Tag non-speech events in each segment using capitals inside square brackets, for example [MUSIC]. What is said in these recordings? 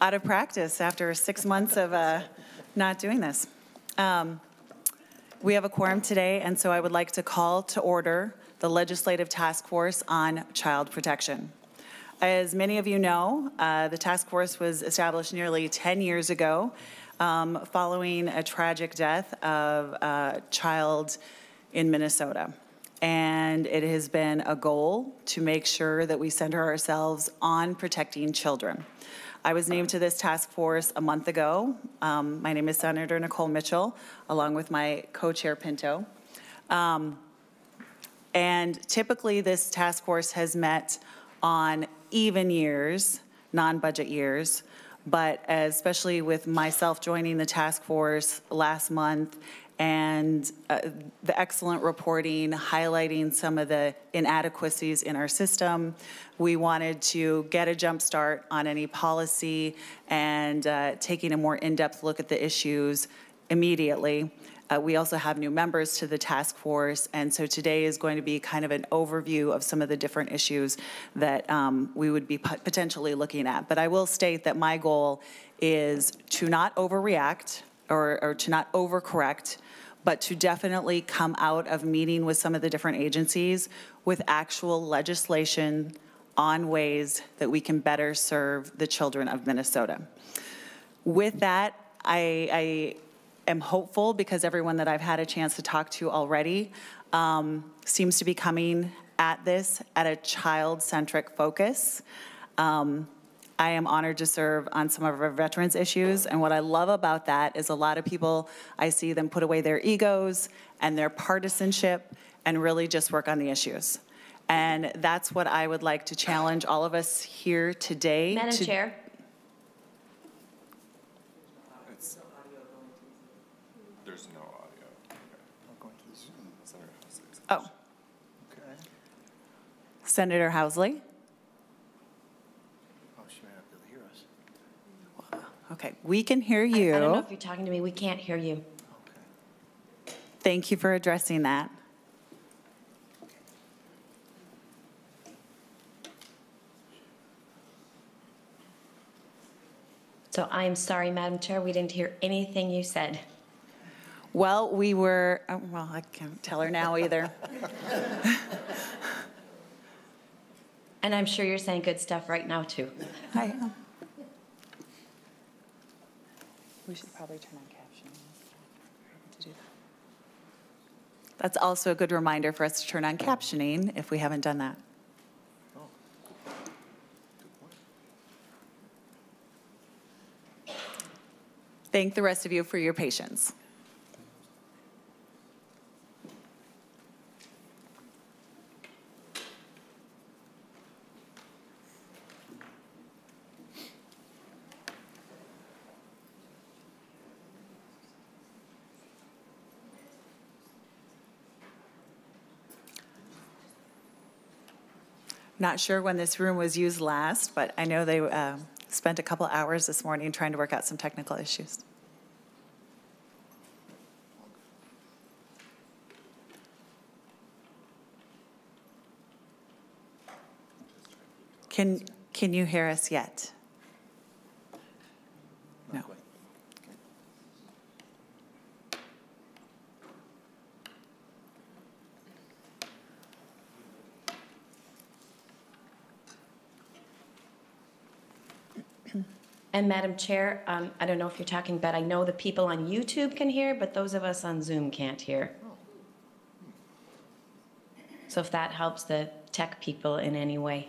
out of practice after six months of uh, not doing this. Um, We have a quorum today, and so I would like to call to order the Legislative Task Force on Child Protection. As many of you know, uh, the task force was established nearly 10 years ago um, following a tragic death of a child in Minnesota. And it has been a goal to make sure that we center ourselves on protecting children. I was named to this task force a month ago. Um, my name is Senator Nicole Mitchell, along with my co-chair Pinto. Um, and typically, this task force has met on even years, non-budget years, but especially with myself joining the task force last month and uh, the excellent reporting highlighting some of the inadequacies in our system. We wanted to get a jump start on any policy and uh, taking a more in-depth look at the issues immediately. Uh, we also have new members to the task force, and so today is going to be kind of an overview of some of the different issues that um, we would be potentially looking at. But I will state that my goal is to not overreact or, or to not overcorrect, but to definitely come out of meeting with some of the different agencies with actual legislation on ways that we can better serve the children of Minnesota. With that, I, I am hopeful because everyone that I've had a chance to talk to already um, seems to be coming at this at a child-centric focus. Um, I am honored to serve on some of our veterans issues, and what I love about that is a lot of people, I see them put away their egos and their partisanship and really just work on the issues. And that's what I would like to challenge all of us here today. Madam to Chair, There's no audio. Oh. Senator Housley. Oh. Senator Housley? Oh, she may not be able to hear us. Okay, we can hear you. I don't know if you're talking to me, we can't hear you. Thank you for addressing that. So I'm sorry, Madam Chair, we didn't hear anything you said. Well, we were, oh, well, I can't tell her now either. [LAUGHS] [LAUGHS] And I'm sure you're saying good stuff right now, too. I am. We should probably turn on captioning. to do that. That's also a good reminder for us to turn on captioning if we haven't done that. Thank the rest of you for your patience. Not sure when this room was used last, but I know they uh, spent a couple hours this morning trying to work out some technical issues. Can, can you hear us yet? No. And Madam Chair, um, I don't know if you're talking, but I know the people on YouTube can hear, but those of us on Zoom can't hear. So if that helps the tech people in any way.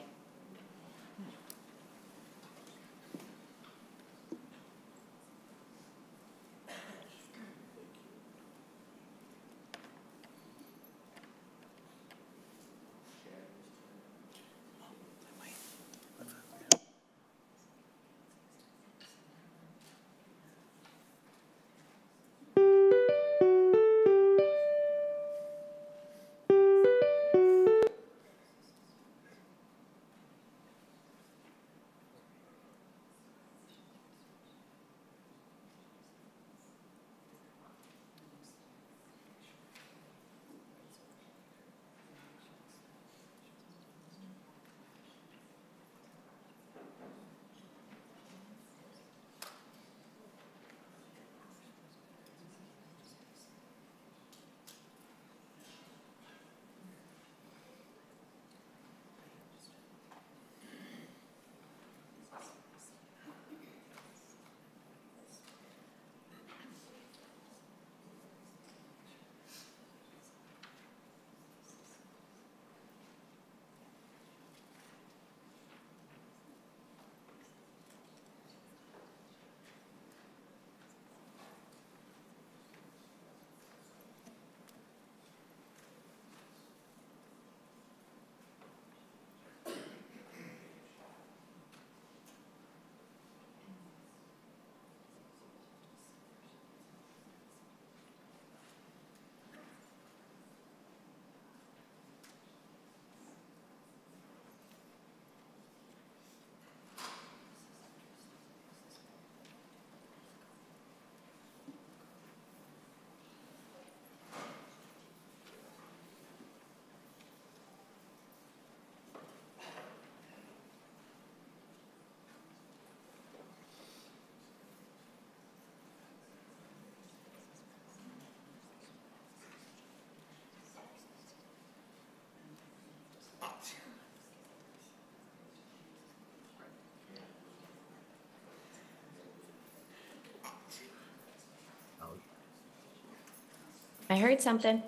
I heard something.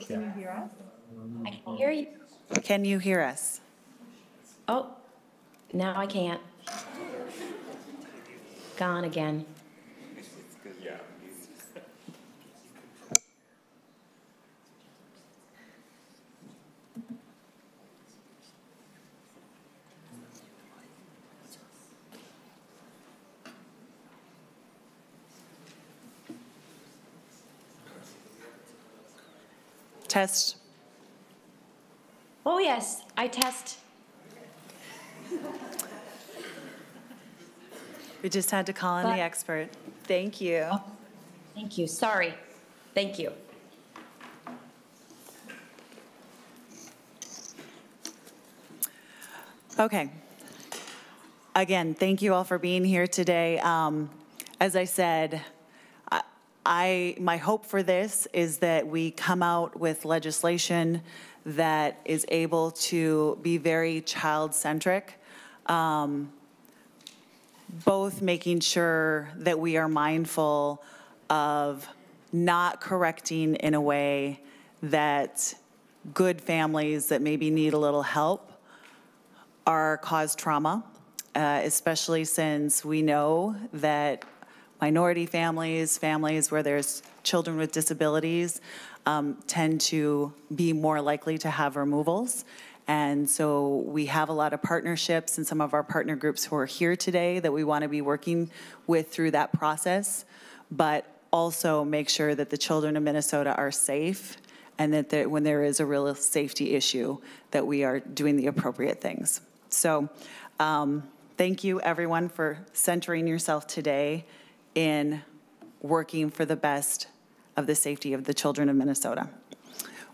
Can you hear us? I can hear you. Can you hear us? Oh, now I can't. Gone again. Test. Oh, yes, I test. We just had to call in the expert. Thank you. Thank you. Sorry. Thank you. Okay. Again, thank you all for being here today. Um, As I said, I- my hope for this is that we come out with legislation that is able to be very child-centric, um, both making sure that we are mindful of not correcting in a way that good families that maybe need a little help are cause trauma, uh, especially since we know that minority families, families where there's children with disabilities, um, tend to be more likely to have removals. And so we have a lot of partnerships and some of our partner groups who are here today that we want to be working with through that process, but also make sure that the children of Minnesota are safe and that there, when there is a real safety issue, that we are doing the appropriate things. So um, thank you, everyone, for centering yourself today in working for the best of the safety of the children of Minnesota.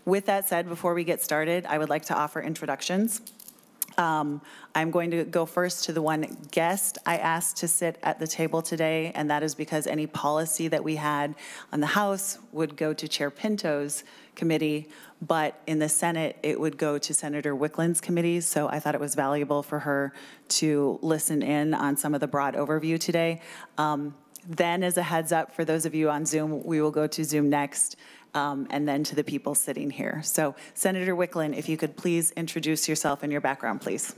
With that said, before we get started, I would like to offer introductions. Um, I'm going to go first to the one guest I asked to sit at the table today, and that is because any policy that we had on the House would go to Chair Pinto's committee, but in the Senate, it would go to Senator Wiklund's committee, so I thought it was valuable for her to listen in on some of the broad overview today. Um, Then, as a heads up, for those of you on Zoom, we will go to Zoom next, um, and then to the people sitting here. So Senator Wiklund, if you could please introduce yourself and your background, please.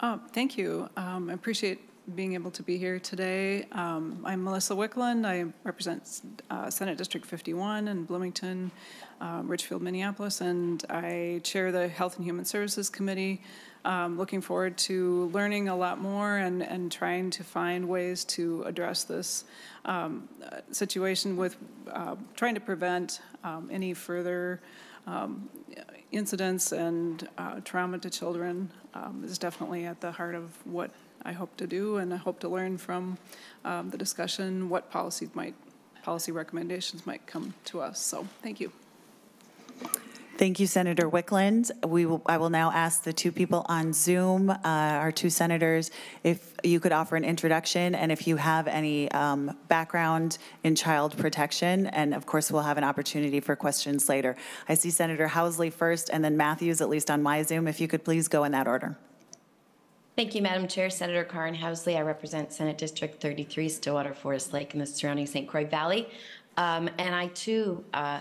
Uh, Thank you. Um, I appreciate being able to be here today. Um, I'm Melissa Wiklund. I represent uh, Senate District 51 in Bloomington, um, Richfield, Minneapolis, and I chair the Health and Human Services Committee. Um, Looking forward to learning a lot more and, and trying to find ways to address this um, situation with, uh, trying to prevent um, any further um, incidents and uh, trauma to children um, is definitely at the heart of what I hope to do, and I hope to learn from um, the discussion what policies might, policy recommendations might come to us. So, thank you. Thank you, Senator Wiklund. We will, I will now ask the two people on Zoom, uh, our two senators, if you could offer an introduction and if you have any um, background in child protection. And of course, we'll have an opportunity for questions later. I see Senator Housley first and then Matthews, at least on my Zoom. If you could please go in that order. Thank you, Madam Chair. Senator Karin Housley. I represent Senate District 33, Stillwater Forest Lake, and the surrounding St. Croix Valley. Um, and I too uh,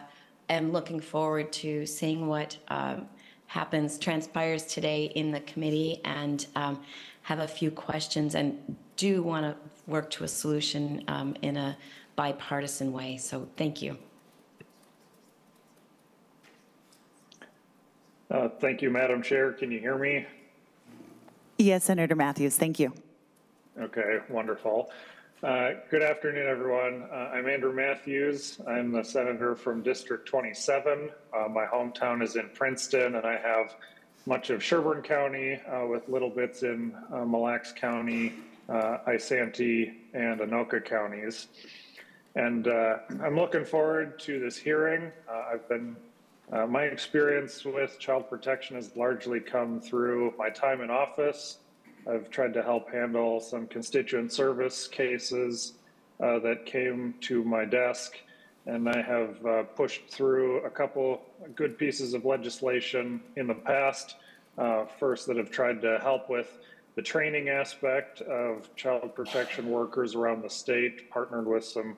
am looking forward to seeing what um, happens, transpires today in the committee, and um, have a few questions and do want to work to a solution um, in a bipartisan way. So thank you. Uh, Thank you, Madam Chair. Can you hear me? Yes, Senator Matthews, thank you. Okay, wonderful. Uh, Good afternoon, everyone. Uh, I'm Andrew Matthews. I'm the senator from District 27. Uh, My hometown is in Princeton, and I have much of Sherburne County uh, with little bits in uh, Mille Lacs County, Isanti, and Anoka counties. And I'm looking forward to this hearing. I've been, my experience with child protection has largely come through my time in office. I've tried to help handle some constituent service cases uh, that came to my desk, and I have uh, pushed through a couple good pieces of legislation in the past. Uh, first, that have tried to help with the training aspect of child protection workers around the state, partnered with some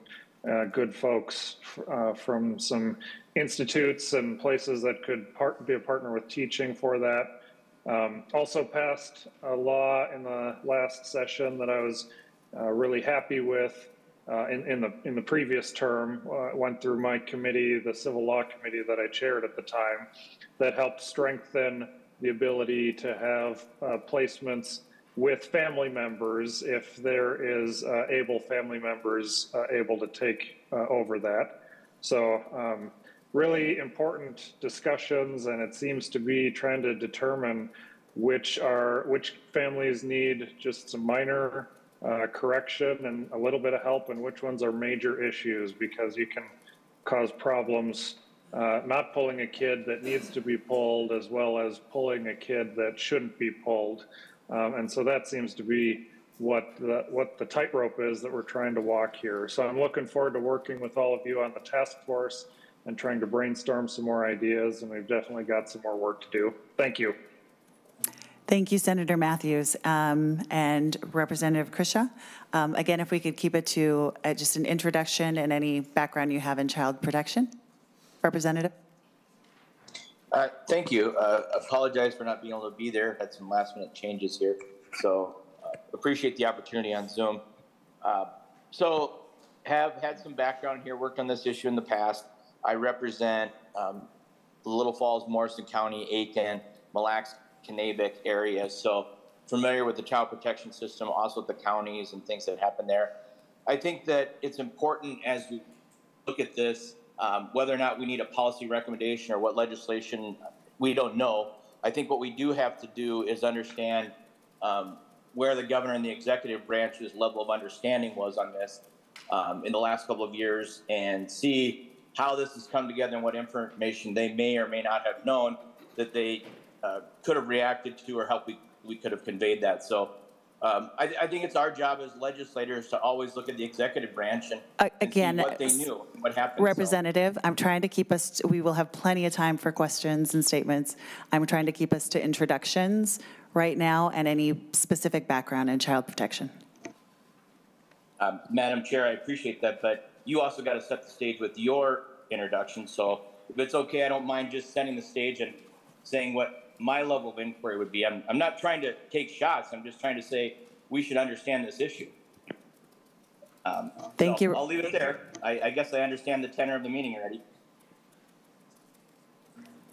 uh, good folks uh, from some institutes and places that could part, be a partner with teaching for that. Um, also passed a law in the last session that I was uh, really happy with uh, in, in, the in the previous term. Uh, went through my committee, the civil law committee that I chaired at the time, that helped strengthen the ability to have uh, placements with family members if there is uh, able family members uh, able to take over that. So um, really important discussions, and it seems to be trying to determine which are which families need just some minor uh, correction and a little bit of help, and which ones are major issues because you can cause problems uh, not pulling a kid that needs to be pulled as well as pulling a kid that shouldn't be pulled. Um, and so that seems to be what the, what the tightrope is that we're trying to walk here. So I'm looking forward to working with all of you on the task force and trying to brainstorm some more ideas. And we've definitely got some more work to do. Thank you. Thank you, Senator Matthews um, and Representative Kresha. Um, again, if we could keep it to uh, just an introduction and any background you have in child protection. Representative? Uh, thank you. Uh, apologize for not being able to be there. Had some last minute changes here. So uh, appreciate the opportunity on Zoom. Uh, so have had some background here, worked on this issue in the past. I represent um, the Little Falls, Morrison County, Aitkin, Mille Lacs, Kanabec areas. So familiar with the child protection system, also with the counties and things that happen there. I think that it's important as we look at this um, whether or not we need a policy recommendation or what legislation, we don't know. I think what we do have to do is understand um, where the governor and the executive branch's level of understanding was on this um, in the last couple of years and see how this has come together and what information they may or may not have known that they uh, could have reacted to or help we, we could have conveyed that. So um, I, I, think it's our job as legislators to always look at the executive branch and, uh, and again, see what they knew, what happened. Representative, so. I'm trying to keep us, to, we will have plenty of time for questions and statements. I'm trying to keep us to introductions right now and any specific background in child protection. Um, Madam Chair, I appreciate that, but you also got to set the stage with your introduction. So if it's okay, I don't mind just setting the stage and saying what my level of inquiry would be. I'm, I'm not trying to take shots. I'm just trying to say we should understand this issue. Um, Thank so you. I'll leave it there. I, I guess I understand the tenor of the meeting already.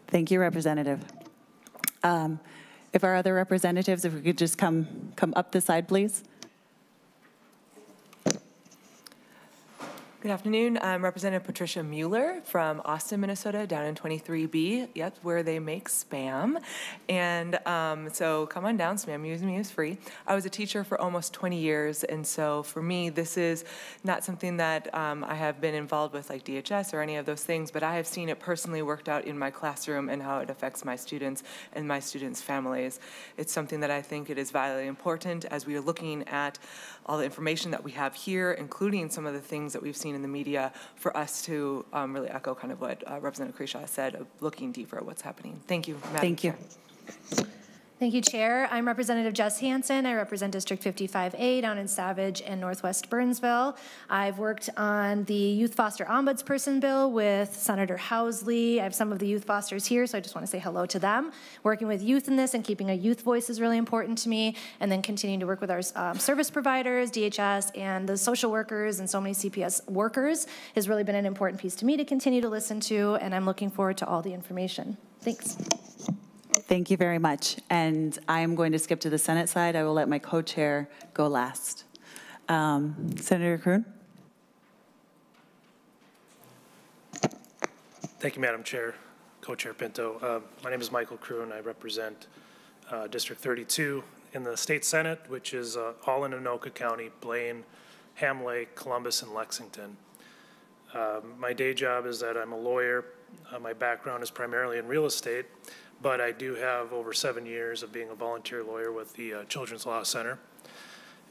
Thank you, Representative. Um, if our other representatives, if we could just come come up the side, please. Good afternoon. I'm Representative Patricia Mueller from Austin, Minnesota, down in 23B. Yep, where they make spam. And um, so come on down, spam me is free. I was a teacher for almost 20 years, and so for me, this is not something that um, I have been involved with like DHS or any of those things, but I have seen it personally worked out in my classroom and how it affects my students and my students' families. It's something that I think it is vitally important as we are looking at all the information that we have here, including some of the things that we've seen in the media, for us to um, really echo kind of what uh, Representative Kresha said, of looking deeper at what's happening. Thank you, Madam Thank you. Chair. Thank you, Chair. I'm Representative Jess Hanson. I represent District 55A down in Savage and Northwest Burnsville. I've worked on the Youth Foster Ombudsperson bill with Senator Housley. I have some of the youth fosters here, so I just want to say hello to them. Working with youth in this and keeping a youth voice is really important to me, and then continuing to work with our um, service providers, DHS, and the social workers and so many CPS workers has really been an important piece to me to continue to listen to, and I'm looking forward to all the information. Thanks. Thank you very much. And I am going to skip to the Senate side. I will let my co-chair go last. Um, Senator Kreun? Thank you, Madam Chair, Co-Chair Pinto. Uh, my name is Michael Kreun. I represent uh, District 32 in the State Senate, which is uh, all in Anoka County, Blaine, Ham Lake, Columbus, and Lexington. Um, my day job is that I'm a lawyer. Uh, my background is primarily in real estate, but I do have over seven years of being a volunteer lawyer with the uh, Children's Law Center.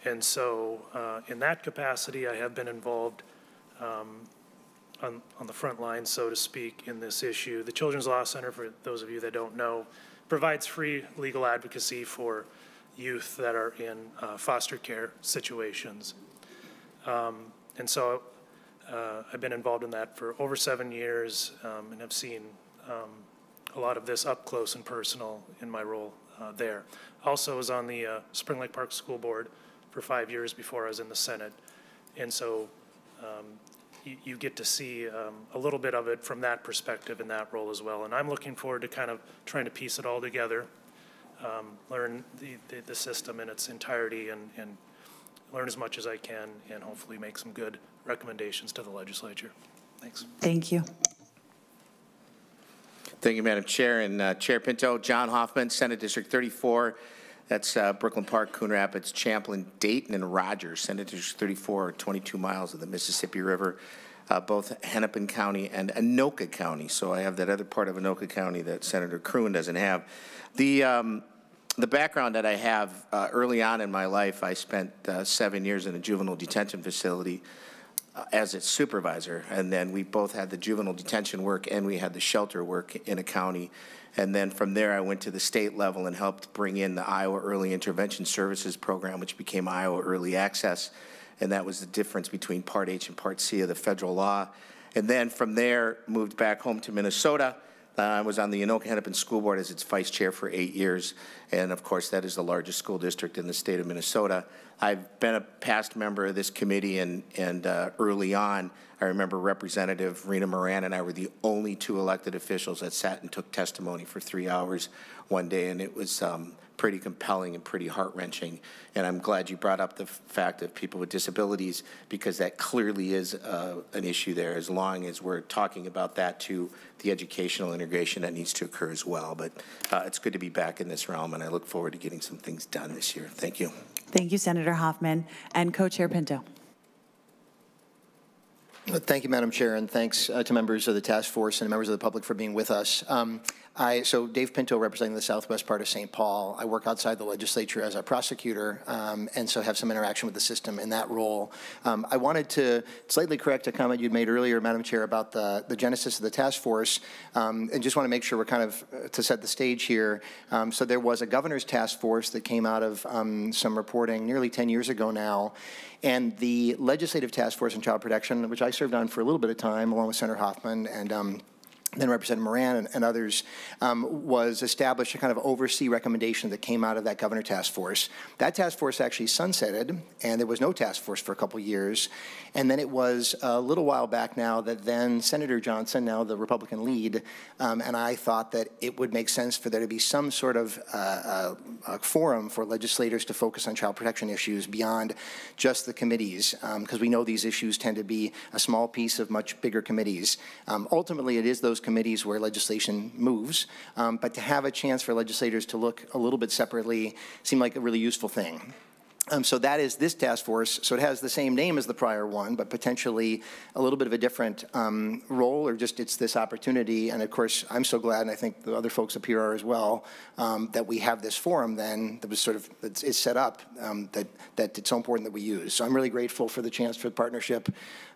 And so, uh, in that capacity, I have been involved um, on, on the front line, so to speak, in this issue. The Children's Law Center, for those of you that don't know, provides free legal advocacy for youth that are in uh, foster care situations. Um, and so Uh, I've been involved in that for over seven years um, and have seen um, a lot of this up close and personal in my role uh, there. Also was on the uh, Spring Lake Park School Board for five years before I was in the Senate. And so um, you, you get to see um, a little bit of it from that perspective in that role as well. And I'm looking forward to kind of trying to piece it all together, um, learn the, the, the system in its entirety and, and learn as much as I can and hopefully make some good recommendations to the legislature. Thanks. Thank you. Thank you, Madam Chair. And uh, Chair Pinto, John Hoffman, Senate District 34. That's uh, Brooklyn Park, Coon Rapids, Champlin, Dayton, and Rogers. Senate District 34, 22 miles of the Mississippi River, uh, both Hennepin County and Anoka County. So I have that other part of Anoka County that Senator Kreun doesn't have. The um, the background that I have uh, early on in my life, I spent uh, seven years in a juvenile detention facility Uh, as its supervisor. And then we both had the juvenile detention work and we had the shelter work in a county. And then from there, I went to the state level and helped bring in the Iowa Early Intervention Services Program, which became Iowa Early Access. And that was the difference between Part H and Part C of the federal law. And then from there, moved back home to Minnesota uh, I was on the Anoka Hennepin School Board as its vice chair for eight years, and of course, that is the largest school district in the state of Minnesota. I've been a past member of this committee, and, and uh, early on, I remember Representative Rena Moran and I were the only two elected officials that sat and took testimony for three hours one day, and it was um, pretty compelling and pretty heart-wrenching. And I'm glad you brought up the fact of people with disabilities because that clearly is uh, an issue there as long as we're talking about that to the educational integration that needs to occur as well. But uh, it's good to be back in this realm and I look forward to getting some things done this year. Thank you. Thank you, Senator Hoffman. And Co-Chair Pinto. Thank you, Madam Chair, and thanks uh, to members of the task force and members of the public for being with us. Um, I, so Dave Pinto representing the southwest part of St. Paul. I work outside the legislature as a prosecutor um, and so have some interaction with the system in that role. Um, I wanted to slightly correct a comment you'd made earlier, Madam Chair, about the, the genesis of the task force um, and just want to make sure we're kind of uh, to set the stage here. Um, so there was a governor's task force that came out of um, some reporting nearly 10 years ago now and the legislative task force on child protection, which I served on for a little bit of time along with Senator Hoffman and um, then Representative Moran and, and others, um, was established to kind of oversee recommendation that came out of that governor task force. That task force actually sunsetted, and there was no task force for a couple years. And then it was a little while back now that then Senator Johnson, now the Republican lead, um, and I thought that it would make sense for there to be some sort of uh, uh, forum for legislators to focus on child protection issues beyond just the committees, because um, we know these issues tend to be a small piece of much bigger committees. Um, ultimately, it is those committees where legislation moves, um, but to have a chance for legislators to look a little bit separately seemed like a really useful thing. Um, so that is this task force. So it has the same name as the prior one, but potentially a little bit of a different um, role, or just it's this opportunity. And of course, I'm so glad, and I think the other folks up here are as well, um, that we have this forum then that was sort of it's, set up um, that that it's so important that we use. So I'm really grateful for the chance for the partnership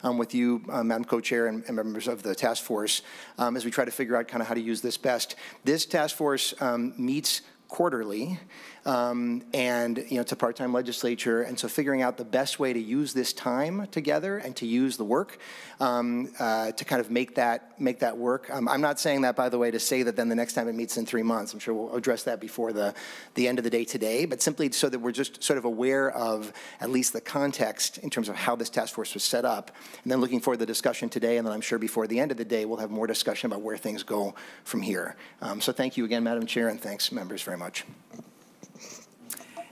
um, with you, uh, Madam Co-Chair, and, and, members of the task force um, as we try to figure out kind of how to use this best. This task force meets quarterly um, and you know it's a part-time legislature, and so figuring out the best way to use this time together and to use the work um, uh, to kind of make that make that work. Um, I'm not saying that, by the way, to say that then the next time it meets in three months. I'm sure we'll address that before the the end of the day today, but simply so that we're just sort of aware of at least the context in terms of how this task force was set up, and then looking forward to the discussion today, and then I'm sure before the end of the day we'll have more discussion about where things go from here. Um, so thank you again, Madam Chair, and thanks members very much.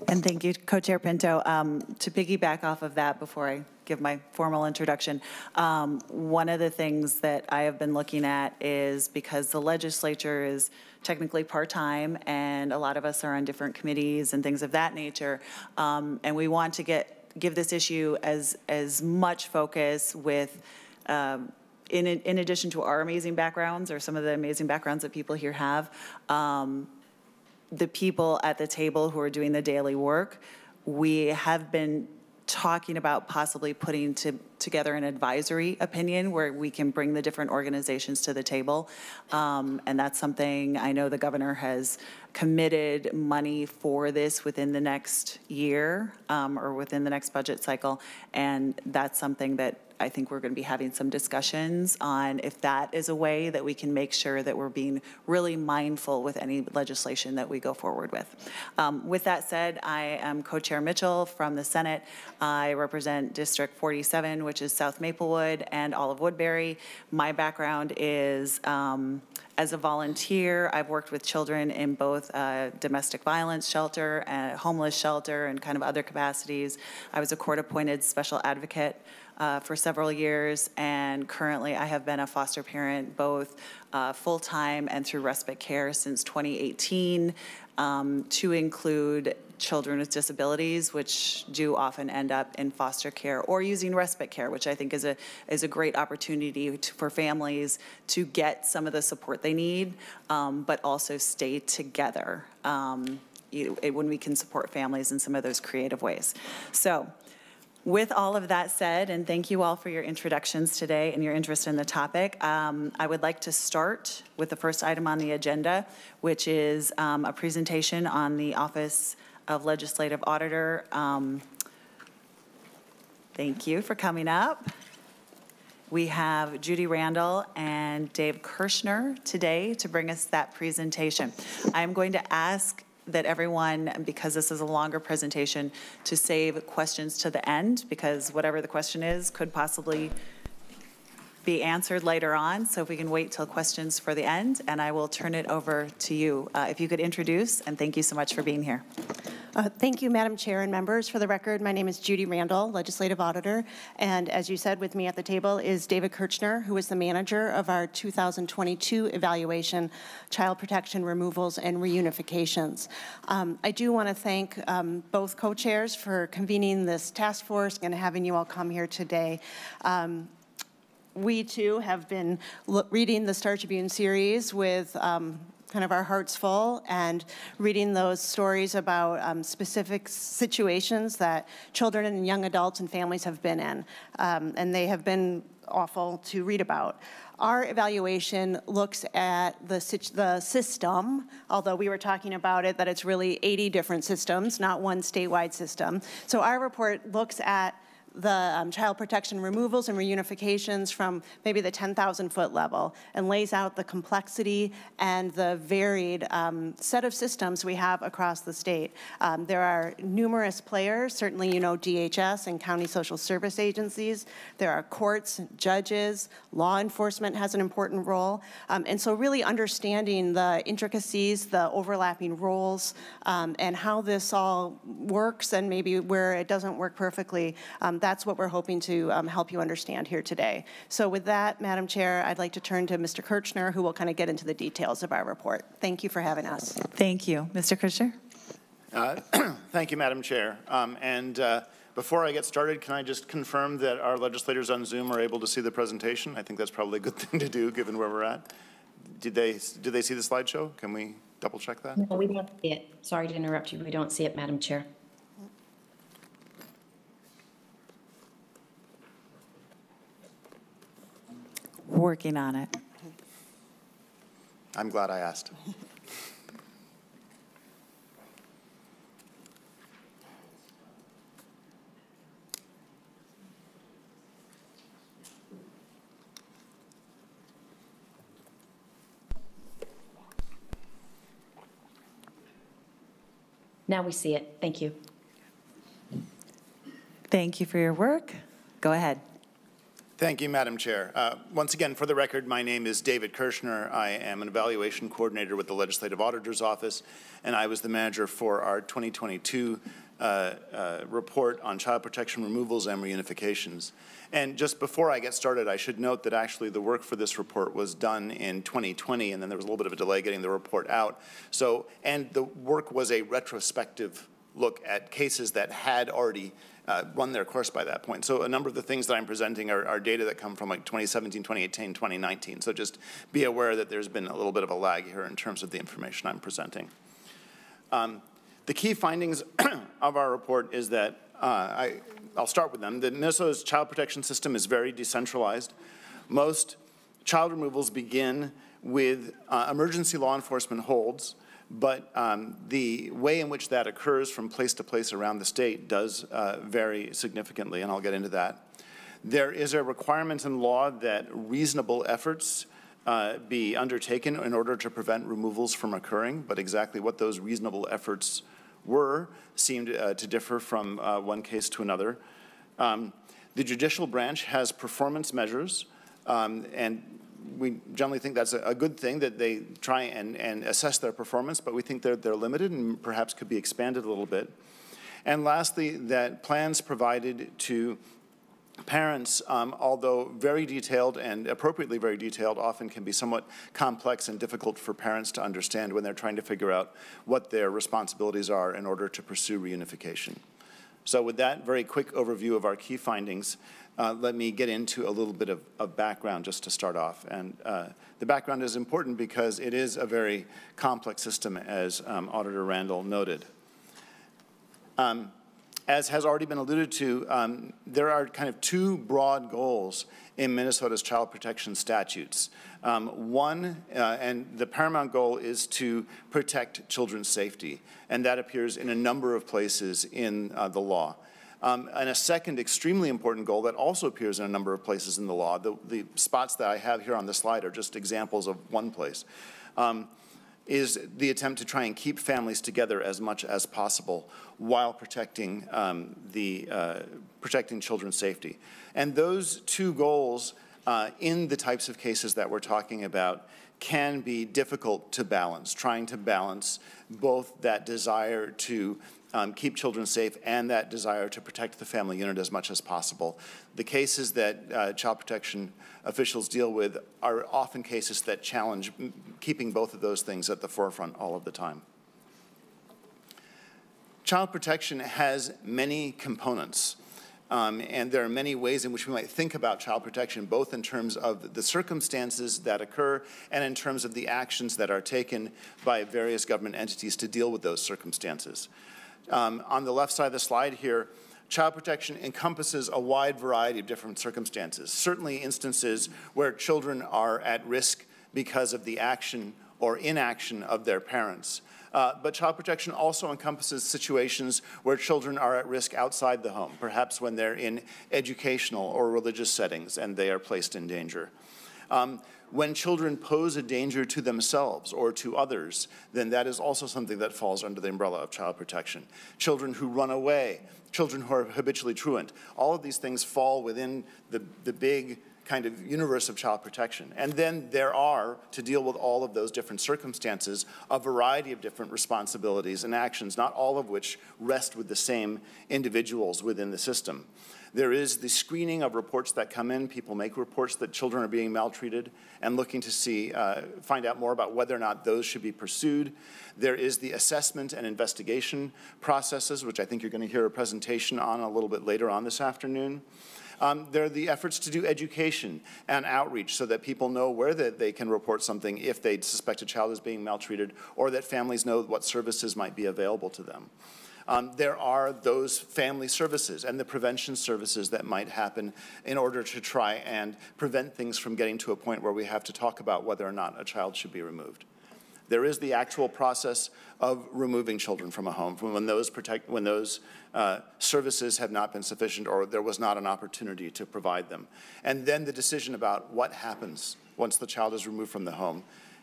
And thank you, Co-Chair Pinto. Um, to piggyback off of that before I give my formal introduction, um, one of the things that I have been looking at is because the legislature is technically part-time and a lot of us are on different committees and things of that nature, um, and we want to get give this issue as, as much focus with um, in, in addition to our amazing backgrounds or some of the amazing backgrounds that people here have, um, the people at the table who are doing the daily work, we have been talking about possibly putting to together an advisory opinion where we can bring the different organizations to the table. Um, And that's something I know the governor has committed money for this within the next year um, or within the next budget cycle. And that's something that I think we're going to be having some discussions on if that is a way that we can make sure that we're being really mindful with any legislation that we go forward with. Um, With that said, I am Co-Chair Mitchell from the Senate. I represent District 47, which is South Maplewood and of Woodbury. My background is um, as a volunteer, I've worked with children in both uh, domestic violence shelter, and homeless shelter, and kind of other capacities. I was a court-appointed special advocate uh, for several years, and currently I have been a foster parent both uh, full-time and through respite care since 2018, um, to include children with disabilities, which do often end up in foster care or using respite care, which I think is a is a great opportunity to, for families to get some of the support they need, um, but also stay together. Um, you, it, when we can support families in some of those creative ways. So with all of that said, and thank you all for your introductions today and your interest in the topic, um, I would like to start with the first item on the agenda, which is um, a presentation on the Office of Legislative Auditor. Um, thank you for coming up. We have Judy Randall and Dave Kirchner today to bring us that presentation. I'm going to ask that everyone, because this is a longer presentation, to save questions to the end, because whatever the question is could possibly be answered later on. So if we can wait till questions for the end, and I will turn it over to you. Uh, If you could introduce, and thank you so much for being here. Uh, Thank you, Madam Chair and members. For the record, my name is Judy Randall, Legislative Auditor, and as you said, with me at the table is David Kirchner, who is the manager of our 2022 evaluation, Child Protection Removals and Reunifications. Um, I do want to thank um, both co-chairs for convening this task force and having you all come here today. Um, we too have been reading the Star Tribune series with um, kind of our hearts full and reading those stories about um, specific situations that children and young adults and families have been in. Um, and they have been awful to read about. Our evaluation looks at the, the system, although we were talking about it, that it's really 80 different systems, not one statewide system. So our report looks at the um, child protection removals and reunifications from maybe the 10,000 foot level and lays out the complexity and the varied um, set of systems we have across the state. Um, there are numerous players, certainly you know DHS and county social service agencies. There are courts, judges, law enforcement has an important role. Um, and so really understanding the intricacies, the overlapping roles, um, and how this all works and maybe where it doesn't work perfectly, um, that's what we're hoping to um, help you understand here today. So with that, Madam Chair, I'd like to turn to Mr. Kirchner, who will kind of get into the details of our report. Thank you for having us. Thank you. Mr. Kirchner? Uh, [CLEARS THROAT] Thank you, Madam Chair. Um, And uh, before I get started, can I just confirm that our legislators on Zoom are able to see the presentation? I think that's probably a good [LAUGHS] thing to do, given where we're at. Did they, did they see the slideshow? Can we double check that? No, we don't see it. Sorry to interrupt you. We don't see it, Madam Chair. Working on it. I'm glad I asked. Now we see it. Thank you. Thank you for your work. Go ahead. Thank you, Madam Chair. Uh, Once again, for the record, my name is David Kirchner. I am an evaluation coordinator with the Legislative Auditor's Office, and I was the manager for our 2022 uh, uh, report on child protection removals and reunifications. And just before I get started, I should note that actually the work for this report was done in 2020, and then there was a little bit of a delay getting the report out. So, and the work was a retrospective look at cases that had already uh, run their course by that point. So a number of the things that I'm presenting are, are data that come from like 2017, 2018, 2019. So just be aware that there's been a little bit of a lag here in terms of the information I'm presenting. Um, the key findings [CLEARS THROAT] of our report is that I, I'll start with them. The Minnesota's child protection system is very decentralized. Most child removals begin with uh, emergency law enforcement holds, but um, the way in which that occurs from place to place around the state does uh, vary significantly, and I'll get into that. There is a requirement in law that reasonable efforts uh, be undertaken in order to prevent removals from occurring, but exactly what those reasonable efforts were seemed uh, to differ from uh, one case to another. Um, the judicial branch has performance measures, um, and we generally think that's a, good thing that they try and, and assess their performance, but we think they're, they're limited and perhaps could be expanded a little bit. And lastly, that plans provided to parents, um, although very detailed and appropriately very detailed, often can be somewhat complex and difficult for parents to understand when they're trying to figure out what their responsibilities are in order to pursue reunification. So with that very quick overview of our key findings, uh, let me get into a little bit of, of background just to start off. And uh, the background is important because it is a very complex system, as um, Auditor Randall noted. Um, as has already been alluded to, um, there are kind of two broad goals in Minnesota's child protection statutes. Um, one, uh, and the paramount goal is to protect children's safety, and that appears in a number of places in uh, the law. Um, and a second extremely important goal that also appears in a number of places in the law, the, the spots that I have here on the slide are just examples of one place, um, is the attempt to try and keep families together as much as possible while protecting, um, the, uh, protecting children's safety. And those two goals uh, in the types of cases that we're talking about can be difficult to balance, trying to balance both that desire to um, keep children safe and that desire to protect the family unit as much as possible. The cases that uh, child protection officials deal with are often cases that challenge keeping both of those things at the forefront all of the time. Child protection has many components. Um, and there are many ways in which we might think about child protection, both in terms of the circumstances that occur and in terms of the actions that are taken by various government entities to deal with those circumstances. Um, on the left side of the slide here, child protection encompasses a wide variety of different circumstances. Certainly instances where children are at risk because of the action or inaction of their parents. Uh, but child protection also encompasses situations where children are at risk outside the home, perhaps when they're in educational or religious settings and they are placed in danger. Um, when children pose a danger to themselves or to others, then that is also something that falls under the umbrella of child protection. Children who run away, children who are habitually truant, all of these things fall within the, the big kind of universe of child protection. And then there are, to deal with all of those different circumstances, a variety of different responsibilities and actions, not all of which rest with the same individuals within the system. There is the screening of reports that come in. People make reports that children are being maltreated and looking to see, uh, find out more about whether or not those should be pursued. There is the assessment and investigation processes, which I think you're going to hear a presentation on a little bit later on this afternoon. Um, there are the efforts to do education and outreach so that people know where that they can report something if they suspect a child is being maltreated or that families know what services might be available to them. Um, there are those family services and the prevention services that might happen in order to try and prevent things from getting to a point where we have to talk about whether or not a child should be removed. There is the actual process of removing children from a home when those, protect, when those uh, services have not been sufficient or there was not an opportunity to provide them. And then the decision about what happens once the child is removed from the home.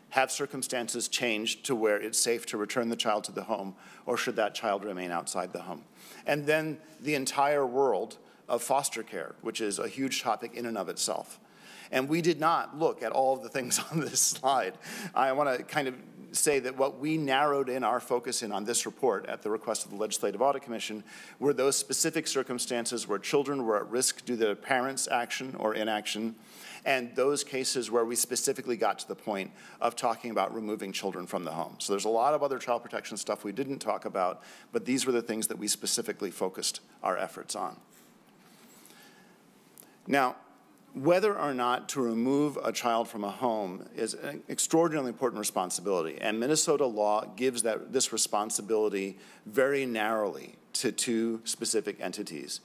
Have circumstances changed to where it's safe to return the child to the home, or should that child remain outside the home? And then the entire world of foster care, which is a huge topic in and of itself. And we did not look at all of the things [LAUGHS] on this slide. I want to kind of say that what we narrowed in our focus in on this report at the request of the Legislative Audit Commission were those specific circumstances where children were at risk due to parents' action or inaction, and those cases where we specifically got to the point of talking about removing children from the home. So there's a lot of other child protection stuff we didn't talk about, but these were the things that we specifically focused our efforts on. Now, whether or not to remove a child from a home is an extraordinarily important responsibility, and Minnesota law gives that, this responsibility very narrowly to two specific entities.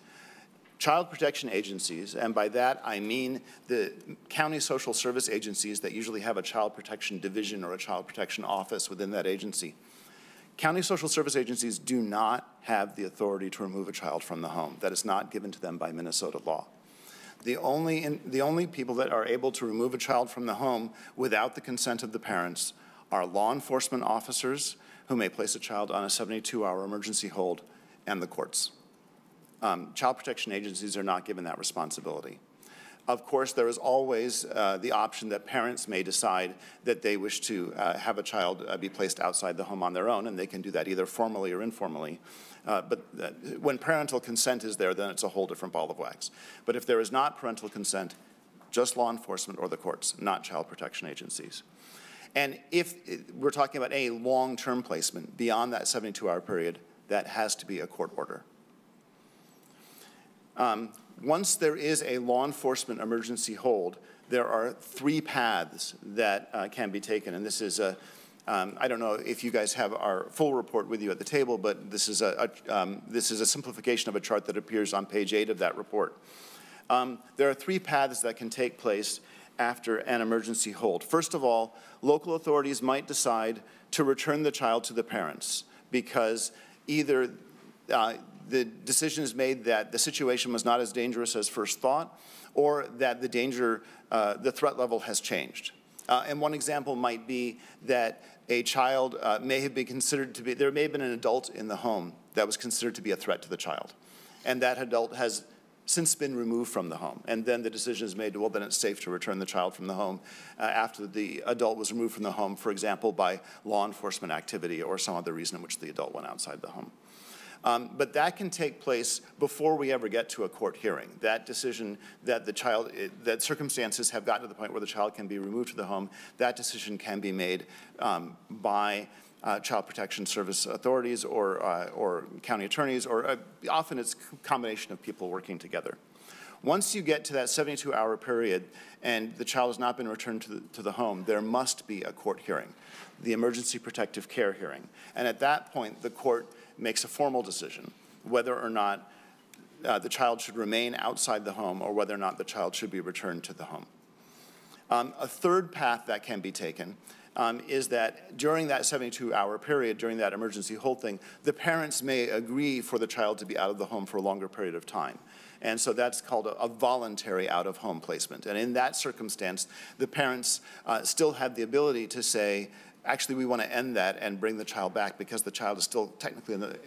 Child protection agencies, and by that I mean the county social service agencies that usually have a child protection division or a child protection office within that agency. County social service agencies do not have the authority to remove a child from the home. That is not given to them by Minnesota law. The only, in, the only people that are able to remove a child from the home without the consent of the parents are law enforcement officers who may place a child on a 72-hour emergency hold and the courts. Um, child protection agencies are not given that responsibility. Of course, there is always uh, the option that parents may decide that they wish to uh, have a child uh, be placed outside the home on their own, and they can do that either formally or informally. Uh, but uh, when parental consent is there, then it's a whole different ball of wax. But if there is not parental consent, just law enforcement or the courts, not child protection agencies. And if we're talking about a long-term placement beyond that 72-hour period, that has to be a court order. Um, once there is a law enforcement emergency hold, there are three paths that uh, can be taken. And this is a, um, I don't know if you guys have our full report with you at the table, but this is a, a um, this is a simplification of a chart that appears on page eight of that report. Um, there are three paths that can take place after an emergency hold. First of all, local authorities might decide to return the child to the parents because either uh, the decision is made that the situation was not as dangerous as first thought, or that the danger, uh, the threat level has changed. Uh, and one example might be that a child uh, may have been considered to be, there may have been an adult in the home that was considered to be a threat to the child. And that adult has since been removed from the home. And then the decision is made, well, then it's safe to return the child from the home uh, after the adult was removed from the home, for example, by law enforcement activity or some other reason in which the adult went outside the home. Um, but that can take place before we ever get to a court hearing. That decision that the child, that circumstances have gotten to the point where the child can be removed to the home, that decision can be made um, by uh, child protection service authorities or, uh, or county attorneys, or uh, often it's a combination of people working together. Once you get to that 72 hour period and the child has not been returned to the, to the home, there must be a court hearing, the emergency protective care hearing. And at that point, the court makes a formal decision whether or not uh, the child should remain outside the home or whether or not the child should be returned to the home. Um, a third path that can be taken um, is that during that 72 hour period, during that emergency hold thing, the parents may agree for the child to be out of the home for a longer period of time. And so that's called a, a voluntary out of home placement. And in that circumstance, the parents uh, still have the ability to say, actually, we want to end that and bring the child back because the child is still technically in the,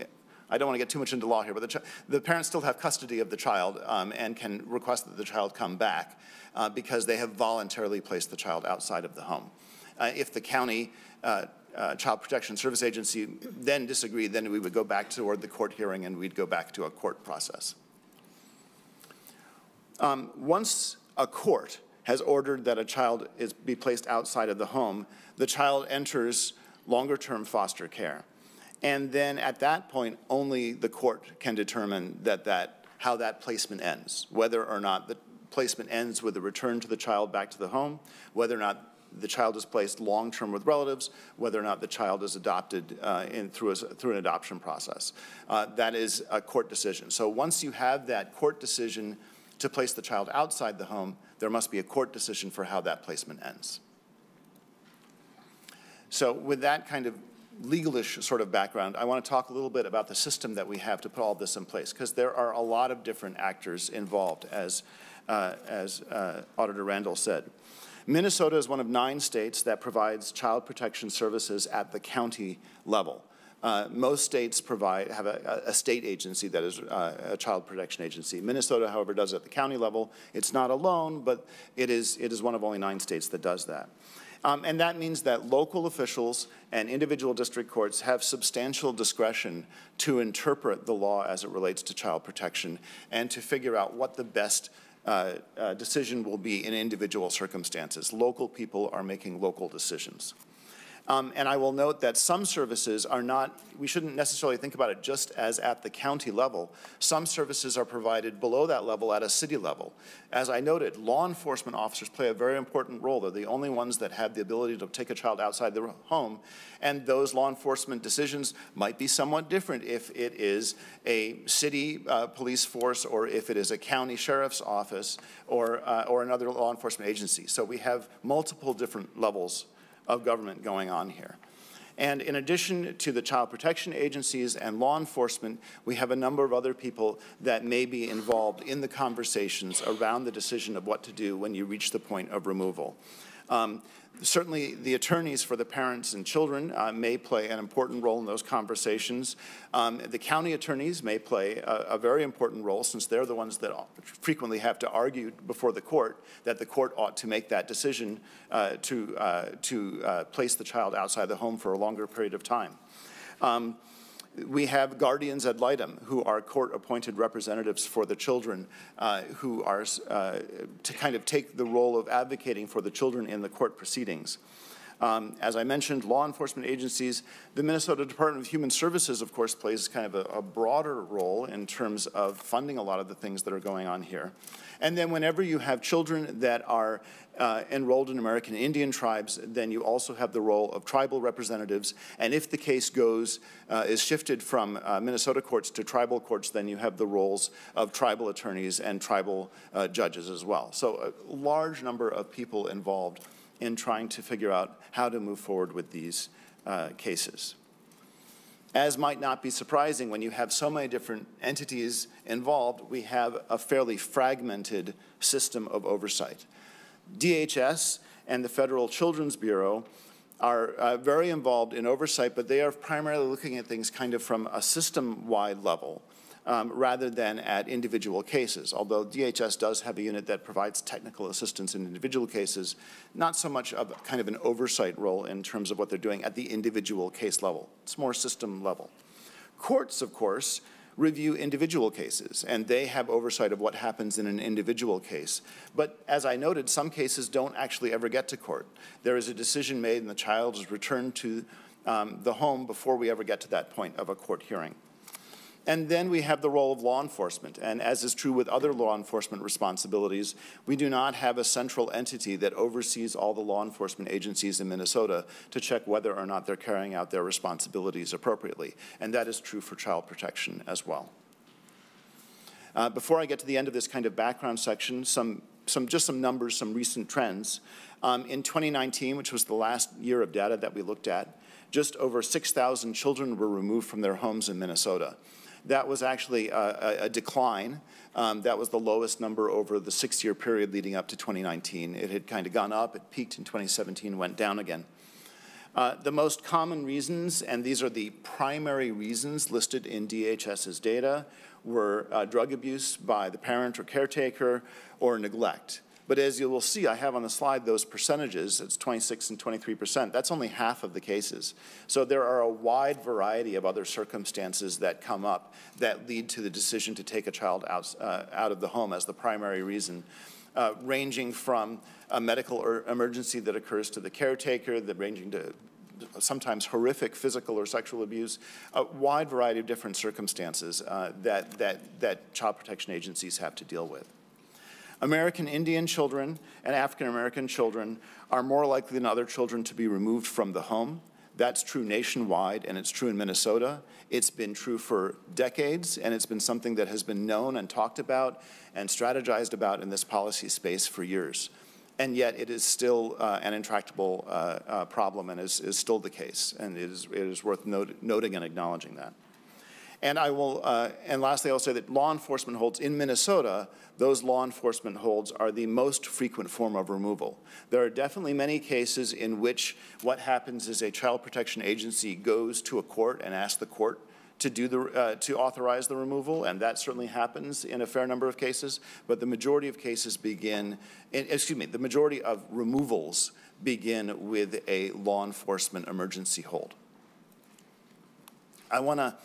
I don't want to get too much into law here, but the, the parents still have custody of the child um, and can request that the child come back uh, because they have voluntarily placed the child outside of the home. Uh, if the county uh, uh Child Protection Service Agency then disagreed, then we would go back toward the court hearing and we'd go back to a court process. Um, once a court has ordered that a child is, be placed outside of the home, the child enters longer term foster care. And then at that point, only the court can determine that, that how that placement ends, whether or not the placement ends with a return to the child back to the home, whether or not the child is placed long term with relatives, whether or not the child is adopted uh, in, through, a, through an adoption process. Uh, that is a court decision. So once you have that court decision to place the child outside the home, there must be a court decision for how that placement ends. So with that kind of legalish sort of background, I want to talk a little bit about the system that we have to put all this in place, because there are a lot of different actors involved, as, uh, as uh, Auditor Randall said. Minnesota is one of nine states that provides child protection services at the county level. Uh, most states provide have a, a state agency that is uh, a child protection agency. Minnesota, however, does it at the county level. It's not alone, but it is it is one of only nine states that does that. Um, and that means that local officials and individual district courts have substantial discretion to interpret the law as it relates to child protection and to figure out what the best uh, uh, decision will be in individual circumstances. Local people are making local decisions. Um, and I will note that some services are not, we shouldn't necessarily think about it just as at the county level. Some services are provided below that level at a city level. As I noted, law enforcement officers play a very important role. They're the only ones that have the ability to take a child outside their home. And those law enforcement decisions might be somewhat different if it is a city uh, police force or if it is a county sheriff's office or, uh, or another law enforcement agency. So we have multiple different levels of government going on here. And in addition to the child protection agencies and law enforcement, we have a number of other people that may be involved in the conversations around the decision of what to do when you reach the point of removal. Um, certainly the attorneys for the parents and children uh, may play an important role in those conversations. Um, the county attorneys may play a, a, very important role since they're the ones that frequently have to argue before the court that the court ought to make that decision uh, to, uh, to uh, place the child outside the home for a longer period of time. Um, we have guardians ad litem, who are court-appointed representatives for the children, uh, who are uh, to kind of take the role of advocating for the children in the court proceedings. Um, as I mentioned, law enforcement agencies, the Minnesota Department of Human Services, of course, plays kind of a, a, broader role in terms of funding a lot of the things that are going on here. And then whenever you have children that are uh, enrolled in American Indian tribes, then you also have the role of tribal representatives. And if the case goes, uh, is shifted from uh, Minnesota courts to tribal courts, then you have the roles of tribal attorneys and tribal uh, judges as well. So a large number of people involved in trying to figure out how to move forward with these uh, cases. As might not be surprising, when you have so many different entities involved, we have a fairly fragmented system of oversight. DHS and the Federal Children's Bureau are uh, very involved in oversight, but they are primarily looking at things kind of from a system-wide level um, rather than at individual cases. Although DHS does have a unit that provides technical assistance in individual cases, not so much of kind of an oversight role in terms of what they're doing at the individual case level. It's more system level. Courts, of course, review individual cases, and they have oversight of what happens in an individual case. But as I noted, some cases don't actually ever get to court. There is a decision made and the child is returned to um, the home before we ever get to that point of a court hearing. And then we have the role of law enforcement. And as is true with other law enforcement responsibilities, we do not have a central entity that oversees all the law enforcement agencies in Minnesota to check whether or not they're carrying out their responsibilities appropriately. And that is true for child protection as well. Uh, before I get to the end of this kind of background section, some, some, just some numbers, some recent trends. Um, in 2019, which was the last year of data that we looked at, just over 6,000 children were removed from their homes in Minnesota. That was actually a, a decline. Um, that was the lowest number over the six-year period leading up to 2019. It had kind of gone up, it peaked in 2017, went down again. Uh, the most common reasons, and these are the primary reasons listed in DHS's data, were uh, drug abuse by the parent or caretaker or neglect. But as you will see, I have on the slide those percentages, it's 26 and 23%. That's only half of the cases. So there are a wide variety of other circumstances that come up that lead to the decision to take a child out, uh, out of the home as the primary reason, uh, ranging from a medical emergency that occurs to the caretaker, that ranging to sometimes horrific physical or sexual abuse, a wide variety of different circumstances uh, that, that, that child protection agencies have to deal with. American Indian children and African American children are more likely than other children to be removed from the home. That's true nationwide, and it's true in Minnesota. It's been true for decades, and it's been something that has been known and talked about and strategized about in this policy space for years. And yet, it is still uh, an intractable uh, uh, problem and is, is, still the case, and it is, it is worth not noting and acknowledging that. And I will, uh, and lastly, I'll say that law enforcement holds in Minnesota, those law enforcement holds are the most frequent form of removal. There are definitely many cases in which what happens is a child protection agency goes to a court and asks the court to do the uh, to authorize the removal, and that certainly happens in a fair number of cases. But the majority of cases begin, in, excuse me, the majority of removals begin with a law enforcement emergency hold. I want to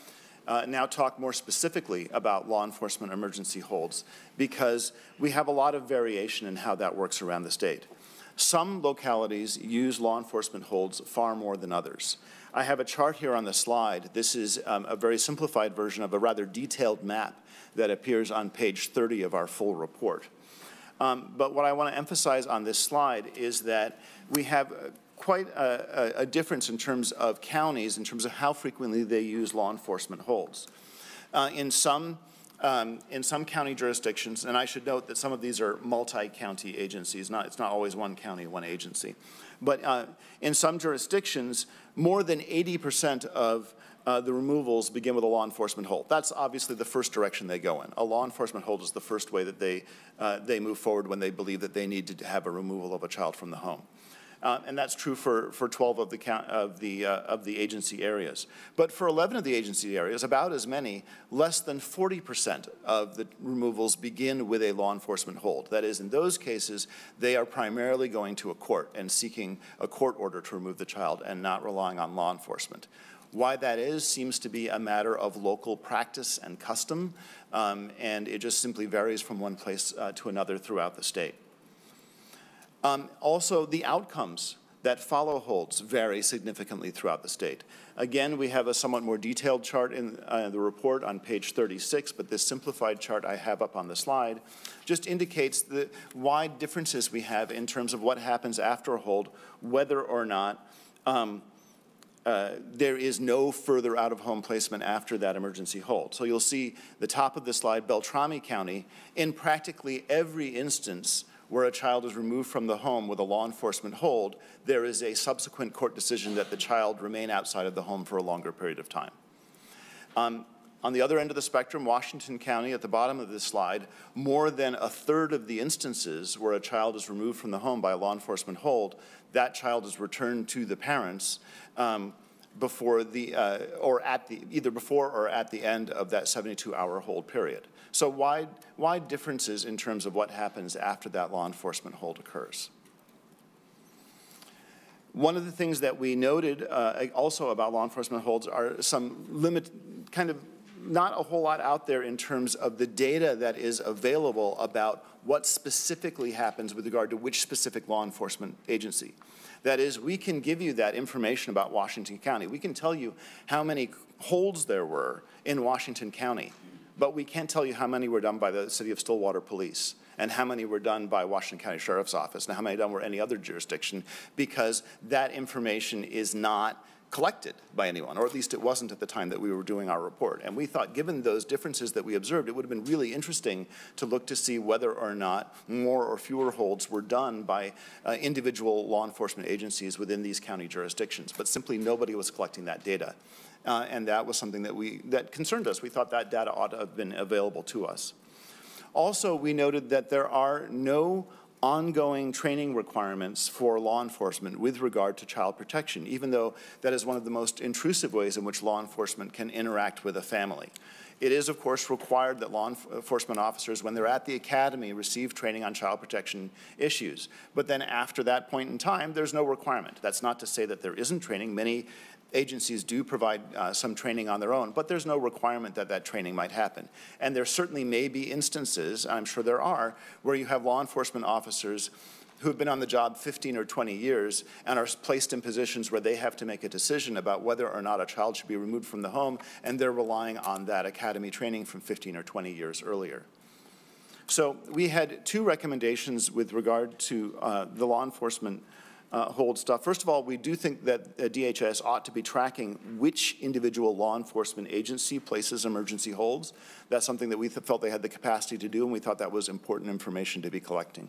uh, now talk more specifically about law enforcement emergency holds because we have a lot of variation in how that works around the state. Some localities use law enforcement holds far more than others. I have a chart here on the slide. This is um, a very simplified version of a rather detailed map that appears on page 30 of our full report. Um, but what I want to emphasize on this slide is that we have uh, quite a, a, difference in terms of counties, in terms of how frequently they use law enforcement holds. Uh, in some um, in some county jurisdictions, and I should note that some of these are multi-county agencies, not, it's not always one county, one agency. But uh, in some jurisdictions, more than 80% of uh, the removals begin with a law enforcement hold. That's obviously the first direction they go in. A law enforcement hold is the first way that they, uh, they move forward when they believe that they need to have a removal of a child from the home. Uh, and that's true for, for 12 of the, count, of, the, uh, of the agency areas. But for 11 of the agency areas, about as many, less than 40% of the removals begin with a law enforcement hold. That is, in those cases, they are primarily going to a court and seeking a court order to remove the child and not relying on law enforcement. Why that is seems to be a matter of local practice and custom, um, and it just simply varies from one place uh, to another throughout the state. Um, also, the outcomes that follow holds vary significantly throughout the state. Again, we have a somewhat more detailed chart in uh, the report on page 36, but this simplified chart I have up on the slide just indicates the wide differences we have in terms of what happens after a hold, whether or not um, uh, there is no further out-of-home placement after that emergency hold. So you'll see the top of the slide, Beltrami County, in practically every instance where a child is removed from the home with a law enforcement hold, there is a subsequent court decision that the child remain outside of the home for a longer period of time. Um, on the other end of the spectrum, Washington County, at the bottom of this slide, more than a third of the instances where a child is removed from the home by a law enforcement hold, that child is returned to the parents um, before the, uh, or at the, either before or at the end of that 72-hour hold period. So wide, wide differences in terms of what happens after that law enforcement hold occurs. One of the things that we noted uh, also about law enforcement holds are some limit, kind of not a whole lot out there in terms of the data that is available about what specifically happens with regard to which specific law enforcement agency. That is, we can give you that information about Washington County. We can tell you how many holds there were in Washington County, but we can't tell you how many were done by the City of Stillwater Police and how many were done by Washington County Sheriff's Office and how many done were any other jurisdiction because that information is not collected by anyone, or at least it wasn't at the time that we were doing our report. And we thought, given those differences that we observed, it would have been really interesting to look to see whether or not more or fewer holds were done by uh, individual law enforcement agencies within these county jurisdictions. But simply nobody was collecting that data. Uh, and that was something that, we, that concerned us. We thought that data ought to have been available to us. Also, we noted that there are no ongoing training requirements for law enforcement with regard to child protection, even though that is one of the most intrusive ways in which law enforcement can interact with a family. It is, of course, required that law enforcement officers, when they're at the academy, receive training on child protection issues. But then after that point in time, there's no requirement. That's not to say that there isn't training. Many agencies do provide uh, some training on their own, but there's no requirement that that training might happen. And there certainly may be instances, I'm sure there are, where you have law enforcement officers who've been on the job 15 or 20 years and are placed in positions where they have to make a decision about whether or not a child should be removed from the home, and they're relying on that academy training from 15 or 20 years earlier. So we had two recommendations with regard to uh, the law enforcement uh, hold stuff. First of all, we do think that uh, DHS ought to be tracking which individual law enforcement agency places emergency holds. That's something that we felt they had the capacity to do, and we thought that was important information to be collecting.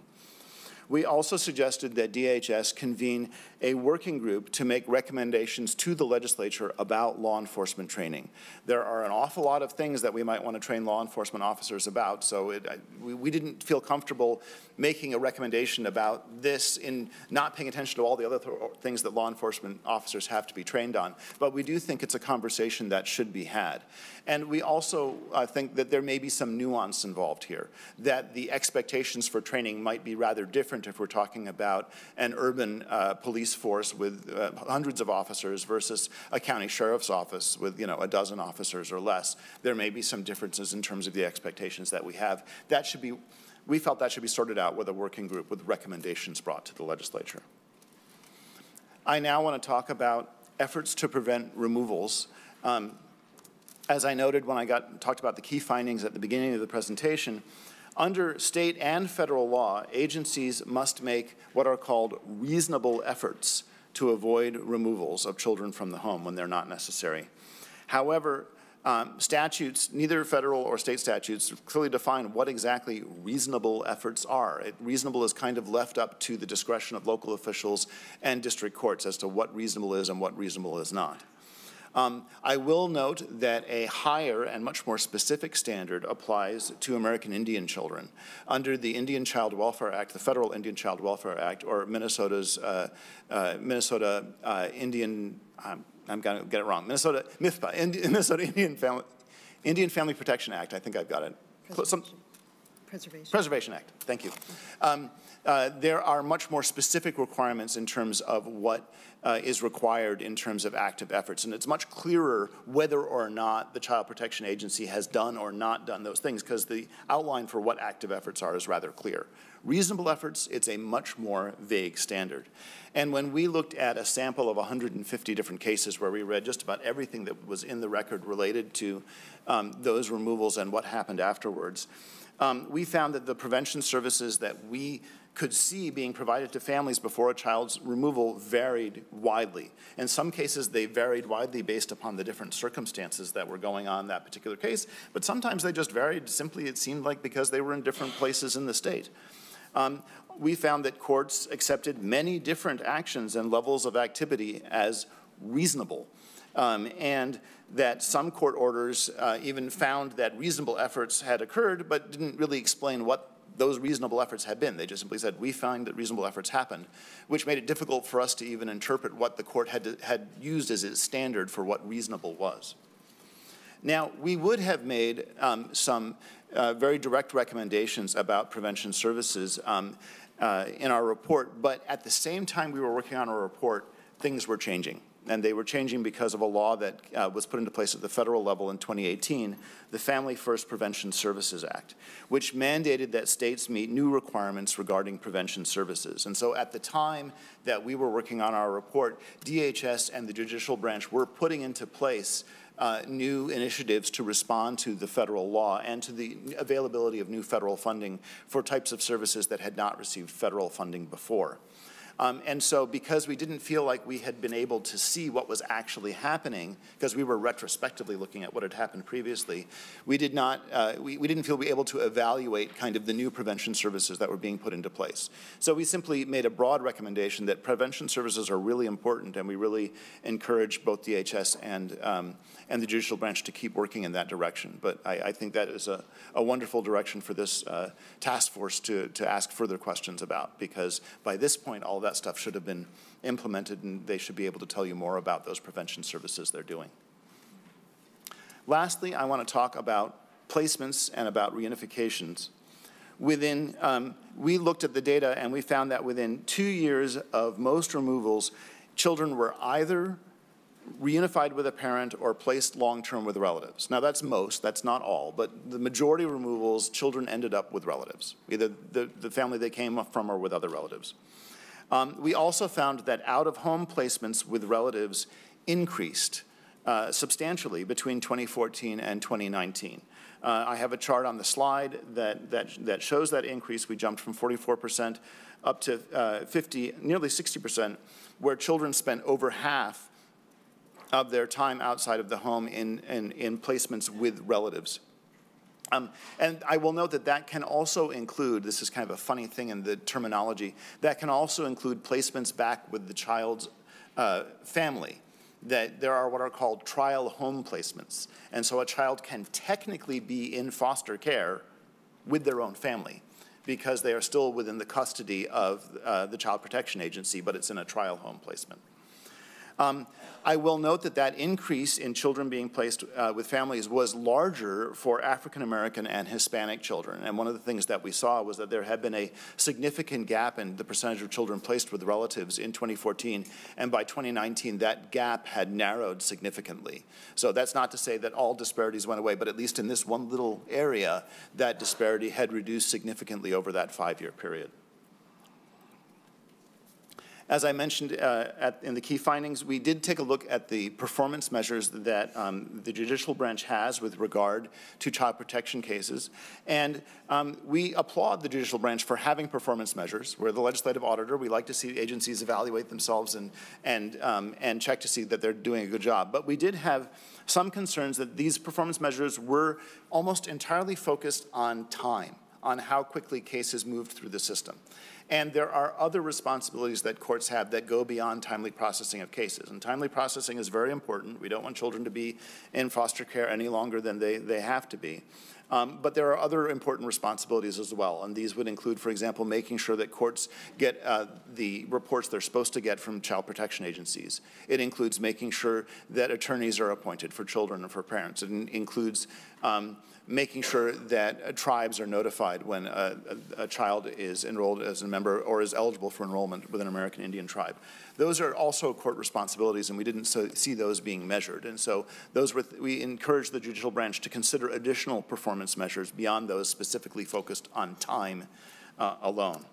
We also suggested that DHS convene a working group to make recommendations to the legislature about law enforcement training. There are an awful lot of things that we might want to train law enforcement officers about, so it, I, we, we didn't feel comfortable making a recommendation about this in not paying attention to all the other th things that law enforcement officers have to be trained on. But we do think it's a conversation that should be had. And we also uh, think that there may be some nuance involved here, that the expectations for training might be rather different if we're talking about an urban uh, police force with uh, hundreds of officers versus a county sheriff's office with, you know, a dozen officers or less. There may be some differences in terms of the expectations that we have. That should be we felt that should be sorted out with a working group with recommendations brought to the legislature. I now want to talk about efforts to prevent removals. Um, as I noted when I got talked about the key findings at the beginning of the presentation, under state and federal law, agencies must make what are called reasonable efforts to avoid removals of children from the home when they're not necessary. However, um, statutes, neither federal or state statutes, clearly define what exactly reasonable efforts are. It, reasonable is kind of left up to the discretion of local officials and district courts as to what reasonable is and what reasonable is not. Um, I will note that a higher and much more specific standard applies to American Indian children. Under the Indian Child Welfare Act, the Federal Indian Child Welfare Act, or Minnesota's uh, uh, Minnesota uh, Indian, um, I'm going to get it wrong, Minnesota, MIFPA, [LAUGHS] Minnesota Indian Family, Indian Family Protection Act, I think I've got it. Some, Preservation. Preservation Act, thank you. Um, uh, there are much more specific requirements in terms of what uh, is required in terms of active efforts. And it's much clearer whether or not the Child Protection Agency has done or not done those things because the outline for what active efforts are is rather clear. Reasonable efforts, it's a much more vague standard. And when we looked at a sample of 150 different cases where we read just about everything that was in the record related to um, those removals and what happened afterwards, um, we found that the prevention services that we could see being provided to families before a child's removal varied widely. In some cases, they varied widely based upon the different circumstances that were going on in that particular case, but sometimes they just varied simply, it seemed like, because they were in different places in the state. Um, we found that courts accepted many different actions and levels of activity as reasonable. Um, and that some court orders uh, even found that reasonable efforts had occurred, but didn't really explain what those reasonable efforts had been. They just simply said, we find that reasonable efforts happened, which made it difficult for us to even interpret what the court had, to, had used as its standard for what reasonable was. Now, we would have made um, some uh, very direct recommendations about prevention services um, uh, in our report, but at the same time we were working on our report, things were changing and they were changing because of a law that uh, was put into place at the federal level in 2018, the Family First Prevention Services Act, which mandated that states meet new requirements regarding prevention services. And so at the time that we were working on our report, DHS and the judicial branch were putting into place uh, new initiatives to respond to the federal law and to the availability of new federal funding for types of services that had not received federal funding before. Um, and so because we didn't feel like we had been able to see what was actually happening, because we were retrospectively looking at what had happened previously, we did not, uh, we, we didn't feel we were able to evaluate kind of the new prevention services that were being put into place. So we simply made a broad recommendation that prevention services are really important and we really encourage both DHS and, um, and the judicial branch to keep working in that direction. But I, I think that is a, a wonderful direction for this uh, task force to, to ask further questions about because by this point all that stuff should have been implemented and they should be able to tell you more about those prevention services they're doing. Lastly, I want to talk about placements and about reunifications. Within, um, we looked at the data and we found that within two years of most removals, children were either reunified with a parent or placed long-term with relatives. Now that's most, that's not all, but the majority of removals, children ended up with relatives, either the, the family they came from or with other relatives. Um, we also found that out-of-home placements with relatives increased uh, substantially between 2014 and 2019. Uh, I have a chart on the slide that, that, that shows that increase. We jumped from 44% up to uh, 50, nearly 60%, where children spent over half of their time outside of the home in, in, in placements with relatives. Um, and I will note that that can also include, this is kind of a funny thing in the terminology, that can also include placements back with the child's uh, family. That there are what are called trial home placements. And so a child can technically be in foster care with their own family because they are still within the custody of uh, the Child Protection Agency, but it's in a trial home placement. Um, I will note that that increase in children being placed uh, with families was larger for African American and Hispanic children. And one of the things that we saw was that there had been a significant gap in the percentage of children placed with relatives in 2014. And by 2019, that gap had narrowed significantly. So that's not to say that all disparities went away, but at least in this one little area, that disparity had reduced significantly over that five year period. As I mentioned uh, at, in the key findings, we did take a look at the performance measures that um, the judicial branch has with regard to child protection cases. And um, we applaud the judicial branch for having performance measures. We're the legislative auditor. We like to see agencies evaluate themselves and, and, um, and check to see that they're doing a good job. But we did have some concerns that these performance measures were almost entirely focused on time, on how quickly cases moved through the system. And there are other responsibilities that courts have that go beyond timely processing of cases. And timely processing is very important. We don't want children to be in foster care any longer than they, they have to be. Um, but there are other important responsibilities as well, and these would include, for example, making sure that courts get uh, the reports they're supposed to get from child protection agencies. It includes making sure that attorneys are appointed for children and for parents. It includes um, making sure that uh, tribes are notified when a, a, a, child is enrolled as a member or is eligible for enrollment with an American Indian tribe. Those are also court responsibilities, and we didn't so, see those being measured. And so those were we encourage the judicial branch to consider additional performance measures beyond those specifically focused on time uh, alone.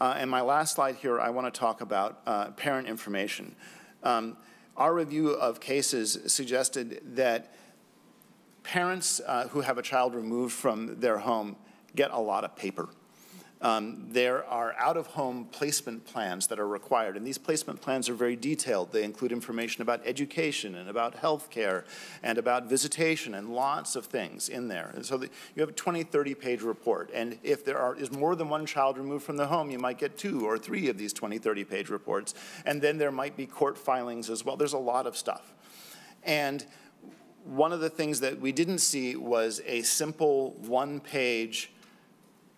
Uh, and my last slide here, I want to talk about uh, parent information. Um, our review of cases suggested that parents uh, who have a child removed from their home get a lot of paper. Um, there are out-of-home placement plans that are required, and these placement plans are very detailed. They include information about education and about health care and about visitation and lots of things in there. And so the, you have a 20, 30-page report, and if there are, is more than one child removed from the home, you might get two or three of these 20, 30-page reports, and then there might be court filings as well. There's a lot of stuff. And one of the things that we didn't see was a simple one-page,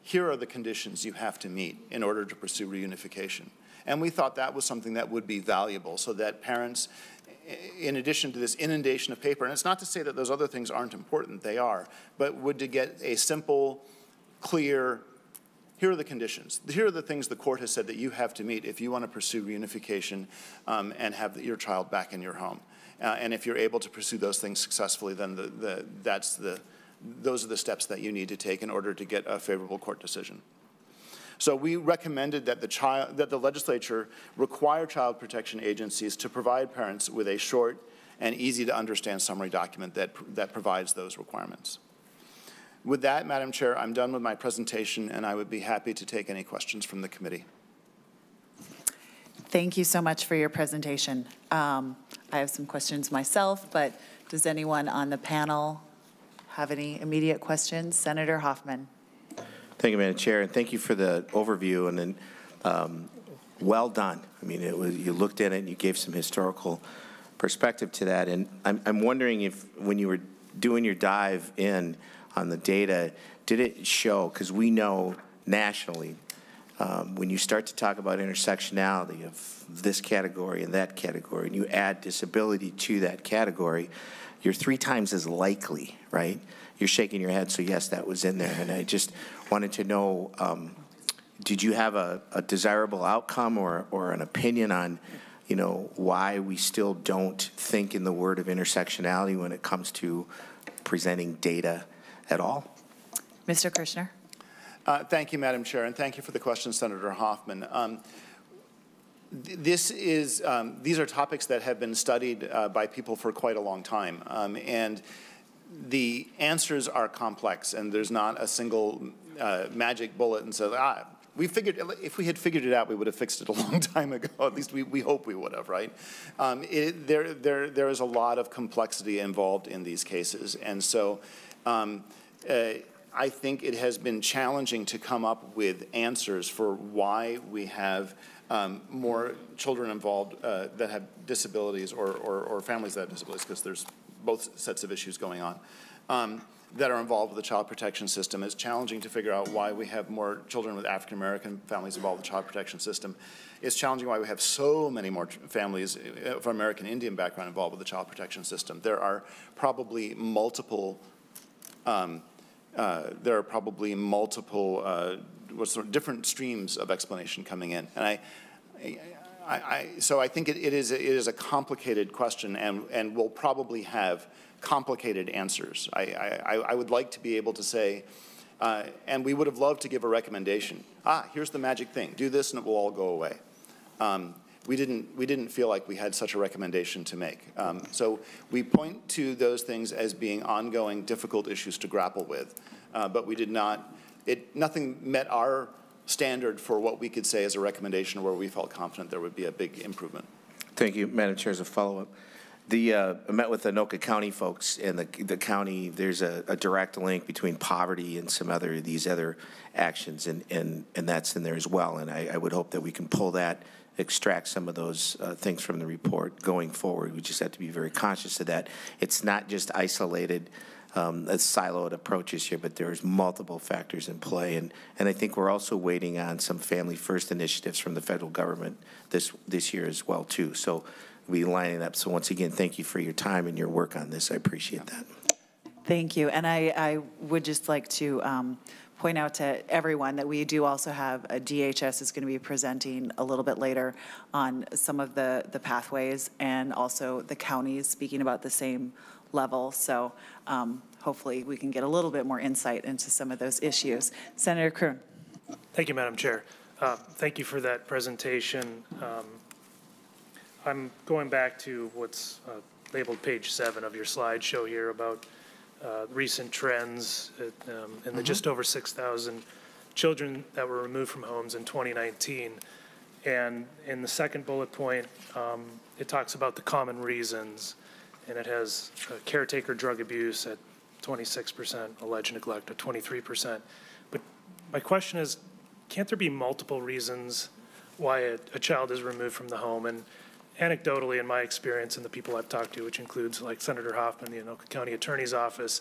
here are the conditions you have to meet in order to pursue reunification. And we thought that was something that would be valuable so that parents, in addition to this inundation of paper, and it's not to say that those other things aren't important, they are, but would to get a simple, clear, here are the conditions. Here are the things the court has said that you have to meet if you want to pursue reunification um, and have your child back in your home. Uh, and if you're able to pursue those things successfully, then the, the, that's the, those are the steps that you need to take in order to get a favorable court decision. So we recommended that the, child, that the legislature require child protection agencies to provide parents with a short and easy to understand summary document that, that provides those requirements. With that, Madam Chair, I'm done with my presentation and I would be happy to take any questions from the committee. Thank you so much for your presentation. Um, I have some questions myself, but does anyone on the panel have any immediate questions? Senator Hoffman. Thank you, Madam Chair, and thank you for the overview and then um, well done. I mean, it was, you looked at it and you gave some historical perspective to that. And I'm, I'm wondering if when you were doing your dive in on the data, did it show, because we know nationally um, when you start to talk about intersectionality of this category and that category, and you add disability to that category, you're three times as likely, right? You're shaking your head, so yes, that was in there. And I just wanted to know, um, did you have a, a desirable outcome or, or an opinion on, you know, why we still don't think in the word of intersectionality when it comes to presenting data at all? Mr. Kirchner. Uh, thank you, Madam Chair, and thank you for the question, Senator Hoffman. Um, this is, um, these are topics that have been studied uh, by people for quite a long time, um, and the answers are complex, and there's not a single uh, magic bullet and says, ah, we figured, if we had figured it out, we would have fixed it a [LAUGHS] long time ago. At least we, we hope we would have, right? Um, it, there, there, there is a lot of complexity involved in these cases, and so um, uh, I think it has been challenging to come up with answers for why we have um, more children involved uh, that have disabilities or, or, or, families that have disabilities, because there's both sets of issues going on. Um, that are involved with the child protection system. It's challenging to figure out why we have more children with African American families involved with the child protection system. It's challenging why we have so many more families uh, of American Indian background involved with the child protection system. There are probably multiple um, uh, there are probably multiple, uh, what's the, different streams of explanation coming in. And I, I, I, so I think it, it, is, it is a complicated question and, and will probably have complicated answers. I, I, I would like to be able to say, uh, and we would have loved to give a recommendation. Ah, here's the magic thing. Do this and it will all go away. Um, we didn't, we didn't feel like we had such a recommendation to make. Um, so we point to those things as being ongoing, difficult issues to grapple with. Uh, but we did not, it, nothing met our standard for what we could say as a recommendation where we felt confident there would be a big improvement. Thank you, Madam Chair. As a follow-up, the uh, I met with the Anoka County folks, and the the county there's a, a direct link between poverty and some other these other actions, and and and that's in there as well. And I, I would hope that we can pull that, extract some of those uh, things from the report going forward. We just have to be very conscious of that. It's not just isolated um, as siloed approaches here, but there's multiple factors in play. And, and I think we're also waiting on some family first initiatives from the federal government this, this year as well, too. So we lining up. So once again, thank you for your time and your work on this. I appreciate that. Thank you. And I, I would just like to um, point out to everyone that we do also have, a DHS is going to be presenting a little bit later on some of the, the pathways and also the counties speaking about the same level. So um, hopefully we can get a little bit more insight into some of those issues. Senator Kreun. Thank you, Madam Chair. Uh, Thank you for that presentation. Um, I'm going back to what's uh, labeled page seven of your slideshow here about uh, recent trends at, um, in the just over 6,000 children that were removed from homes in 2019. And in the second bullet point, um, it talks about the common reasons, and it has uh, caretaker drug abuse at 26%, alleged neglect at 23%. But my question is, can't there be multiple reasons why a, a child is removed from the home? And anecdotally, in my experience and the people I've talked to, which includes like Senator Hoffman, the Anoka County Attorney's Office,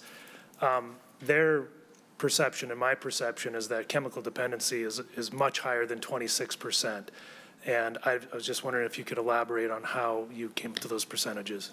um, their perception and my perception is that chemical dependency is, is much higher than 26%. And I, I was just wondering if you could elaborate on how you came to those percentages.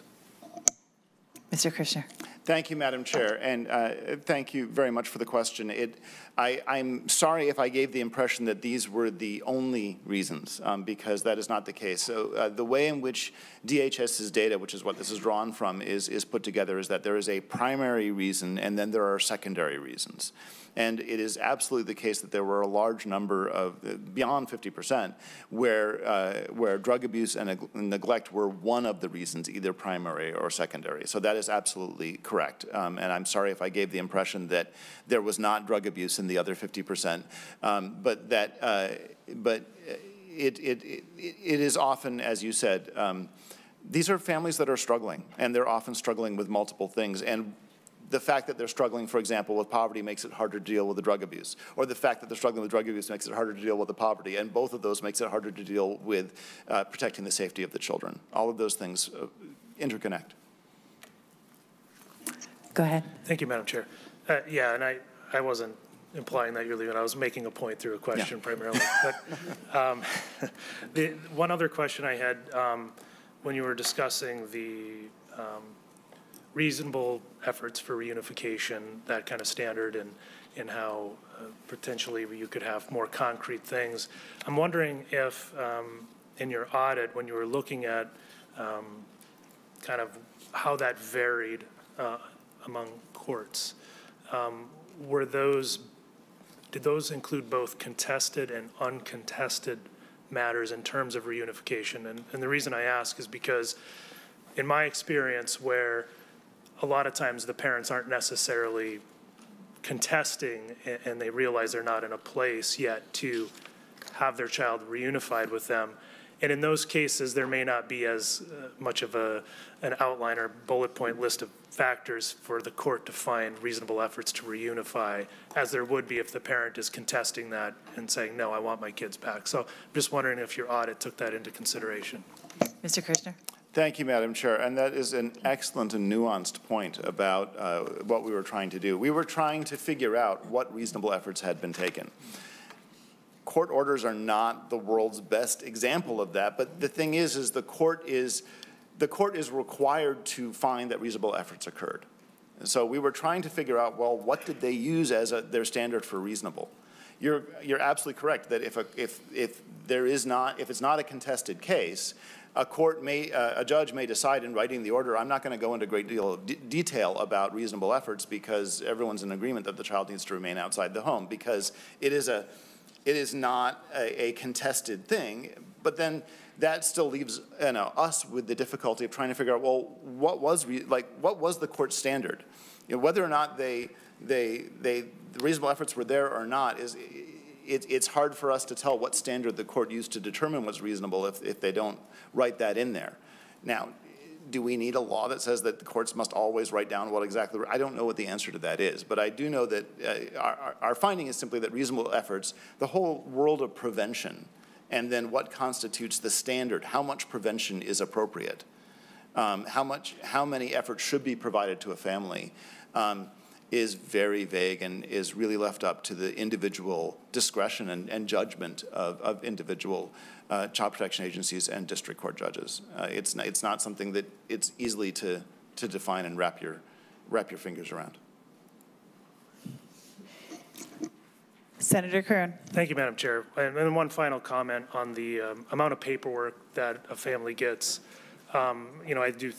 Mr. Kirchner. Thank you, Madam Chair, and uh, thank you very much for the question. It, I, am sorry if I gave the impression that these were the only reasons, um, because that is not the case. So uh, the way in which DHS's data, which is what this is drawn from, is, is put together is that there is a primary reason and then there are secondary reasons. And it is absolutely the case that there were a large number of, beyond 50%, where, uh, where drug abuse and neglect were one of the reasons, either primary or secondary. So that is absolutely correct. Um, and I'm sorry if I gave the impression that there was not drug abuse in the other 50%, um, but that, uh, but it, it, it, it is often, as you said, um, these are families that are struggling, and they're often struggling with multiple things. And the fact that they're struggling, for example, with poverty makes it harder to deal with the drug abuse, or the fact that they're struggling with drug abuse makes it harder to deal with the poverty, and both of those makes it harder to deal with uh, protecting the safety of the children. All of those things uh, interconnect. Go ahead. Thank you, Madam Chair. Uh, yeah, and I, I wasn't implying that you're leaving. I was making a point through a question yeah. primarily. But um, [LAUGHS] the one other question I had um, when you were discussing the um, reasonable efforts for reunification, that kind of standard, and, and how uh, potentially you could have more concrete things. I'm wondering if um, in your audit, when you were looking at um, kind of how that varied uh, among courts, um, were those, did those include both contested and uncontested matters in terms of reunification? And, and the reason I ask is because in my experience where a lot of times the parents aren't necessarily contesting and they realize they're not in a place yet to have their child reunified with them. And in those cases, there may not be as uh, much of a, an outline or bullet point list of factors for the court to find reasonable efforts to reunify, as there would be if the parent is contesting that and saying, no, I want my kids back. So I'm just wondering if your audit took that into consideration. Mr. Kirchner. Thank you, Madam Chair. And that is an excellent and nuanced point about uh, what we were trying to do. We were trying to figure out what reasonable efforts had been taken. Court orders are not the world's best example of that, but the thing is, is the court is, the court is required to find that reasonable efforts occurred. And so we were trying to figure out, well, what did they use as a, their standard for reasonable? You're, you're absolutely correct that if, a, if, if there is not, if it's not a contested case, a court may, uh, a judge may decide in writing the order, I'm not going to go into a great deal of detail about reasonable efforts because everyone's in agreement that the child needs to remain outside the home because it is a, it is not a, a contested thing. But then that still leaves you know, us with the difficulty of trying to figure out, well, what was like what was the court standard? You know, whether or not they they they the reasonable efforts were there or not is it, it's hard for us to tell what standard the court used to determine what's reasonable if, if they don't write that in there. Now, do we need a law that says that the courts must always write down what exactly, I don't know what the answer to that is, but I do know that uh, our, our finding is simply that reasonable efforts, the whole world of prevention, and then what constitutes the standard, how much prevention is appropriate, um, how much, how many efforts should be provided to a family, um, is very vague and is really left up to the individual discretion and, and judgment of, of individual uh, child protection agencies and district court judges. Uh, it's, not, it's not something that it's easily to, to define and wrap your, wrap your fingers around. Senator Kreun. Thank you, Madam Chair. And then one final comment on the um, amount of paperwork that a family gets. Um, you know, I do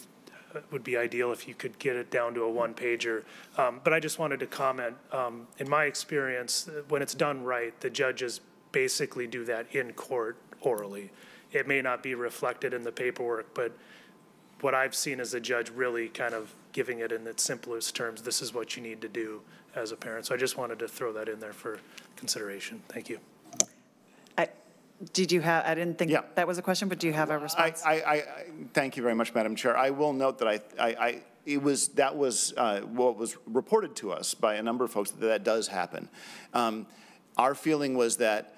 would be ideal if you could get it down to a one pager. Um, but I just wanted to comment. Um, in my experience, when it's done right, the judges basically do that in court orally. It may not be reflected in the paperwork, but what I've seen is the judge really kind of giving it in its simplest terms. This is what you need to do as a parent. So I just wanted to throw that in there for consideration. Thank you. Did you have, I didn't think Yeah. that was a question, but do you have a response? I, I, I- thank you very much, Madam Chair. I will note that I, I, I it was, that was uh, what was reported to us by a number of folks that that does happen. Um, Our feeling was that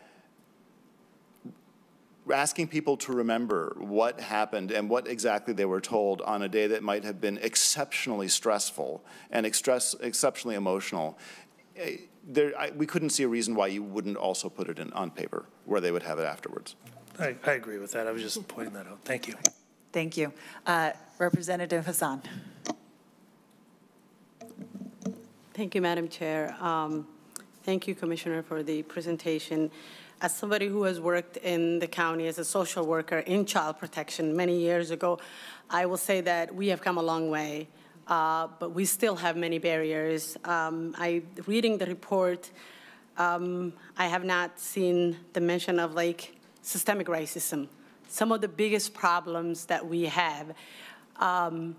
asking people to remember what happened and what exactly they were told on a day that might have been exceptionally stressful and express, exceptionally emotional, eh, there, I, we couldn't see a reason why you wouldn't also put it in, on paper where they would have it afterwards. I, I agree with that. I was just pointing that out. Thank you. Thank you. Uh, Representative Hassan. Thank you, Madam Chair. Um, Thank you, Commissioner, for the presentation. As somebody who has worked in the county as a social worker in child protection many years ago, I will say that we have come a long way, uh, but we still have many barriers. Um, I, reading the report, um, I have not seen the mention of like systemic racism. Some of the biggest problems that we have um,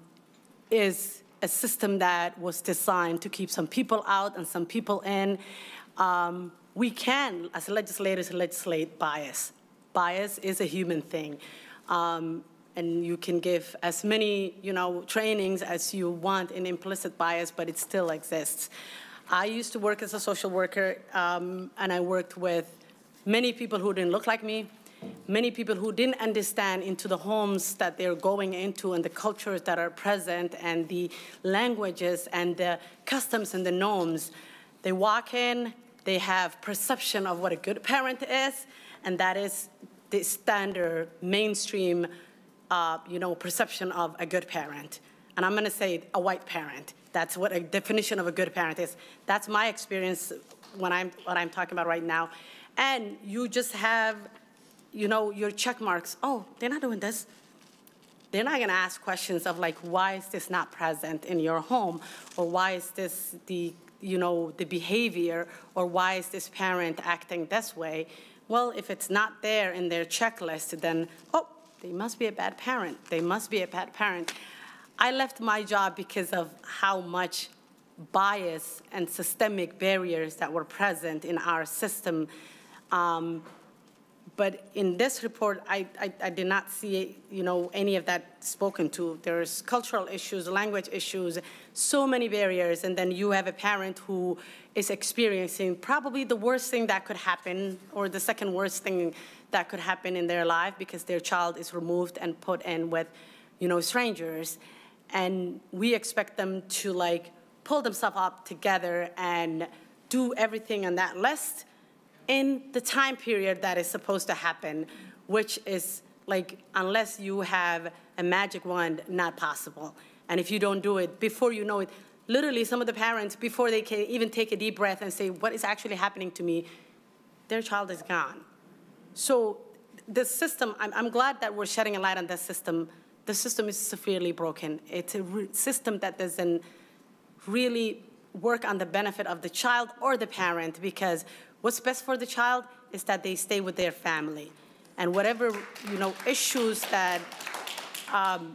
is a system that was designed to keep some people out and some people in. Um, we can, as legislators, legislate bias. Bias is a human thing. Um, and you can give as many, you know, trainings as you want in implicit bias, but it still exists. I used to work as a social worker, um, and I worked with many people who didn't look like me, many people who didn't understand into the homes that they're going into and the cultures that are present and the languages and the customs and the norms. They walk in, they have perception of what a good parent is, and that is the standard mainstream, uh, you know, perception of a good parent. And I'm going to say a white parent. That's what a definition of a good parent is. That's my experience when I'm what I'm talking about right now. And you just have, you know, your check marks. Oh, they're not doing this. They're not going to ask questions of like, why is this not present in your home, or why is this the you know, the behavior or why is this parent acting this way? Well, if it's not there in their checklist, then, oh, they must be a bad parent. They must be a bad parent. I left my job because of how much bias and systemic barriers that were present in our system. Um, but in this report, I, I, I, did not see, you know, any of that spoken to. There's cultural issues, language issues, so many barriers, and then you have a parent who is experiencing probably the worst thing that could happen, or the second worst thing that could happen in their life because their child is removed and put in with, you know, strangers. And we expect them to like pull themselves up together and do everything on that list in the time period that is supposed to happen, which is like, unless you have a magic wand, not possible. And if you don't do it, before you know it, literally some of the parents, before they can even take a deep breath and say, what is actually happening to me, their child is gone. So the system, I'm, I'm glad that we're shedding a light on this system. The system is severely broken. It's a system that doesn't really work on the benefit of the child or the parent because what's best for the child is that they stay with their family. And whatever, you know, issues that um,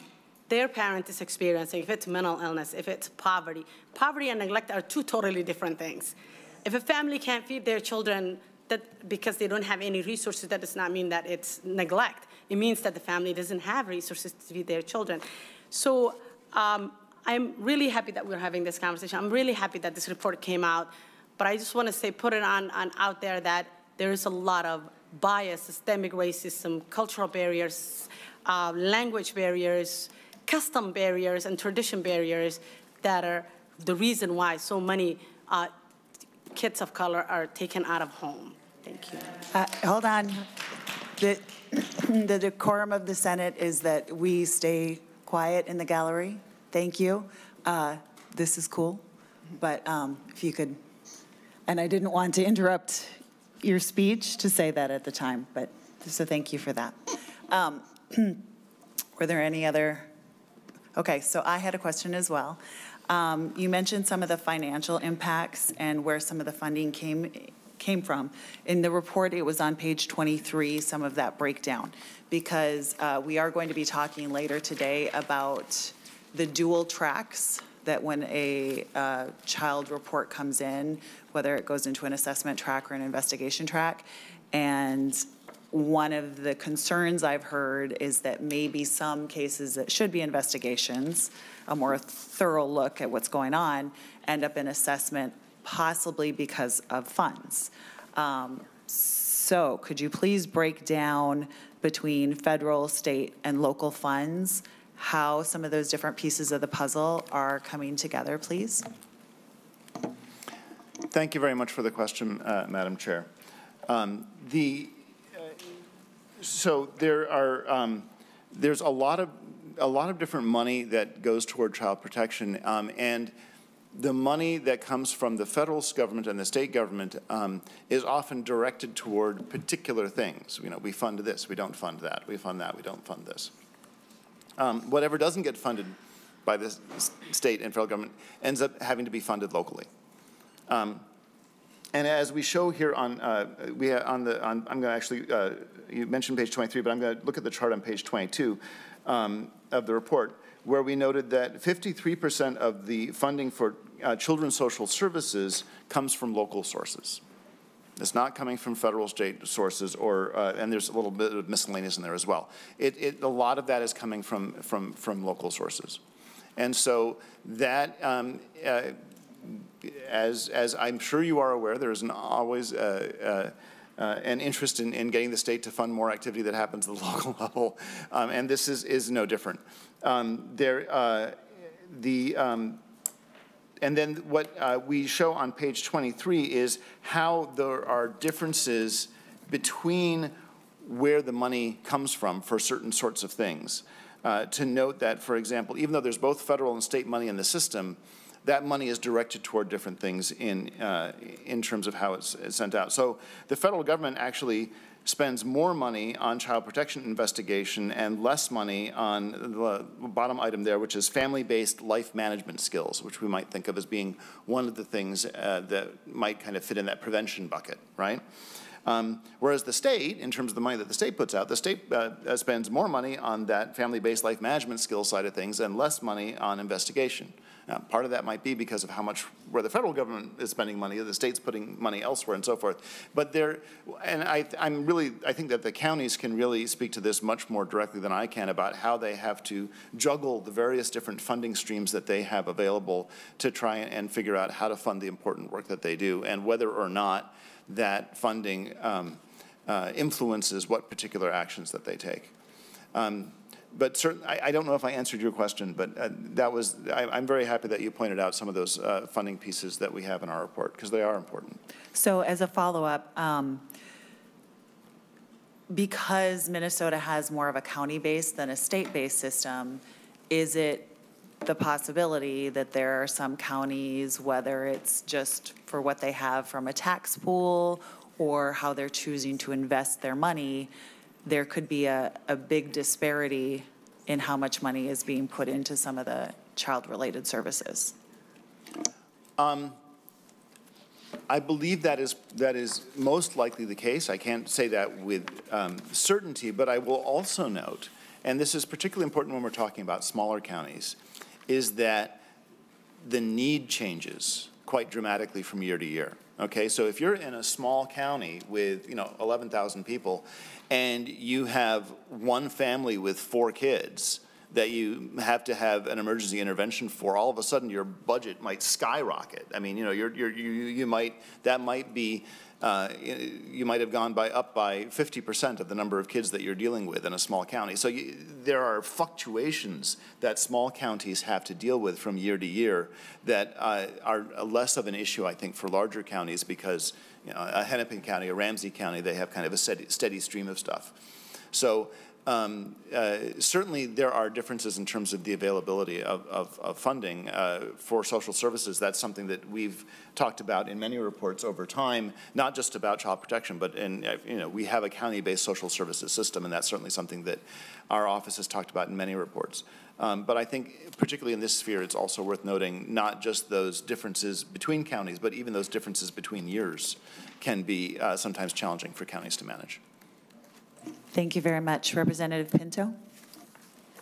their parent is experiencing, if it's mental illness, if it's poverty, poverty and neglect are two totally different things. If a family can't feed their children that because they don't have any resources, that does not mean that it's neglect. It means that the family doesn't have resources to feed their children. So um, I'm really happy that we're having this conversation. I'm really happy that this report came out. But I just want to say, put it on, on out there that there is a lot of bias, systemic racism, cultural barriers, uh, language barriers, custom barriers, and tradition barriers that are the reason why so many uh, kids of color are taken out of home. Thank you. Uh, Hold on. The [CLEARS THROAT] the decorum of the Senate is that we stay quiet in the gallery. Thank you. Uh, This is cool, but um, if you could, and I didn't want to interrupt your speech to say that at the time, but, so thank you for that. Um, [CLEARS THROAT] Were there any other, okay, so I had a question as well. Um, You mentioned some of the financial impacts and where some of the funding came, came from. In the report, it was on page 23, some of that breakdown, because uh, we are going to be talking later today about the dual tracks that when a uh, child report comes in, whether it goes into an assessment track or an investigation track, and one of the concerns I've heard is that maybe some cases that should be investigations, a more thorough look at what's going on, end up in assessment, possibly because of funds. Um, So could you please break down between federal, state, and local funds, how some of those different pieces of the puzzle are coming together, please? Thank you very much for the question, uh, Madam Chair. Um, The, so there are, um, there's a lot of, a lot of different money that goes toward child protection, um, and the money that comes from the federal government and the state government um, is often directed toward particular things. You know, we fund this, we don't fund that, we fund that, we don't fund this. Um, Whatever doesn't get funded by the state and federal government ends up having to be funded locally. Um, And as we show here on, uh, we, on the, on, I'm going to actually, uh, you mentioned page 23, but I'm going to look at the chart on page 22 um, of the report, where we noted that 53% of the funding for uh, children's social services comes from local sources. It's not coming from federal, state sources, or, uh, and there's a little bit of miscellaneous in there as well. It, it, a lot of that is coming from, from, from local sources. And so that, um, uh, as, as I'm sure you are aware, there is an always uh, uh, uh, an interest in, in getting the state to fund more activity that happens at the [LAUGHS] local level, um, and this is, is no different. Um, there, uh, the, um, and then what uh, we show on page 23 is how there are differences between where the money comes from for certain sorts of things. Uh, to note that, for example, even though there's both federal and state money in the system, that money is directed toward different things in, uh, in terms of how it's, it's sent out. So the federal government actually spends more money on child protection investigation and less money on the bottom item there, which is family-based life management skills, which we might think of as being one of the things uh, that might kind of fit in that prevention bucket, right? Um, whereas the state, in terms of the money that the state puts out, the state uh, uh, spends more money on that family-based life management skills side of things and less money on investigation. Now, part of that might be because of how much, where the federal government is spending money, the state's putting money elsewhere and so forth. But there, and I, I'm really, I think that the counties can really speak to this much more directly than I can about how they have to juggle the various different funding streams that they have available to try and figure out how to fund the important work that they do and whether or not that funding um, uh, influences what particular actions that they take. Um, but certain, I, I don't know if I answered your question, but uh, that was, I, I'm very happy that you pointed out some of those uh, funding pieces that we have in our report, because they are important. So as a follow-up, um, because Minnesota has more of a county-based than a state-based system, is it the possibility that there are some counties, whether it's just for what they have from a tax pool or how they're choosing to invest their money, there could be a, a big disparity in how much money is being put into some of the child-related services? Um, I believe that is, that is most likely the case. I can't say that with um, certainty, but I will also note, and this is particularly important when we're talking about smaller counties, is that the need changes quite dramatically from year to year. Okay, so if you're in a small county with, you know, 11,000 people and you have one family with four kids that you have to have an emergency intervention for, all of a sudden your budget might skyrocket. I mean, you know, you're, you're, you, you might, that might be uh, you might have gone by up by 50% of the number of kids that you're dealing with in a small county. So you, there are fluctuations that small counties have to deal with from year to year that uh, are less of an issue, I think, for larger counties because you know, a Hennepin County, a Ramsey County, they have kind of a steady, steady stream of stuff. So um, uh, certainly there are differences in terms of the availability of, of, of funding uh, for social services. That's something that we've talked about in many reports over time, not just about child protection, but in, uh, you know, we have a county-based social services system, and that's certainly something that our office has talked about in many reports. Um, but I think, particularly in this sphere, it's also worth noting not just those differences between counties, but even those differences between years can be uh, sometimes challenging for counties to manage. Thank you very much. Representative Pinto?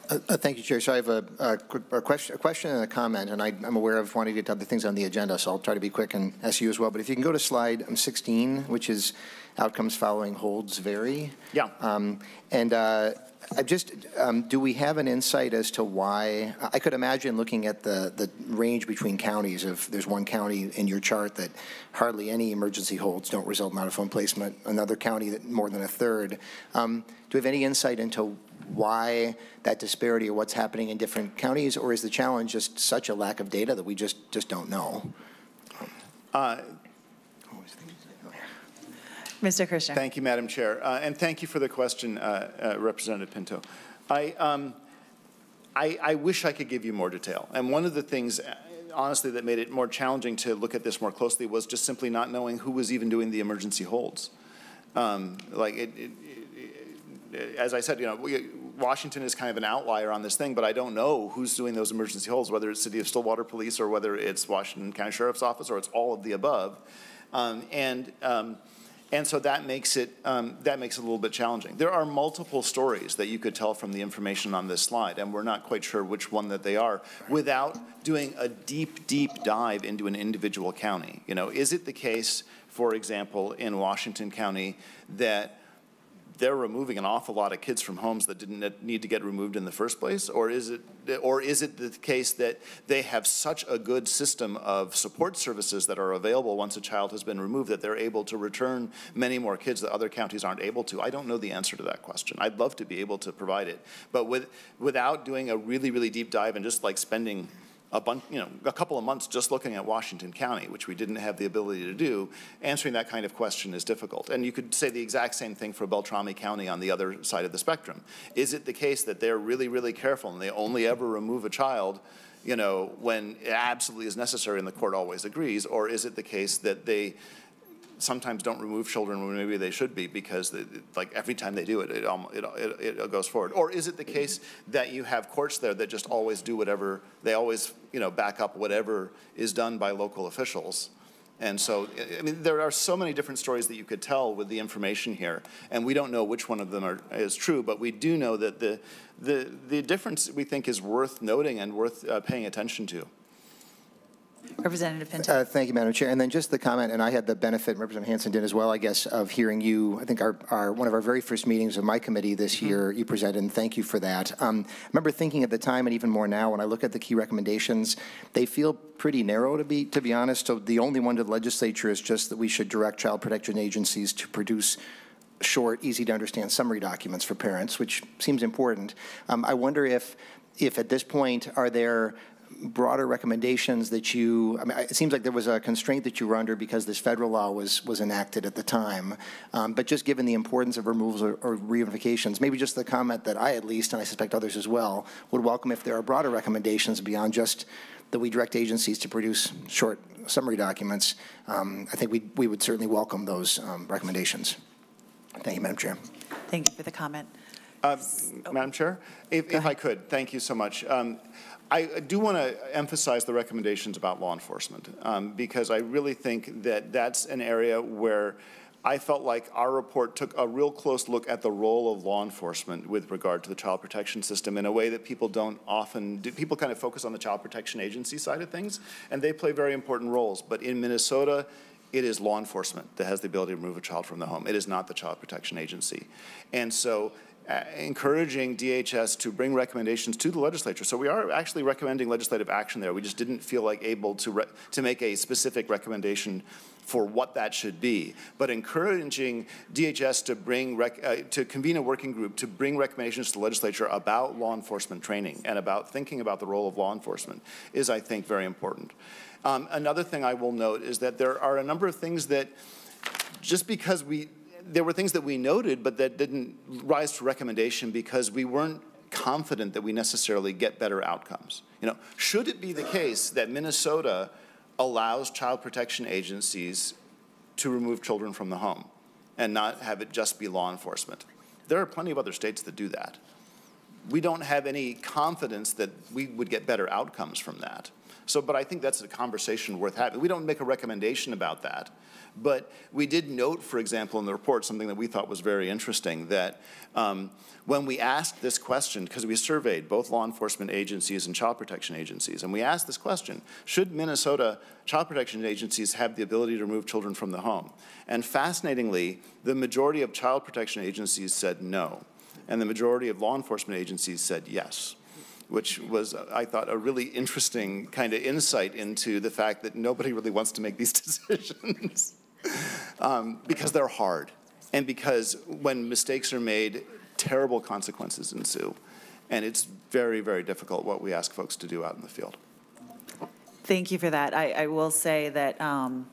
Uh, uh, thank you, Chair. So I have a, a, a, question, a question and a comment, and I, am aware of wanting to get to other things on the agenda, so I'll try to be quick and ask you as well. But if you can go to slide um, 16, which is outcomes following holds vary. Yeah. Um, and uh, I just, um, do we have an insight as to why? I could imagine looking at the, the range between counties. If there's one county in your chart that hardly any emergency holds don't result in out-of-home placement, another county that more than a third. Um, do we have any insight into why that disparity or what's happening in different counties, or is the challenge just such a lack of data that we just, just don't know? Uh, Mr. Kirchner. Thank you, Madam Chair. Uh, and thank you for the question, uh, uh, Representative Pinto. I, um, I, I, wish I could give you more detail. And one of the things, uh, honestly, that made it more challenging to look at this more closely was just simply not knowing who was even doing the emergency holds. Um, like, it, it, it, as I said, you know, we, Washington is kind of an outlier on this thing, but I don't know who's doing those emergency holds, whether it's City of Stillwater Police or whether it's Washington County Sheriff's Office or it's all of the above. Um, and um, and so that makes it um, that makes it a little bit challenging. There are multiple stories that you could tell from the information on this slide, and we're not quite sure which one that they are, without doing a deep, deep dive into an individual county. You know, is it the case, for example, in Washington County that they're removing an awful lot of kids from homes that didn't need to get removed in the first place? Or is it, or is it the case that they have such a good system of support services that are available once a child has been removed that they're able to return many more kids that other counties aren't able to? I don't know the answer to that question. I'd love to be able to provide it. But with, without doing a really, really deep dive and just like spending a bunch, you know, a couple of months just looking at Washington County, which we didn't have the ability to do, answering that kind of question is difficult. And you could say the exact same thing for Beltrami County on the other side of the spectrum. Is it the case that they're really, really careful and they only ever remove a child, you know, when it absolutely is necessary and the court always agrees, or is it the case that they sometimes don't remove children when maybe they should be because they, like every time they do it, it, it, it, it goes forward? Or is it the case that you have courts there that just always do whatever, they always, you know, back up whatever is done by local officials? And so, I mean, there are so many different stories that you could tell with the information here, and we don't know which one of them are, is true, but we do know that the, the, the difference we think is worth noting and worth uh, paying attention to. Representative Pinto. Uh, thank you, Madam Chair. And then just the comment, and I had the benefit, Representative Hansen did as well, I guess, of hearing you, I think our, our one of our very first meetings of my committee this mm -hmm. year, you presented, and thank you for that. Um, I remember thinking at the time, and even more now, when I look at the key recommendations, they feel pretty narrow, to be, to be honest. So the only one to the legislature is just that we should direct child protection agencies to produce short, easy-to-understand summary documents for parents, which seems important. Um, I wonder if, if at this point, are there broader recommendations that you, I mean, it seems like there was a constraint that you were under because this federal law was, was enacted at the time. Um, but just given the importance of removals or, or reunifications, maybe just the comment that I at least, and I suspect others as well, would welcome if there are broader recommendations beyond just that we direct agencies to produce short summary documents. Um, I think we, we would certainly welcome those um, recommendations. Thank you, Madam Chair. Thank you for the comment. Uh, Madam Chair, if, if I could, thank you so much. Um, I do want to emphasize the recommendations about law enforcement um, because I really think that that's an area where I felt like our report took a real close look at the role of law enforcement with regard to the child protection system in a way that people don't often do. People kind of focus on the child protection agency side of things, and they play very important roles. But in Minnesota, it is law enforcement that has the ability to remove a child from the home. It is not the child protection agency. And so encouraging DHS to bring recommendations to the legislature. So we are actually recommending legislative action there. We just didn't feel like able to, to make a specific recommendation for what that should be, but encouraging DHS to bring uh, to convene a working group to bring recommendations to the legislature about law enforcement training and about thinking about the role of law enforcement is, I think, very important. Um, another thing I will note is that there are a number of things that just because we there were things that we noted, but that didn't rise to recommendation because we weren't confident that we necessarily get better outcomes. You know, should it be the case that Minnesota allows child protection agencies to remove children from the home and not have it just be law enforcement? There are plenty of other states that do that. We don't have any confidence that we would get better outcomes from that. So, but I think that's a conversation worth having. We don't make a recommendation about that. But we did note, for example, in the report, something that we thought was very interesting, that um, when we asked this question, because we surveyed both law enforcement agencies and child protection agencies, and we asked this question, should Minnesota child protection agencies have the ability to remove children from the home? And fascinatingly, the majority of child protection agencies said no, and the majority of law enforcement agencies said yes which was, I thought, a really interesting kind of insight into the fact that nobody really wants to make these [LAUGHS] decisions um, because they're hard and because when mistakes are made, terrible consequences ensue. And it's very, very difficult what we ask folks to do out in the field. Thank you for that. I, I will say that um,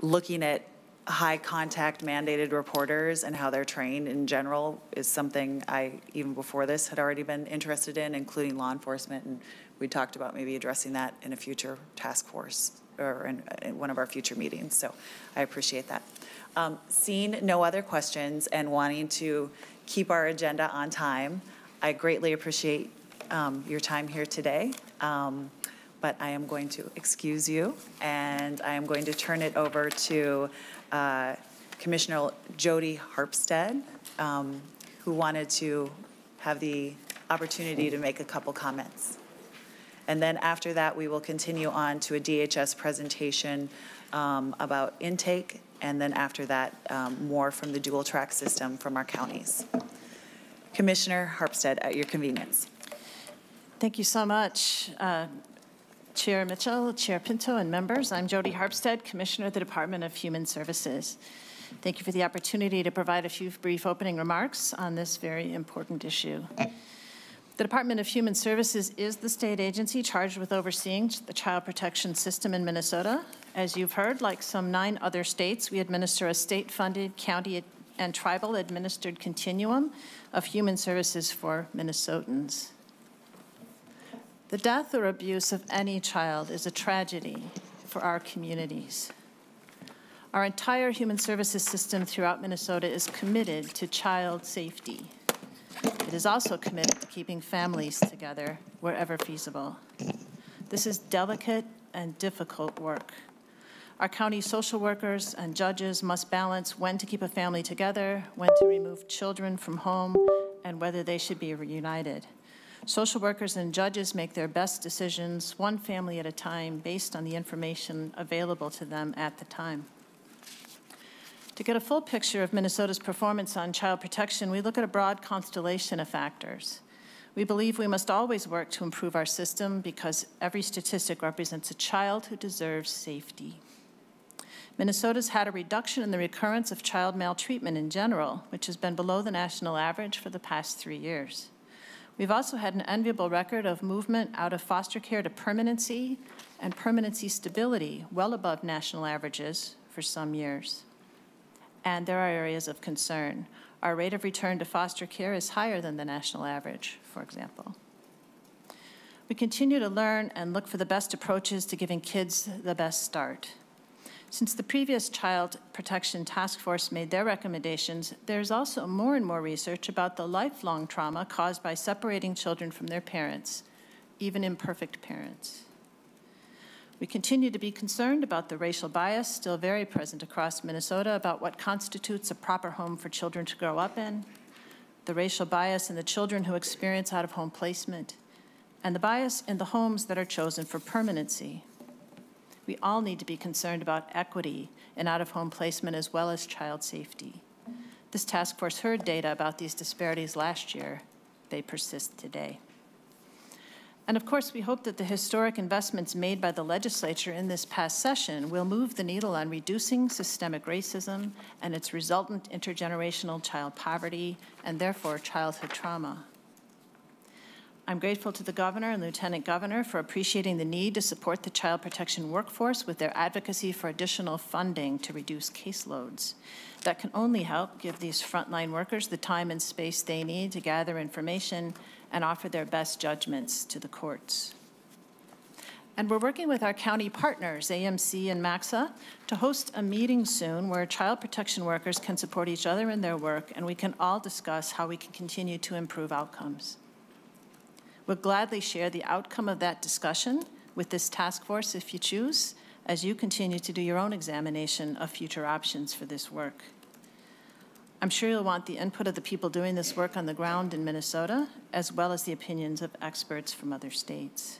looking at high contact mandated reporters and how they're trained in general is something I, even before this, had already been interested in, including law enforcement. And we talked about maybe addressing that in a future task force or in, in one of our future meetings. So I appreciate that. Um, seeing no other questions and wanting to keep our agenda on time, I greatly appreciate um, your time here today. Um, but I am going to excuse you and I am going to turn it over to uh, Commissioner Jodi Harpstead, um, who wanted to have the opportunity to make a couple comments. And then after that, we will continue on to a DHS presentation um, about intake, and then after that, um, more from the dual track system from our counties. Commissioner Harpstead, at your convenience. Thank you so much. Uh, Chair Mitchell, Chair Pinto, and members, I'm Jodi Harpstead, Commissioner of the Department of Human Services. Thank you for the opportunity to provide a few brief opening remarks on this very important issue. The Department of Human Services is the state agency charged with overseeing the child protection system in Minnesota. As you've heard, like some nine other states, we administer a state-funded, county and tribal administered continuum of human services for Minnesotans. The death or abuse of any child is a tragedy for our communities. Our entire human services system throughout Minnesota is committed to child safety. It is also committed to keeping families together wherever feasible. This is delicate and difficult work. Our county social workers and judges must balance when to keep a family together, when to remove children from home, and whether they should be reunited. Social workers and judges make their best decisions one family at a time based on the information available to them at the time. To get a full picture of Minnesota's performance on child protection, we look at a broad constellation of factors. We believe we must always work to improve our system because every statistic represents a child who deserves safety. Minnesota's had a reduction in the recurrence of child maltreatment in general, which has been below the national average for the past three years. We've also had an enviable record of movement out of foster care to permanency and permanency stability, well above national averages for some years. And there are areas of concern. Our rate of return to foster care is higher than the national average, for example. We continue to learn and look for the best approaches to giving kids the best start. Since the previous Child Protection Task Force made their recommendations, there's also more and more research about the lifelong trauma caused by separating children from their parents, even imperfect parents. We continue to be concerned about the racial bias still very present across Minnesota about what constitutes a proper home for children to grow up in, the racial bias in the children who experience out of home placement, and the bias in the homes that are chosen for permanency. We all need to be concerned about equity in out of home placement as well as child safety. This task force heard data about these disparities last year. They persist today. And of course, we hope that the historic investments made by the legislature in this past session will move the needle on reducing systemic racism and its resultant intergenerational child poverty and therefore childhood trauma. I'm grateful to the governor and lieutenant governor for appreciating the need to support the child protection workforce with their advocacy for additional funding to reduce caseloads. That can only help give these frontline workers the time and space they need to gather information and offer their best judgments to the courts. And we're working with our county partners, AMC and MACSSA, to host a meeting soon where child protection workers can support each other in their work and we can all discuss how we can continue to improve outcomes. We'll gladly share the outcome of that discussion with this task force if you choose, as you continue to do your own examination of future options for this work. I'm sure you'll want the input of the people doing this work on the ground in Minnesota, as well as the opinions of experts from other states.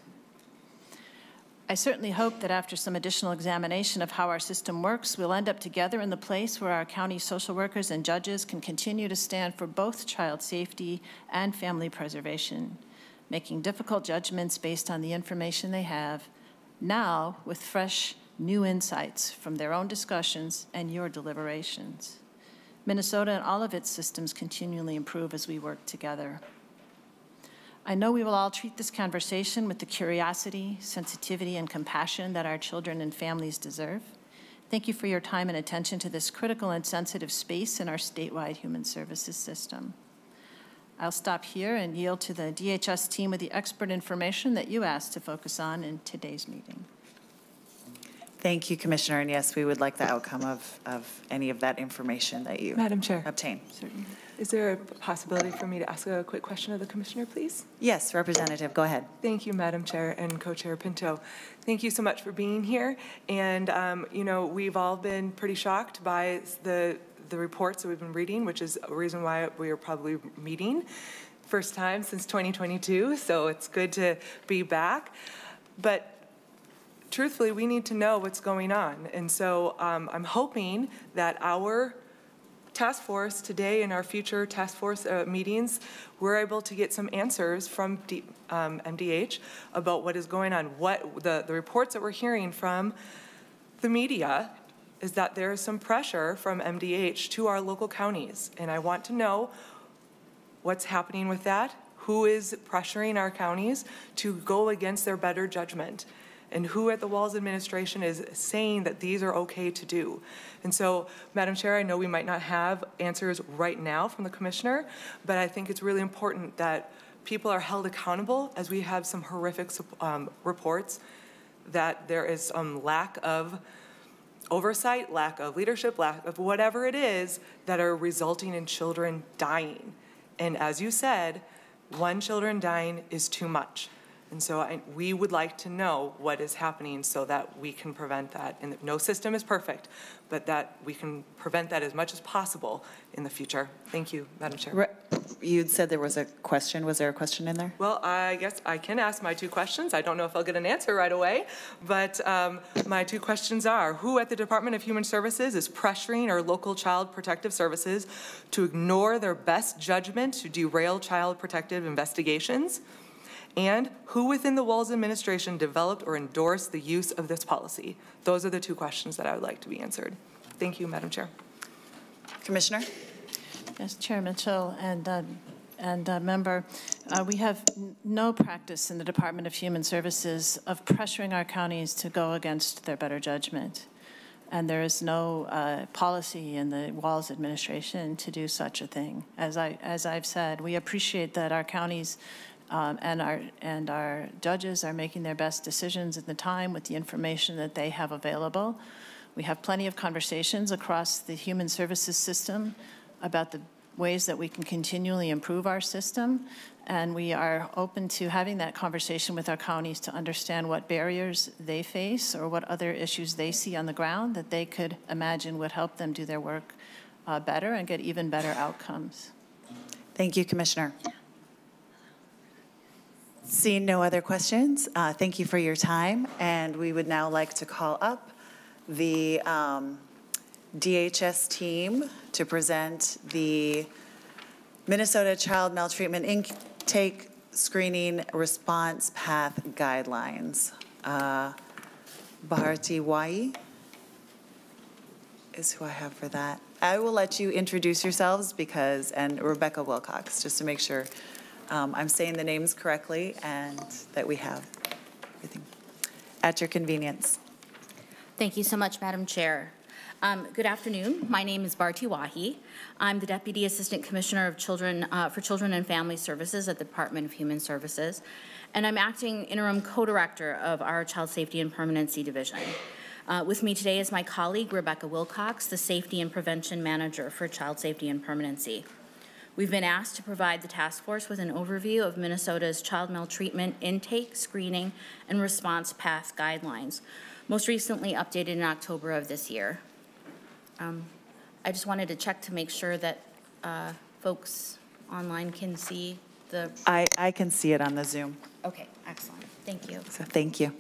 I certainly hope that after some additional examination of how our system works, we'll end up together in the place where our county social workers and judges can continue to stand for both child safety and family preservation making difficult judgments based on the information they have, now with fresh, new insights from their own discussions and your deliberations. Minnesota and all of its systems continually improve as we work together. I know we will all treat this conversation with the curiosity, sensitivity, and compassion that our children and families deserve. Thank you for your time and attention to this critical and sensitive space in our statewide human services system. I'll stop here and yield to the DHS team with the expert information that you asked to focus on in today's meeting. Thank you, Commissioner. And yes, we would like the outcome of, of any of that information that you Madam Chair. obtain. Certainly. Is there a possibility for me to ask a quick question of the Commissioner, please? Yes, Representative, go ahead. Thank you, Madam Chair and Co-Chair Pinto. Thank you so much for being here. And, um, you know, we've all been pretty shocked by the the reports that we've been reading, which is a reason why we are probably meeting first time since 2022. So it's good to be back. But truthfully, we need to know what's going on. And so um, I'm hoping that our task force today and our future task force uh, meetings, we're able to get some answers from D, um, MDH about what is going on, what the, the reports that we're hearing from the media is that there is some pressure from MDH to our local counties. And I want to know what's happening with that, who is pressuring our counties to go against their better judgment, and who at the Walz administration is saying that these are okay to do. And so, Madam Chair, I know we might not have answers right now from the commissioner, but I think it's really important that people are held accountable as we have some horrific um, reports that there is some lack of oversight, lack of leadership, lack of whatever it is that are resulting in children dying. And as you said, one children dying is too much. And so I, we would like to know what is happening so that we can prevent that. And no system is perfect, but that we can prevent that as much as possible in the future. Thank you, Madam Chair. You'd said there was a question. Was there a question in there? Well, I guess I can ask my two questions. I don't know if I'll get an answer right away, but um, my two questions are, who at the Department of Human Services is pressuring our local child protective services to ignore their best judgment to derail child protective investigations? And who within the Walz administration developed or endorsed the use of this policy? Those are the two questions that I would like to be answered. Thank you, Madam Chair. Commissioner? Yes, Chair Mitchell and, uh, and uh, member, uh, we have n- no practice in the Department of Human Services of pressuring our counties to go against their better judgment. And there is no uh, policy in the Walz administration to do such a thing. As I, as I've said, we appreciate that our counties um, and our, and our judges are making their best decisions at the time with the information that they have available. We have plenty of conversations across the human services system about the ways that we can continually improve our system. And we are open to having that conversation with our counties to understand what barriers they face or what other issues they see on the ground that they could imagine would help them do their work uh, better and get even better outcomes. Thank you, Commissioner. Seeing no other questions, uh, thank you for your time, and we would now like to call up the um, DHS team to present the Minnesota Child Maltreatment Intake Screening Response Path Guidelines. Uh, Bharti Wahi is who I have for that. I will let you introduce yourselves because, and Rebecca Wilcox, just to make sure um, I'm saying the names correctly and that we have everything at your convenience. Thank you so much, Madam Chair. Um, good afternoon. My name is Bharti Wahi. I'm the Deputy Assistant Commissioner of Children uh, for Children and Family Services at the Department of Human Services, and I'm acting interim co-director of our Child Safety and Permanency Division. Uh, with me today is my colleague Rebecca Wilcox, the Safety and Prevention Manager for Child Safety and Permanency. We've been asked to provide the task force with an overview of Minnesota's child maltreatment intake, screening, and response path guidelines, most recently updated in October of this year. Um, I just wanted to check to make sure that uh, folks online can see the, I, I can see it on the Zoom, okay, excellent, thank you. so thank you.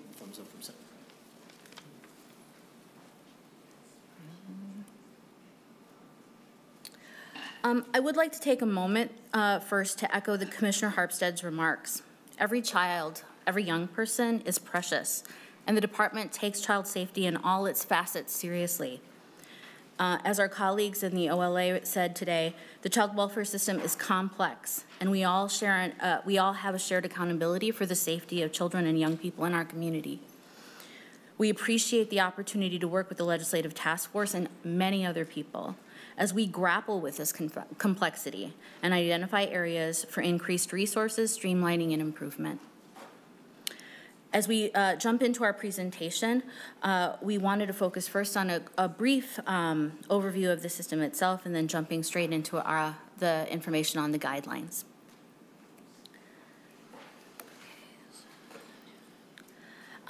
Um, I would like to take a moment uh, first to echo the Commissioner Harpstead's remarks. Every child, every young person is precious, and the department takes child safety in all its facets seriously. Uh, as our colleagues in the OLA said today, the child welfare system is complex, and we all share, an, uh, we all have a shared accountability for the safety of children and young people in our community. We appreciate the opportunity to work with the Legislative Task Force and many other people as we grapple with this complexity and identify areas for increased resources, streamlining, and improvement. As we uh, jump into our presentation, uh, we wanted to focus first on a, a brief um, overview of the system itself and then jumping straight into our, the information on the guidelines.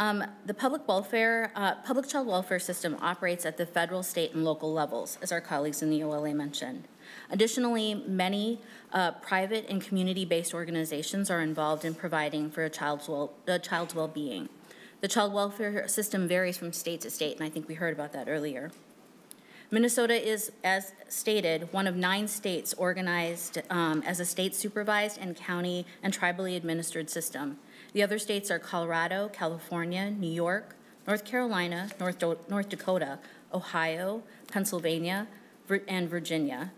Um, the public welfare, uh, public child welfare system operates at the federal, state, and local levels, as our colleagues in the OLA mentioned. Additionally, many uh, private and community-based organizations are involved in providing for a child's, well, a child's well-being. The child welfare system varies from state to state, and I think we heard about that earlier. Minnesota is, as stated, one of nine states organized um, as a state supervised and county and tribally administered system. The other states are Colorado, California, New York, North Carolina, North, Do North Dakota, Ohio, Pennsylvania, and Virginia.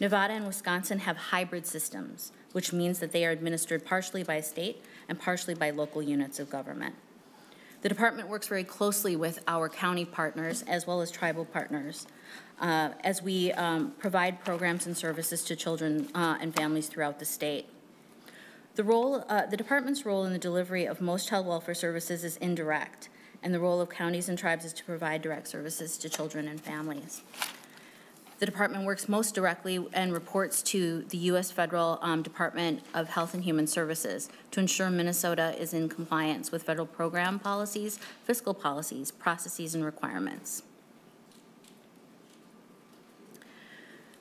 Nevada and Wisconsin have hybrid systems, which means that they are administered partially by state and partially by local units of government. The department works very closely with our county partners as well as tribal partners uh, as we um, provide programs and services to children uh, and families throughout the state. The role, uh, the department's role in the delivery of most child welfare services is indirect, and the role of counties and tribes is to provide direct services to children and families. The department works most directly and reports to the U.S. Federal um, Department of Health and Human Services to ensure Minnesota is in compliance with federal program policies, fiscal policies, processes, and requirements.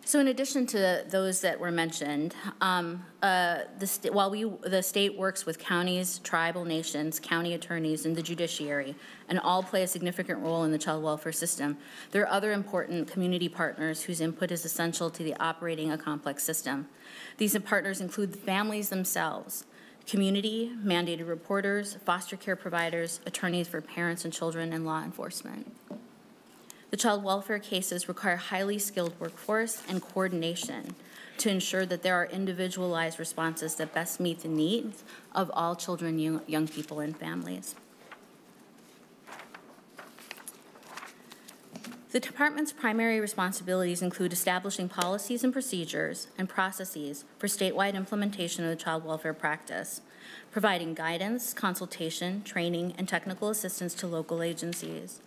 So in addition to those that were mentioned, um, uh, the while we, the state works with counties, tribal nations, county attorneys, and the judiciary, and all play a significant role in the child welfare system, there are other important community partners whose input is essential to the operating a complex system. These partners include the families themselves, community, mandated reporters, foster care providers, attorneys for parents and children, and law enforcement. The child welfare cases require highly skilled workforce and coordination to ensure that there are individualized responses that best meet the needs of all children, young, young people, and families. The department's primary responsibilities include establishing policies and procedures and processes for statewide implementation of the child welfare practice, providing guidance, consultation, training, and technical assistance to local agencies,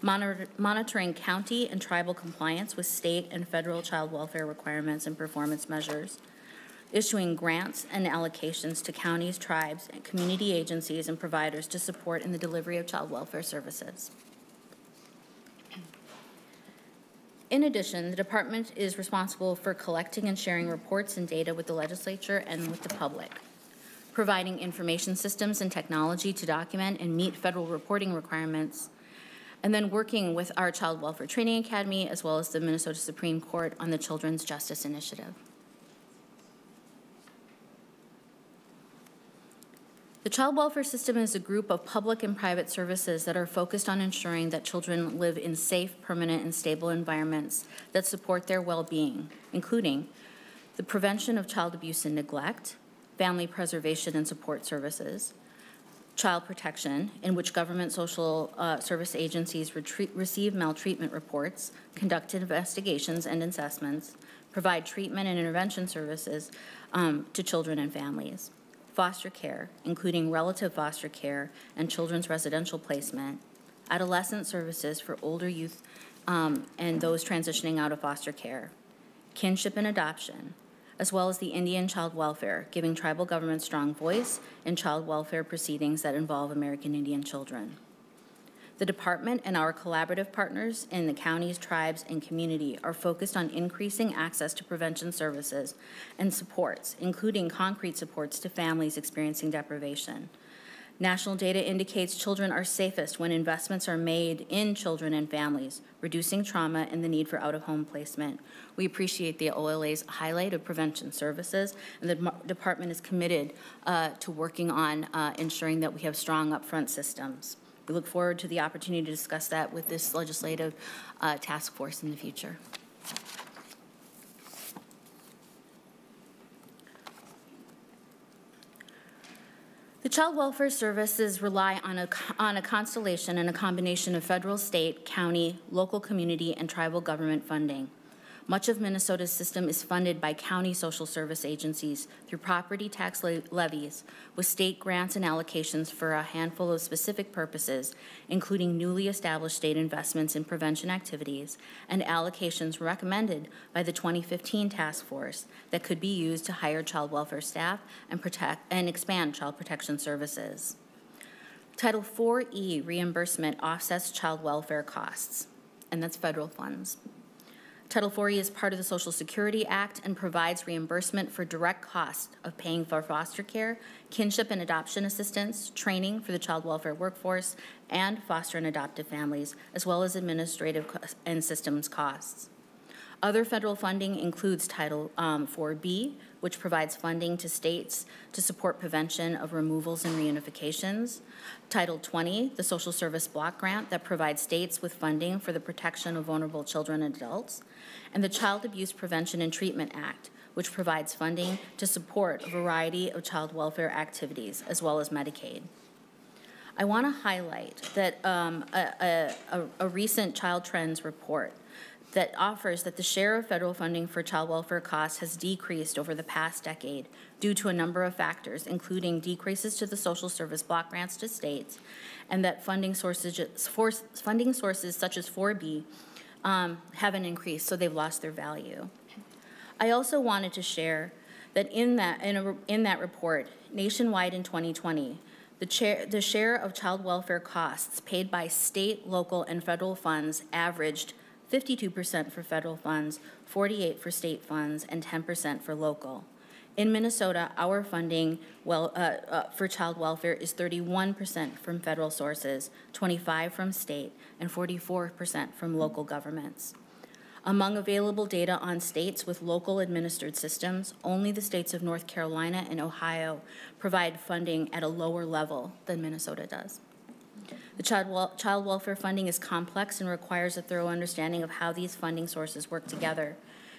monitor, monitoring county and tribal compliance with state and federal child welfare requirements and performance measures, issuing grants and allocations to counties, tribes, and community agencies and providers to support in the delivery of child welfare services. In addition, the department is responsible for collecting and sharing reports and data with the legislature and with the public, providing information systems and technology to document and meet federal reporting requirements, and then working with our Child Welfare Training Academy as well as the Minnesota Supreme Court on the Children's Justice Initiative. The child welfare system is a group of public and private services that are focused on ensuring that children live in safe, permanent, and stable environments that support their well-being, including the prevention of child abuse and neglect, family preservation and support services, child protection, in which government social uh, service agencies receive maltreatment reports, conduct investigations and assessments, provide treatment and intervention services um, to children and families. Foster care, including relative foster care and children's residential placement, adolescent services for older youth um, and those transitioning out of foster care, kinship and adoption, as well as the Indian child welfare, giving tribal governments strong voice in child welfare proceedings that involve American Indian children. The department and our collaborative partners in the counties, tribes, and community are focused on increasing access to prevention services and supports, including concrete supports to families experiencing deprivation. National data indicates children are safest when investments are made in children and families, reducing trauma and the need for out-of-home placement. We appreciate the OLA's highlight of prevention services, and the department is committed uh, to working on uh, ensuring that we have strong upfront systems. We look forward to the opportunity to discuss that with this legislative uh, task force in the future. The Child Welfare Services rely on a, on a constellation and a combination of federal, state, county, local community, and tribal government funding. Much of Minnesota's system is funded by county social service agencies through property tax le levies, with state grants and allocations for a handful of specific purposes, including newly established state investments in prevention activities and allocations recommended by the 2015 task force that could be used to hire child welfare staff and protect and expand child protection services. Title 4E reimbursement offsets child welfare costs, and that's federal funds. Title 4E is part of the Social Security Act and provides reimbursement for direct costs of paying for foster care, kinship and adoption assistance, training for the child welfare workforce, and foster and adoptive families, as well as administrative and systems costs. Other federal funding includes Title um, 4B, which provides funding to states to support prevention of removals and reunifications. Title 20, the Social Service Block Grant that provides states with funding for the protection of vulnerable children and adults. And the Child Abuse Prevention and Treatment Act, which provides funding to support a variety of child welfare activities, as well as Medicaid. I want to highlight that um, a, a, a recent Child Trends report that offers that the share of federal funding for child welfare costs has decreased over the past decade due to a number of factors, including decreases to the social service block grants to states, and that funding sources, funding sources such as 4B um, haven't increased, so they've lost their value. I also wanted to share that in that, in, a, in that report, nationwide in 2020, the, chair, the share of child welfare costs paid by state, local, and federal funds averaged 52% for federal funds, 48 for state funds, and 10% for local. In Minnesota, our funding well, uh, uh, for child welfare is 31% from federal sources, 25 from state, and 44% from local governments. Among available data on states with local administered systems, only the states of North Carolina and Ohio provide funding at a lower level than Minnesota does. The child, wel- child welfare funding is complex and requires a thorough understanding of how these funding sources work together.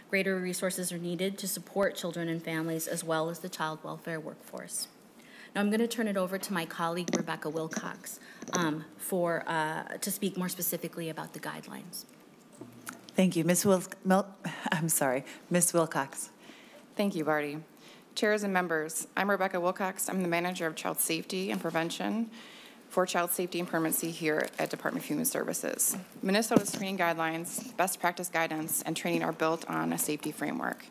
Greater resources are needed to support children and families as well as the child welfare workforce. Now I'm going to turn it over to my colleague Rebecca Wilcox um, for uh, to speak more specifically about the guidelines. Thank you. Ms. Wil, Mil, [LAUGHS] I'm sorry, Ms. Wilcox. Thank you, Bharti. Chairs and members, I'm Rebecca Wilcox. I'm the manager of child safety and prevention for child safety and permanency here at Department of Human Services. Minnesota's screening guidelines, best practice guidance, and training are built on a safety framework.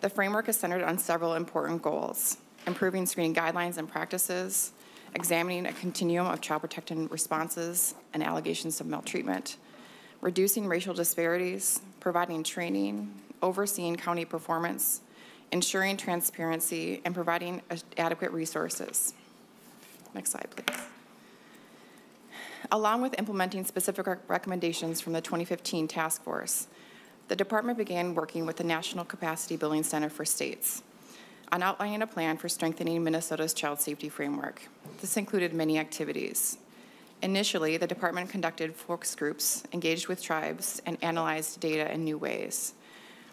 The framework is centered on several important goals, improving screening guidelines and practices, examining a continuum of child protective responses and allegations of maltreatment, reducing racial disparities, providing training, overseeing county performance, ensuring transparency, and providing adequate resources. Next slide, please. Along with implementing specific recommendations from the 2015 task force, the department began working with the National Capacity Building Center for States on outlining a plan for strengthening Minnesota's child safety framework. This included many activities. Initially, the department conducted focus groups, engaged with tribes, and analyzed data in new ways.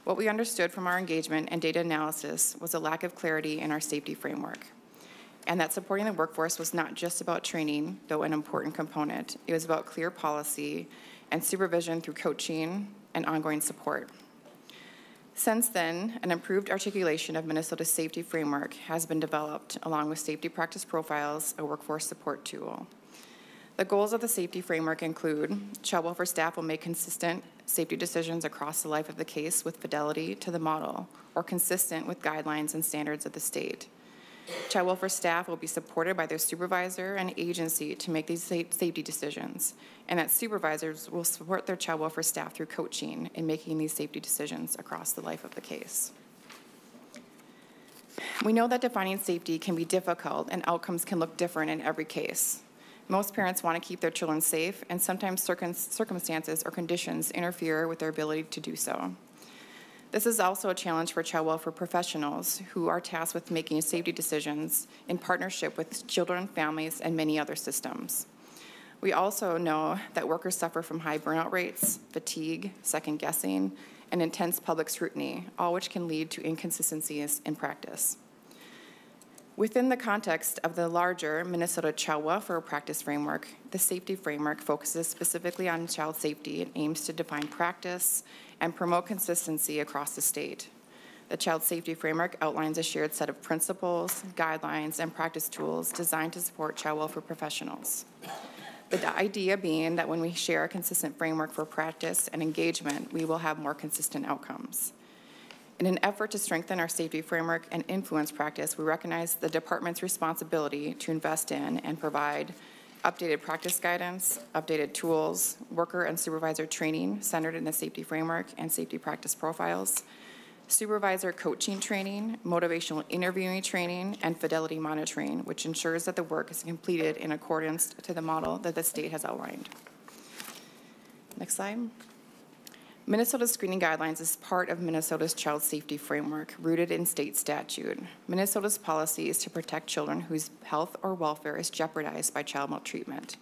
What we understood from our engagement and data analysis was a lack of clarity in our safety framework and that supporting the workforce was not just about training, though an important component. It was about clear policy and supervision through coaching and ongoing support. Since then, an improved articulation of Minnesota's safety framework has been developed, along with safety practice profiles, a workforce support tool. The goals of the safety framework include child welfare staff will make consistent safety decisions across the life of the case with fidelity to the model or consistent with guidelines and standards of the state. Child welfare staff will be supported by their supervisor and agency to make these safety decisions, and that supervisors will support their child welfare staff through coaching in making these safety decisions across the life of the case. We know that defining safety can be difficult and outcomes can look different in every case. Most parents want to keep their children safe, and sometimes circumstances or conditions interfere with their ability to do so. This is also a challenge for child welfare professionals who are tasked with making safety decisions in partnership with children, families, and many other systems. We also know that workers suffer from high burnout rates, fatigue, second guessing, and intense public scrutiny, all which can lead to inconsistencies in practice. Within the context of the larger Minnesota Child Welfare Practice Framework, the safety framework focuses specifically on child safety and aims to define practice and promote consistency across the state. The Child Safety Framework outlines a shared set of principles, guidelines, and practice tools designed to support child welfare professionals. The idea being that when we share a consistent framework for practice and engagement, we will have more consistent outcomes. In an effort to strengthen our safety framework and influence practice, we recognize the department's responsibility to invest in and provide updated practice guidance, updated tools, worker and supervisor training centered in the safety framework and safety practice profiles, supervisor coaching training, motivational interviewing training, and fidelity monitoring, which ensures that the work is completed in accordance to the model that the state has outlined. Next slide. Minnesota's screening guidelines is part of Minnesota's child safety framework rooted in state statute. Minnesota's policy is to protect children whose health or welfare is jeopardized by child maltreatment.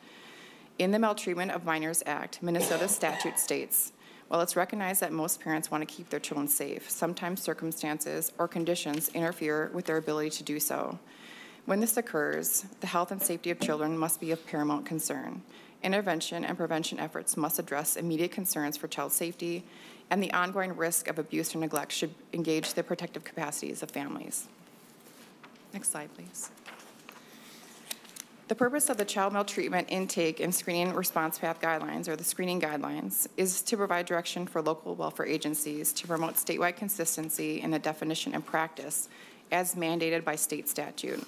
In the Maltreatment of Minors Act, Minnesota statute states, while it's recognized that most parents want to keep their children safe, sometimes circumstances or conditions interfere with their ability to do so. When this occurs, the health and safety of children must be of paramount concern. Intervention and prevention efforts must address immediate concerns for child safety, and the ongoing risk of abuse or neglect should engage the protective capacities of families. Next slide, please. The purpose of the child maltreatment intake and screening response path guidelines, or the screening guidelines, is to provide direction for local welfare agencies to promote statewide consistency in the definition and practice as mandated by state statute.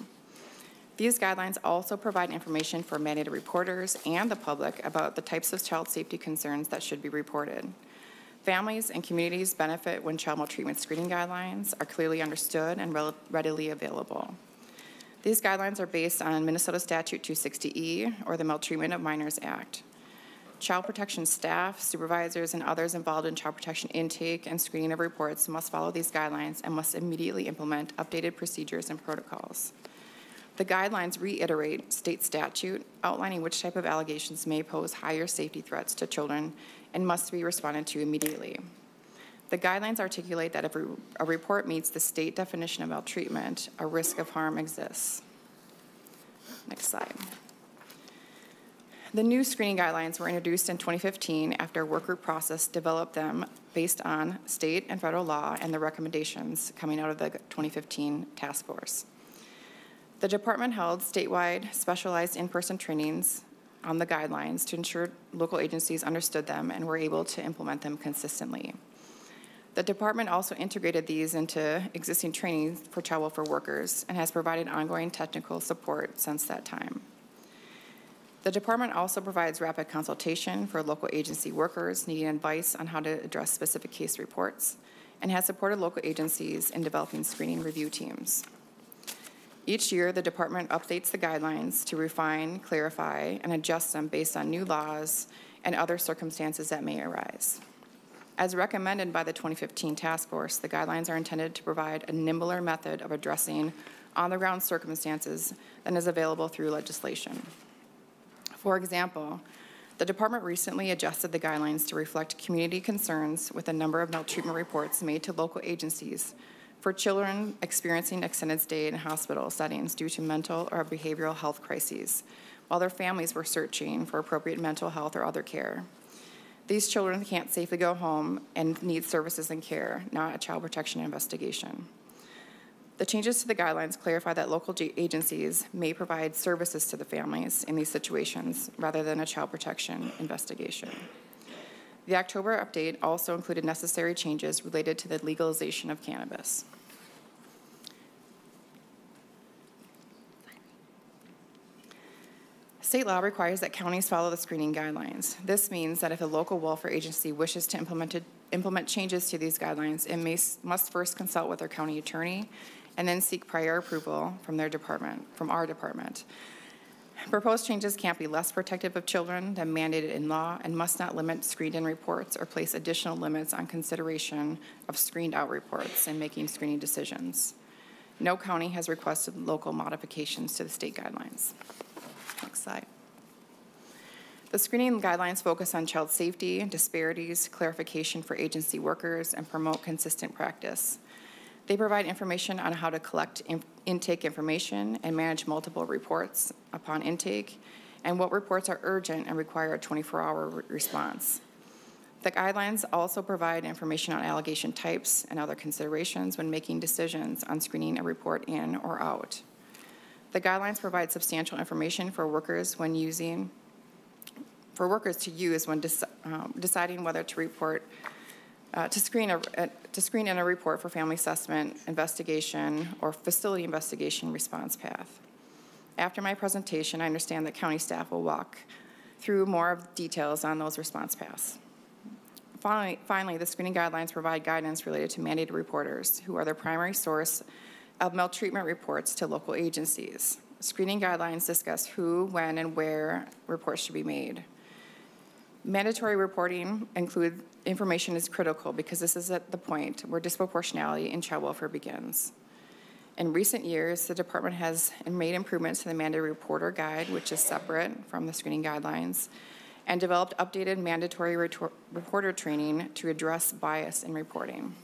These guidelines also provide information for mandated reporters and the public about the types of child safety concerns that should be reported. Families and communities benefit when child maltreatment screening guidelines are clearly understood and readily available. These guidelines are based on Minnesota Statute 260E or the Maltreatment of Minors Act. child protection staff, supervisors, and others involved in child protection intake and screening of reports must follow these guidelines and must immediately implement updated procedures and protocols. The guidelines reiterate state statute outlining which type of allegations may pose higher safety threats to children and must be responded to immediately. The guidelines articulate that if a report meets the state definition of maltreatment, a risk of harm exists. Next slide. The new screening guidelines were introduced in 2015 after a work group process developed them based on state and federal law and the recommendations coming out of the 2015 task force. The department held statewide specialized in-person trainings on the guidelines to ensure local agencies understood them and were able to implement them consistently. The department also integrated these into existing training for child welfare workers and has provided ongoing technical support since that time. The department also provides rapid consultation for local agency workers needing advice on how to address specific case reports and has supported local agencies in developing screening review teams. Each year, the department updates the guidelines to refine, clarify, and adjust them based on new laws and other circumstances that may arise. As recommended by the 2015 task force, the guidelines are intended to provide a nimbler method of addressing on-the-ground circumstances than is available through legislation. For example, the department recently adjusted the guidelines to reflect community concerns with a number of maltreatment reports made to local agencies for children experiencing extended stay in hospital settings due to mental or behavioral health crises, while their families were searching for appropriate mental health or other care. These children can't safely go home and need services and care, not a child protection investigation. The changes to the guidelines clarify that local agencies may provide services to the families in these situations rather than a child protection investigation. The October update also included necessary changes related to the legalization of cannabis. State law requires that counties follow the screening guidelines. This means that if a local welfare agency wishes to implement, implement changes to these guidelines, it may, must first consult with their county attorney and then seek prior approval from their department, from our department. Proposed changes can't be less protective of children than mandated in law and must not limit screened-in reports or place additional limits on consideration of screened-out reports in making screening decisions. No county has requested local modifications to the state guidelines. Next slide. The screening guidelines focus on child safety, disparities, clarification for agency workers, and promote consistent practice. They provide information on how to collect in intake information and manage multiple reports upon intake, and what reports are urgent and require a 24-hour re response. The guidelines also provide information on allegation types and other considerations when making decisions on screening a report in or out. The guidelines provide substantial information for workers when using for workers to use when um, deciding whether to report uh, to screen a, uh, to screen in a report for family assessment, investigation, or facility investigation response path. After my presentation, I understand that county staff will walk through more of details on those response paths. Finally, finally, the screening guidelines provide guidance related to mandated reporters, who are the primary source of maltreatment reports to local agencies. Screening guidelines discuss who, when, and where reports should be made. Mandatory reporting include information is critical because this is at the point where disproportionality in child welfare begins. In recent years, the department has made improvements to the mandatory reporter guide, which is separate from the screening guidelines, and developed updated mandatory reporter training to address bias in reporting.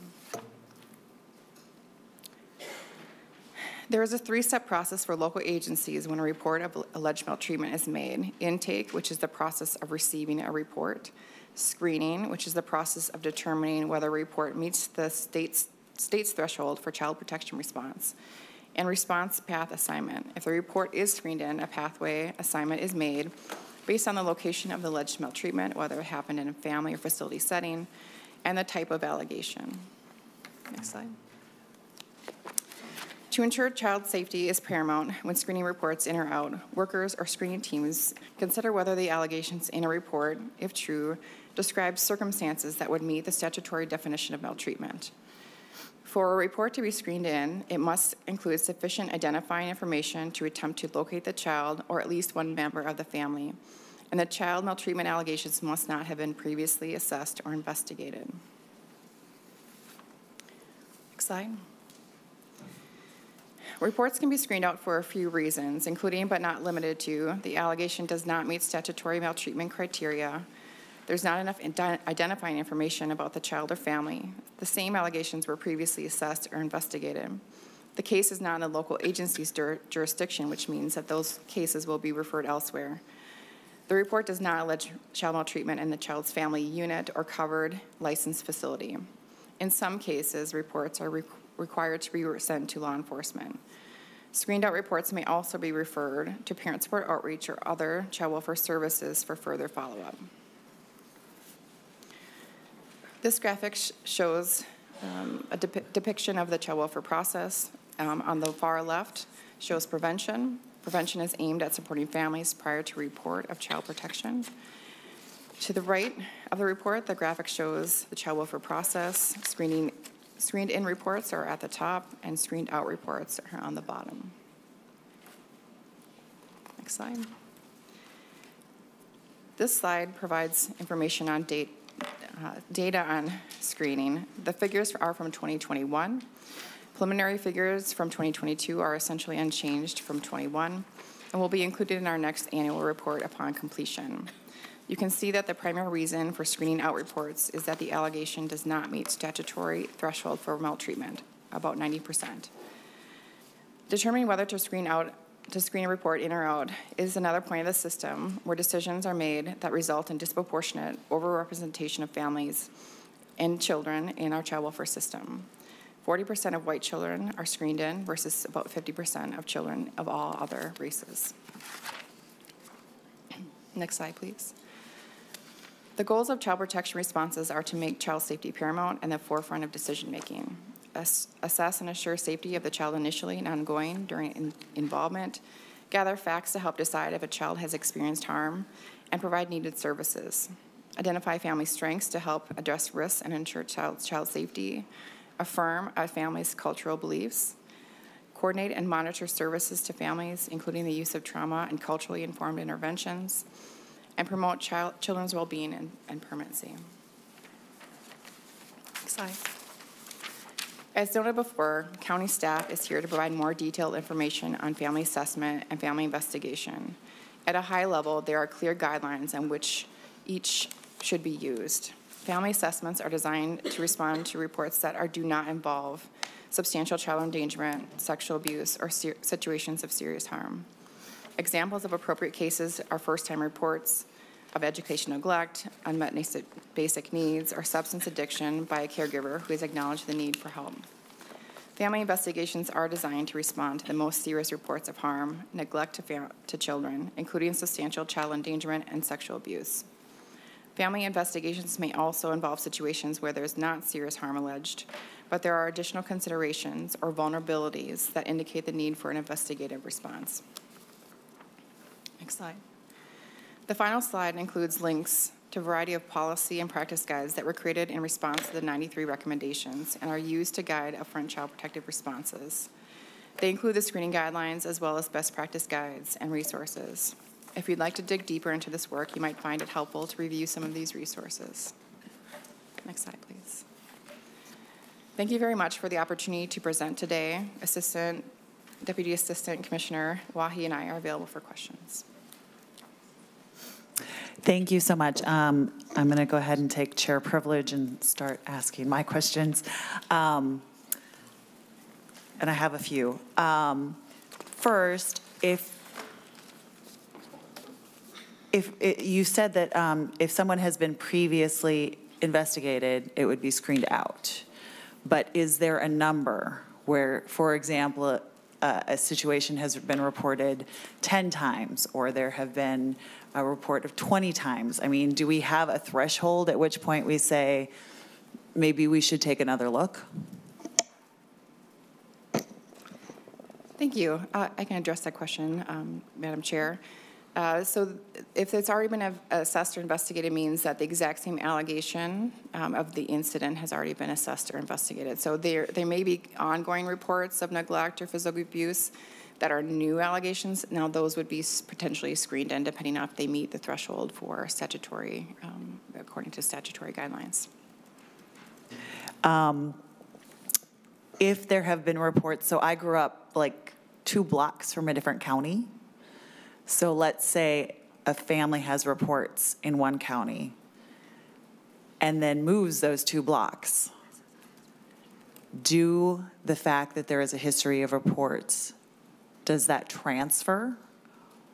There is a three-step process for local agencies when a report of alleged maltreatment is made. Intake, which is the process of receiving a report. Screening, which is the process of determining whether a report meets the state's, state's threshold for child protection response. And response path assignment. If the report is screened in, a pathway assignment is made based on the location of the alleged maltreatment, whether it happened in a family or facility setting, and the type of allegation. Next slide. To ensure child safety is paramount when screening reports in or out, workers or screening teams consider whether the allegations in a report, if true, describe circumstances that would meet the statutory definition of maltreatment. For a report to be screened in, it must include sufficient identifying information to attempt to locate the child or at least one member of the family, and the child maltreatment allegations must not have been previously assessed or investigated. Next slide. Reports can be screened out for a few reasons, including but not limited to the allegation does not meet statutory maltreatment criteria, there's not enough identifying information about the child or family, the same allegations were previously assessed or investigated. The case is not in the local agency's jurisdiction, which means that those cases will be referred elsewhere. The report does not allege child maltreatment in the child's family unit or covered licensed facility. In some cases, reports are re required to be sent to law enforcement. Screened out reports may also be referred to parent support outreach or other child welfare services for further follow-up. This graphic sh shows um, a dep depiction of the child welfare process. Um, on the far left shows prevention, Prevention is aimed at supporting families prior to report of child protection. To the right of the report, the graphic shows the child welfare process. Screening, screened in reports are at the top and screened out reports are on the bottom. Next slide. This slide provides information on date, uh, data on screening. The figures are from 2021. Preliminary figures from 2022 are essentially unchanged from 21 and will be included in our next annual report upon completion. You can see that the primary reason for screening out reports is that the allegation does not meet statutory threshold for maltreatment, about 90%. Determining whether to screen out to screen a report in or out is another point of the system where decisions are made that result in disproportionate overrepresentation of families and children in our child welfare system. 40% of white children are screened in versus about 50% of children of all other races. Next slide, please. The goals of child protection responses are to make child safety paramount and the forefront of decision making, Ass assess and assure safety of the child initially and ongoing during in involvement, gather facts to help decide if a child has experienced harm, and provide needed services, identify family strengths to help address risks and ensure child, child safety, affirm a family's cultural beliefs, coordinate and monitor services to families, including the use of trauma and culturally informed interventions, and promote child, children's well-being and, and permanency. Next slide. As noted before, county staff is here to provide more detailed information on family assessment and family investigation. At a high level, there are clear guidelines on which each should be used. Family assessments are designed to respond to reports that are, do not involve substantial child endangerment, sexual abuse, or situations of serious harm. Examples of appropriate cases are first-time reports of education neglect, unmet basic needs, or substance addiction by a caregiver who has acknowledged the need for help. Family investigations are designed to respond to the most serious reports of harm, neglect to, to children, including substantial child endangerment and sexual abuse. Family investigations may also involve situations where there's not serious harm alleged, but there are additional considerations or vulnerabilities that indicate the need for an investigative response. Next slide. The final slide includes links to a variety of policy and practice guides that were created in response to the 93 recommendations and are used to guide upfront child protective responses. They include the screening guidelines as well as best practice guides and resources. If you'd like to dig deeper into this work, you might find it helpful to review some of these resources. Next slide, please. Thank you very much for the opportunity to present today. Assistant, Deputy Assistant Commissioner Wahi and I are available for questions. Thank you so much. Um, I'm going to go ahead and take chair privilege and start asking my questions. Um, and I have a few. Um, first, if if it, you said that um, if someone has been previously investigated, it would be screened out. But is there a number where, for example, a, a situation has been reported 10 times or there have been a report of 20 times? I mean, do we have a threshold at which point we say maybe we should take another look? Thank you. Uh, I can address that question, um, Madam Chair. Uh, so if it's already been assessed or investigated means that the exact same allegation um, of the incident has already been assessed or investigated. So there, there may be ongoing reports of neglect or physical abuse, that are new allegations, now those would be potentially screened in depending on if they meet the threshold for statutory, um, according to statutory guidelines. Um, If there have been reports, so I grew up like two blocks from a different county. So let's say a family has reports in one county and then moves those two blocks. Do the fact that there is a history of reports, does that transfer?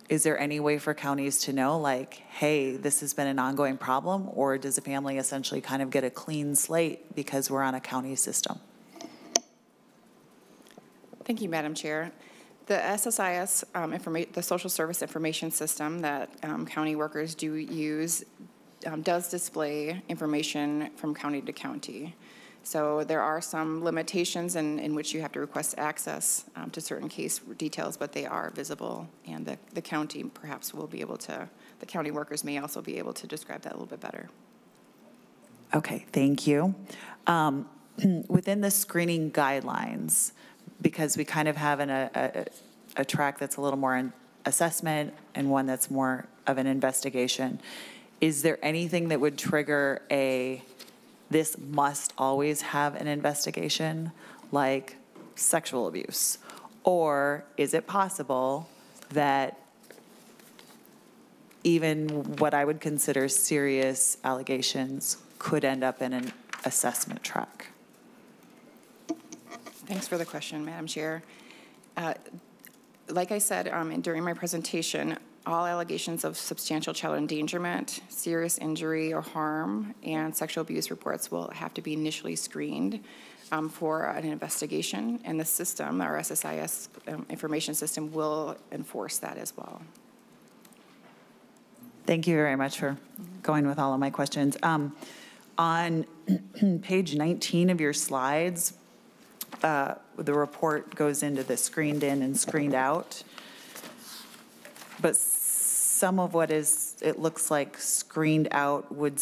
Is there any way for counties to know, like, hey, this has been an ongoing problem? Or does a family essentially kind of get a clean slate because we're on a county system? Thank you, Madam Chair. The SSIS, um, the Social Service Information System that um, county workers do use um, does display information from county to county. So there are some limitations in, in which you have to request access um, to certain case details, but they are visible, and the, the county perhaps will be able to, the county workers may also be able to describe that a little bit better. Okay, thank you. Um, [CLEARS THROAT] Within the screening guidelines, because we kind of have an, a, a, a track that's a little more in assessment and one that's more of an investigation, is there anything that would trigger a, this must always have an investigation, like sexual abuse? Or is it possible that even what I would consider serious allegations could end up in an assessment track? Thanks for the question, Madam Chair. Uh, Like I said um, during my presentation, all allegations of substantial child endangerment, serious injury or harm, and sexual abuse reports will have to be initially screened um, for an investigation, and the system, our SSIS um, information system, will enforce that as well. Thank you very much for going with all of my questions. Um, On [CLEARS THROAT] page 19 of your slides, uh, the report goes into the screened in and screened out. But some of what is, it looks like screened out would,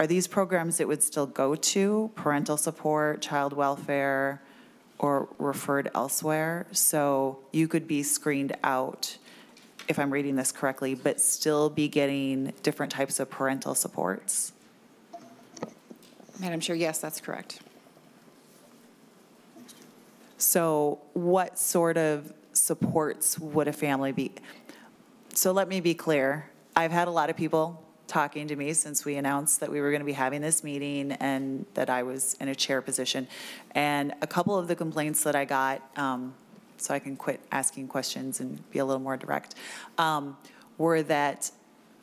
are these programs that would still go to parental support, child welfare, or referred elsewhere? So you could be screened out, if I'm reading this correctly, but still be getting different types of parental supports? Madam Chair, yes, that's correct. So what sort of supports would a family be? So let me be clear. I've had a lot of people talking to me since we announced that we were going to be having this meeting and that I was in a chair position. And a couple of the complaints that I got, um, so I can quit asking questions and be a little more direct, um, were that,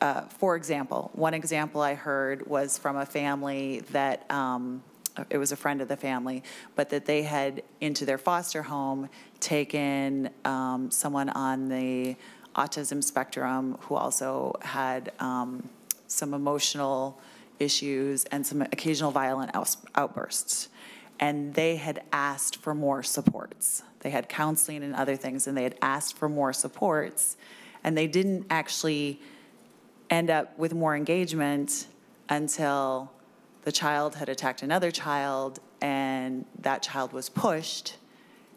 uh, for example, one example I heard was from a family that, um, it was a friend of the family, but that they had into their foster home taken um, someone on the autism spectrum who also had um, some emotional issues and some occasional violent outbursts. And they had asked for more supports. They had counseling and other things, and they had asked for more supports. And they didn't actually end up with more engagement until the child had attacked another child and that child was pushed.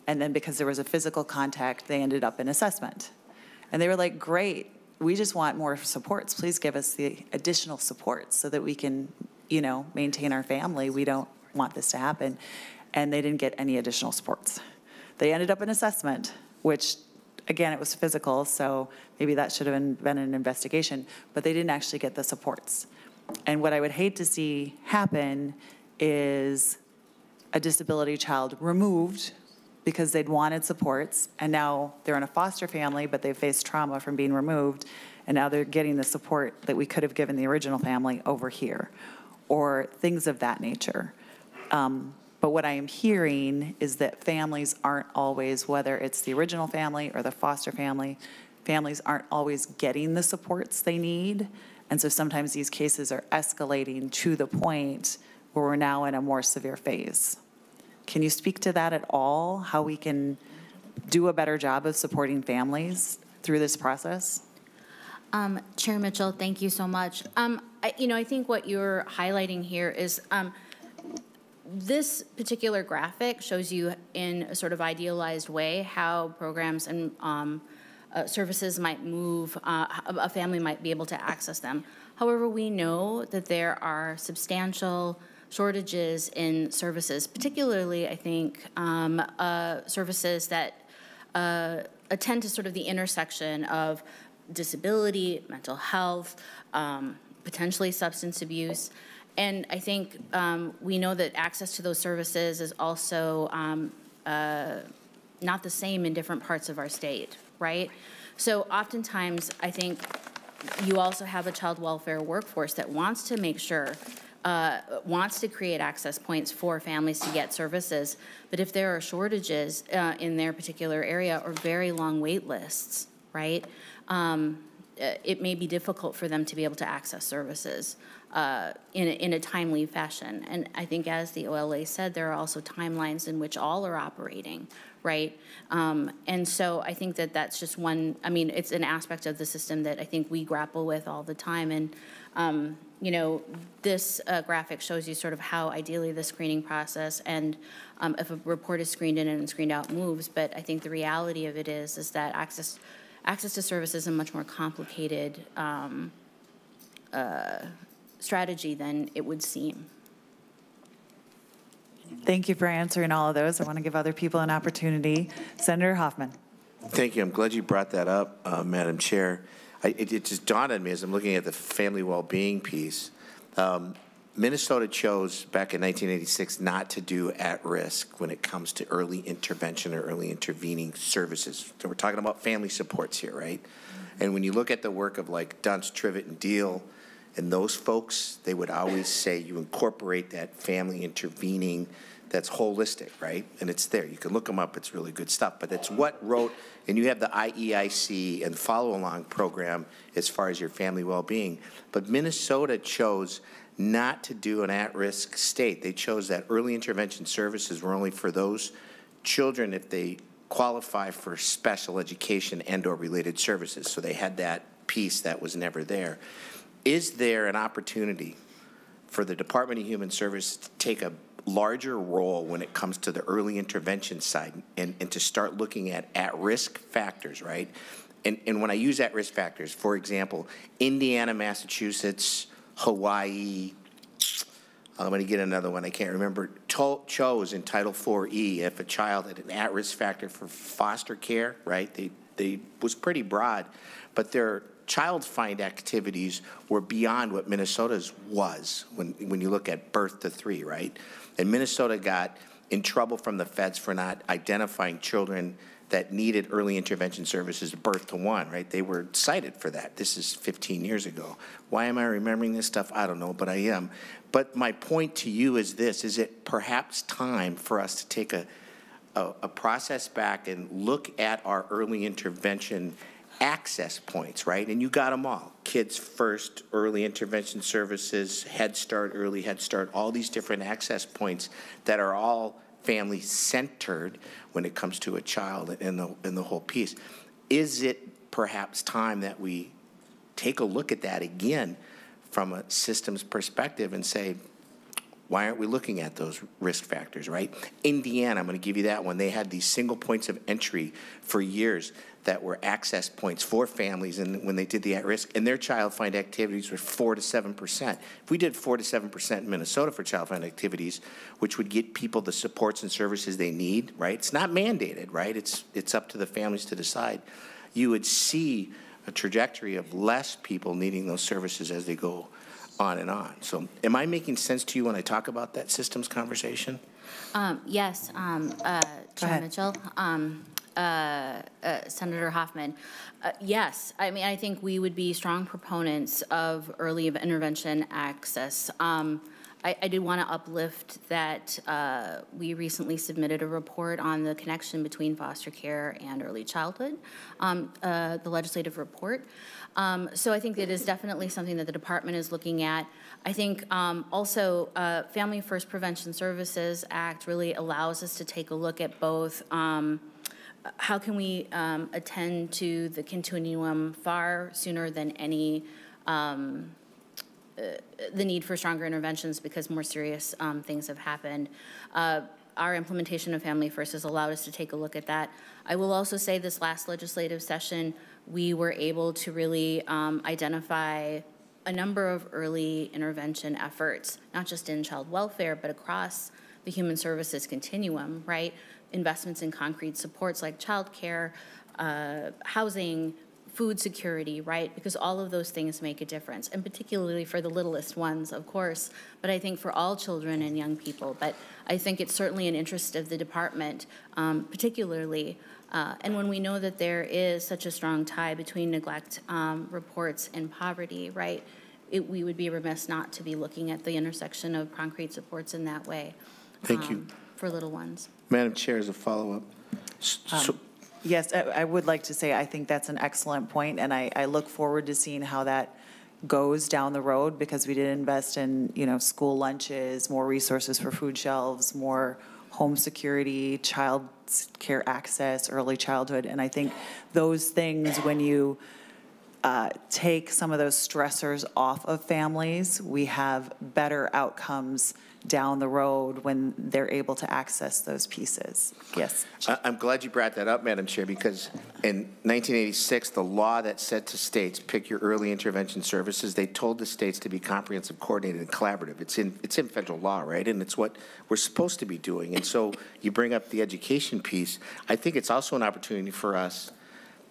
And then because there was a physical contact, they ended up in assessment. And they were like, great, we just want more supports. Please give us the additional supports so that we can, you know, maintain our family. We don't want this to happen. And they didn't get any additional supports. They ended up in assessment, which again, it was physical, so maybe that should have been, an investigation, but they didn't actually get the supports. And what I would hate to see happen is a disability child removed because they'd wanted supports, and now they're in a foster family, but they've faced trauma from being removed, and now they're getting the support that we could have given the original family over here, or things of that nature. Um, But what I am hearing is that families aren't always, whether it's the original family or the foster family, families aren't always getting the supports they need. And so sometimes these cases are escalating to the point where we're now in a more severe phase. Can you speak to that at all? How we can do a better job of supporting families through this process? Um, Chair Mitchell, thank you so much. Um, I, you know, I think what you're highlighting here is um, this particular graphic shows you in a sort of idealized way how programs and um, uh, services might move, uh, a family might be able to access them. However, we know that there are substantial shortages in services, particularly, I think, um, uh, services that uh, attend to sort of the intersection of disability, mental health, um, potentially substance abuse. And I think um, we know that access to those services is also um, uh, not the same in different parts of our state, right? So oftentimes, I think you also have a child welfare workforce that wants to make sure, uh, wants to create access points for families to get services. But if there are shortages uh, in their particular area or very long wait lists, right, um, uh, it may be difficult for them to be able to access services uh, in, a, in a timely fashion. And I think, as the OLA said, there are also timelines in which all are operating, right? Um, and so I think that that's just one, I mean, it's an aspect of the system that I think we grapple with all the time. And, um, you know, this uh, graphic shows you sort of how ideally the screening process and um, if a report is screened in and screened out moves. But I think the reality of it is, is that access, access to services is a much more complicated um, uh, strategy than it would seem. Thank you for answering all of those. I want to give other people an opportunity. Senator Hoffman. Thank you. I'm glad you brought that up, uh, Madam Chair. I, it, it, just dawned on me as I'm looking at the family well-being piece. Um, Minnesota chose back in 1986 not to do at-risk when it comes to early intervention or early intervening services. So we're talking about family supports here, right? And when you look at the work of like Dunst, Trivette, and Deal, and those folks, they would always say you incorporate that family intervening that's holistic, right? And it's there. You can look them up. It's really good stuff. But it's what wrote, and you have the IEIC and follow along program as far as your family well being. But Minnesota chose not to do an at risk state. They chose that early intervention services were only for those children if they qualify for special education and or related services. So they had that piece that was never there. Is there an opportunity for the Department of Human Services to take a larger role when it comes to the early intervention side and, and to start looking at at-risk factors, right? And, and when I use at-risk factors, for example, Indiana, Massachusetts, Hawaii, I'm going to get another one. I can't remember. chose in Title 4E if a child had an at-risk factor for foster care, right? They they was pretty broad, but their child find activities were beyond what Minnesota's was when, when you look at birth to three, right? And Minnesota got in trouble from the feds for not identifying children that needed early intervention services birth to one, right? They were cited for that. This is 15 years ago. Why am I remembering this stuff? I don't know, but I am. But my point to you is this, is it perhaps time for us to take a, a, a process back and look at our early intervention access points, right? And you got them all. Kids First, early intervention services, Head Start, early Head Start, all these different access points that are all family centered when it comes to a child in the, in the whole piece. Is it perhaps time that we take a look at that again from a systems perspective and say, why aren't we looking at those risk factors, right? Indiana, I'm going to give you that one. They had these single points of entry for years that were access points for families and when they did the at-risk, and their child find activities were 4 to 7%. If we did 4 to 7% in Minnesota for child find activities, which would get people the supports and services they need, right? It's not mandated, right? It's, it's up to the families to decide. You would see a trajectory of less people needing those services as they go on and on. So am I making sense to you when I talk about that systems conversation? Um, yes, um, uh, Chair Mitchell. Um, uh, uh, Senator Hoffman. Uh, yes, I mean, I think we would be strong proponents of early intervention access. Um, I, I, did want to uplift that uh, we recently submitted a report on the connection between foster care and early childhood, um, uh, the legislative report. Um, so I think it is definitely something that the department is looking at. I think um, also uh, Family First Prevention Services Act really allows us to take a look at both um, how can we um, attend to the continuum far sooner than any um, uh, the need for stronger interventions because more serious um, things have happened. Uh, our implementation of Family First has allowed us to take a look at that. I will also say this last legislative session, we were able to really um, identify a number of early intervention efforts, not just in child welfare, but across the human services continuum, right? Investments in concrete supports like childcare, uh, housing, food security, right? Because all of those things make a difference, and particularly for the littlest ones, of course, but I think for all children and young people. But I think it's certainly an interest of the department, um, particularly. Uh, and when we know that there is such a strong tie between neglect um, reports and poverty, right? It, we would be remiss not to be looking at the intersection of concrete supports in that way. Thank you. Um, For little ones. Madam Chair, as a follow-up. So- Um, Yes, I I would like to say, I think that's an excellent point, and I, I look forward to seeing how that goes down the road, because we did invest in, you know, school lunches, more resources for food shelves, more home security, child care access, early childhood, and I think those things, when you uh, take some of those stressors off of families, we have better outcomes down the road when they're able to access those pieces. Yes. I'm glad you brought that up, Madam Chair, because in 1986, the law that said to states, pick your early intervention services, they told the states to be comprehensive, coordinated, and collaborative. It's in, it's in federal law, right? And it's what we're supposed to be doing. And so you bring up the education piece. I think it's also an opportunity for us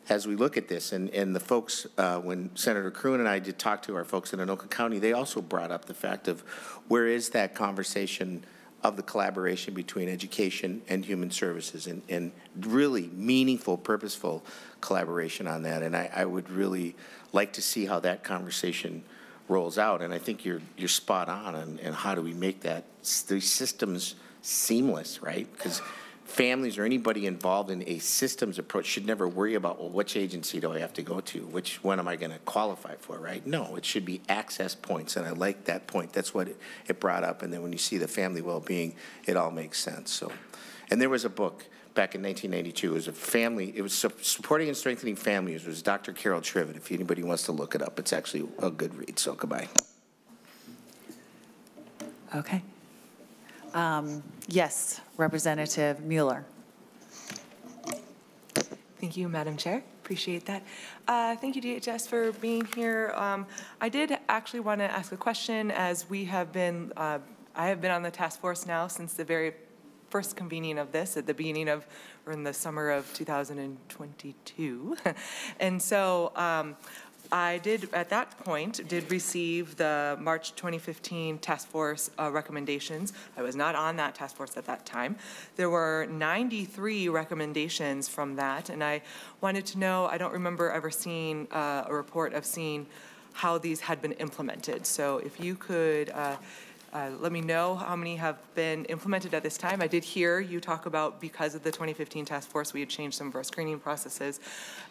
as we look at this, and, and the folks, uh, when Senator Kreun and I did talk to our folks in Anoka County, they also brought up the fact of where is that conversation of the collaboration between education and human services and, and really meaningful, purposeful collaboration on that. And I, I would really like to see how that conversation rolls out. And I think you're, you're spot on and, and how do we make that, these systems seamless, right? Because families or anybody involved in a systems approach should never worry about, well, which agency do I have to go to? Which one am I going to qualify for, right? No, it should be access points, and I like that point. That's what it, it brought up, and then when you see the family well-being, it all makes sense, so. And there was a book back in 1992, it was a family, it was Supporting and Strengthening Families, it was Dr. Carol Trivette, if anybody wants to look it up, it's actually a good read, so goodbye. Okay. Um, Yes, Representative Mueller. Thank you, Madam Chair. Appreciate that. Uh, Thank you, DHS, for being here. Um, I did actually want to ask a question, as we have been, uh, I have been on the task force now since the very first convening of this, at the beginning of, or in the summer of 2022. [LAUGHS] And so um, I did, at that point, did receive the March 2015 task force uh, recommendations. I was not on that task force at that time. There were 93 recommendations from that, and I wanted to know, I don't remember ever seeing uh, a report of seeing how these had been implemented. So if you could uh, uh, let me know how many have been implemented at this time. I did hear you talk about because of the 2015 task force, we had changed some of our screening processes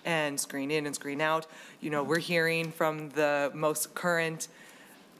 and screen in and screen out. You know, we're hearing from the most current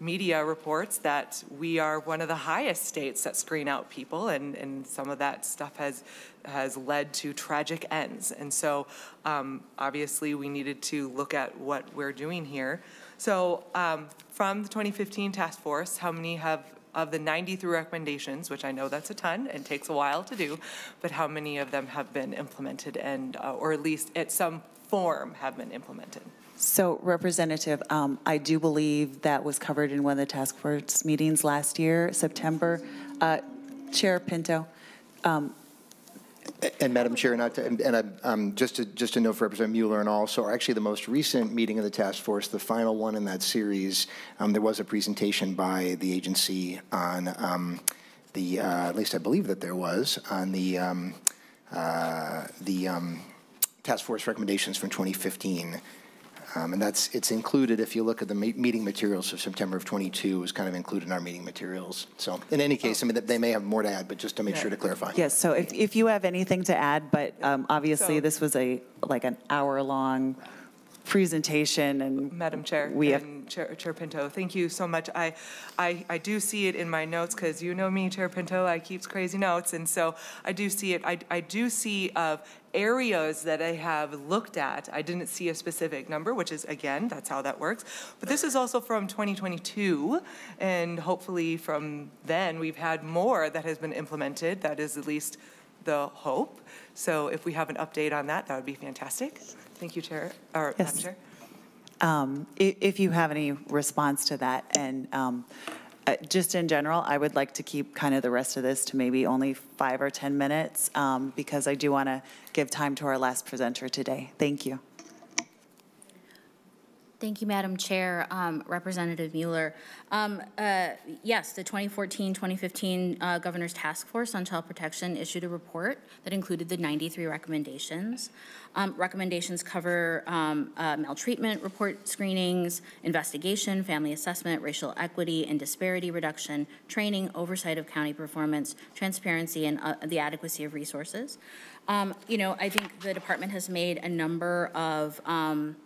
media reports that we are one of the highest states that screen out people, and, and some of that stuff has has led to tragic ends. And so, um, obviously, we needed to look at what we're doing here. So, um, from the 2015 task force, how many have of the 93 recommendations, which I know that's a ton and takes a while to do, but how many of them have been implemented and, uh, or at least at some form have been implemented? So Representative, um, I do believe that was covered in one of the task force meetings last year, September. Uh, Chair Pinto, um, And Madam Chair, not to, and and um, just to, just to note for Representative Mueller and also, actually the most recent meeting of the task force, the final one in that series, um, there was a presentation by the agency on um, the, uh, at least I believe that there was, on the, um, uh, the um, task force recommendations from 2015. Um, And that's, it's included, if you look at the me- meeting materials of September of '22, it was kind of included in our meeting materials. So in any case, I mean, they may have more to add, but just to make sure to clarify. yes, so if, if you have anything to add, but um, obviously So- this was a, like an hour-long presentation and. Madam Chair We have, and Chair, Chair Pinto, thank you so much. I, I, I do see it in my notes because you know me, Chair Pinto, I keeps crazy notes. And so I do see it, I, I do see of areas that I have looked at. I didn't see a specific number, which is, again, that's how that works. But this is also from 2022. And hopefully from then, we've had more that has been implemented. That is at least the hope. So if we have an update on that, that would be fantastic. Thank you, Chair, or Madam Yes. Chair. um, i- if you have any response to that, and um, uh, just in general, I would like to keep kind of the rest of this to maybe only five or 10 minutes, um, because I do want to give time to our last presenter today. Thank you. Thank you, Madam Chair. Um, Representative Mueller. Um, uh, Yes, the 2014-2015 uh, Governor's Task Force on Child Protection issued a report that included the 93 recommendations. Um, Recommendations cover um, uh, maltreatment report screenings, investigation, family assessment, racial equity and disparity reduction, training, oversight of county performance, transparency, and uh, the adequacy of resources. Um, You know, I think the department has made a number of um,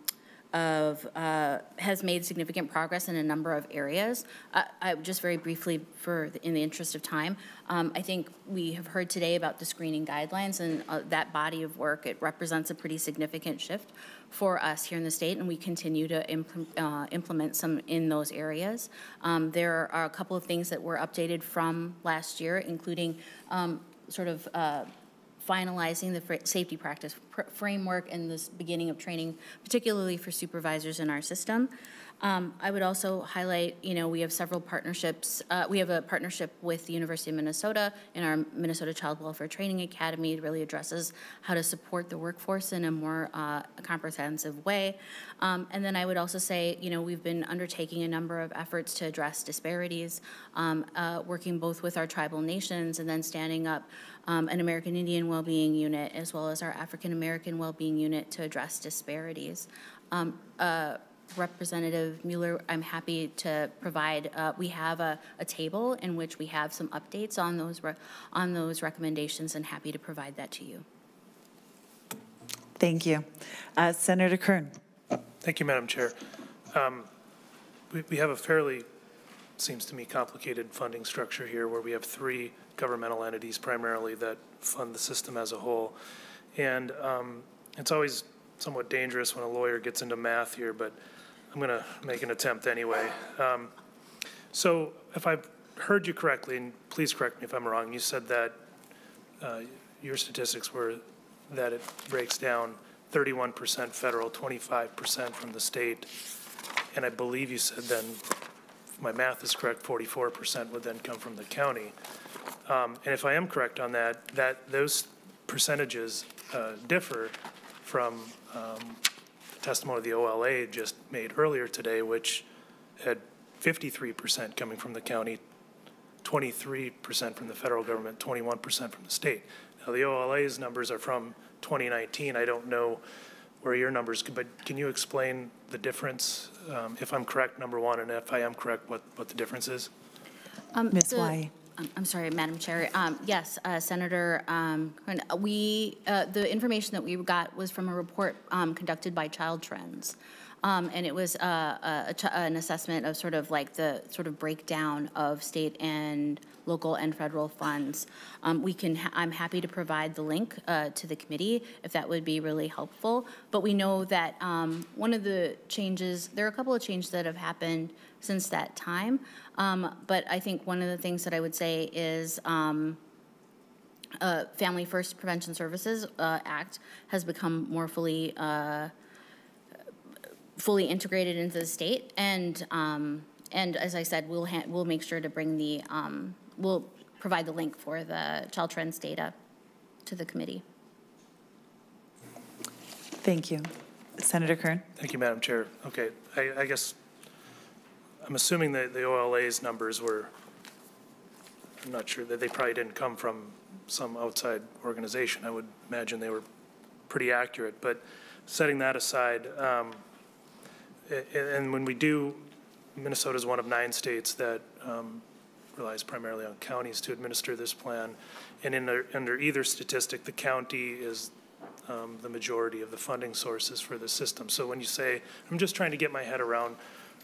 of, uh, has made significant progress in a number of areas. Uh, I, just very briefly, for, the- in the interest of time, um, I think we have heard today about the screening guidelines and uh, that body of work. It represents a pretty significant shift for us here in the state, and we continue to uh, implement some in those areas. Um, there are a couple of things that were updated from last year, including um, sort of uh, finalizing the safety practice pr- framework and this beginning of training, particularly for supervisors in our system. Um, I would also highlight, you know, we have several partnerships. Uh, we have a partnership with the University of Minnesota in our Minnesota Child Welfare Training Academy. It really addresses how to support the workforce in a more uh, comprehensive way. Um, and then I would also say, you know, we've been undertaking a number of efforts to address disparities, um, uh, working both with our tribal nations and then standing up um, an American Indian Wellbeing Unit as well as our African American Wellbeing Unit to address disparities. Um, uh, Representative Mueller, I'm happy to provide, uh, we have a, a table in which we have some updates on those, re- on those recommendations and happy to provide that to you. Thank you. Uh, Senator Kern. Thank you, Madam Chair. Um, We we have a fairly, seems to me, complicated funding structure here where we have three governmental entities primarily that fund the system as a whole. And um, it's always somewhat dangerous when a lawyer gets into math here, but I'm going to make an attempt anyway. Um, So if I've heard you correctly, and please correct me if I'm wrong, you said that uh, your statistics were that it breaks down 31% federal, 25% from the state. And I believe you said then, if my math is correct, 44% would then come from the county. Um, And if I am correct on that, that, those percentages uh, differ from um, testimony of the OLA just made earlier today, which had 53% coming from the county, 23% from the federal government, 21% from the state. Now, the OLA's numbers are from 2019. I don't know where your numbers, but can you explain the difference, um, if I'm correct, number one, and if I am correct, what, what the difference is? Um, Ms. the- Wahi. I'm- sorry, Madam Chair. Um, Yes, uh, Senator, um, we, uh, the information that we got was from a report um, conducted by Child Trends. Um, And it was uh, a- an assessment of sort of like the sort of breakdown of state and local and federal funds. Um, We can, ha- I'm happy to provide the link uh, to the committee if that would be really helpful. But we know that um, one of the changes, there are a couple of changes that have happened since that time. Um, But I think one of the things that I would say is um, uh, Family First Prevention Services uh, Act has become more fully, uh, fully integrated into the state. And, um, and as I said, we'll, ha- we'll make sure to bring the, um, we'll provide the link for the child trends data to the committee. Thank you. Senator Kern. Thank you, Madam Chair. Okay, I, I guess, I'm assuming that the OLA's numbers were, I'm not sure, that they probably didn't come from some outside organization. I would imagine they were pretty accurate, but setting that aside, um, a- a- and when we do, Minnesota is one of nine states that um, relies primarily on counties to administer this plan. And in, the- under either statistic, the county is um, the majority of the funding sources for the system. So when you say, I'm just trying to get my head around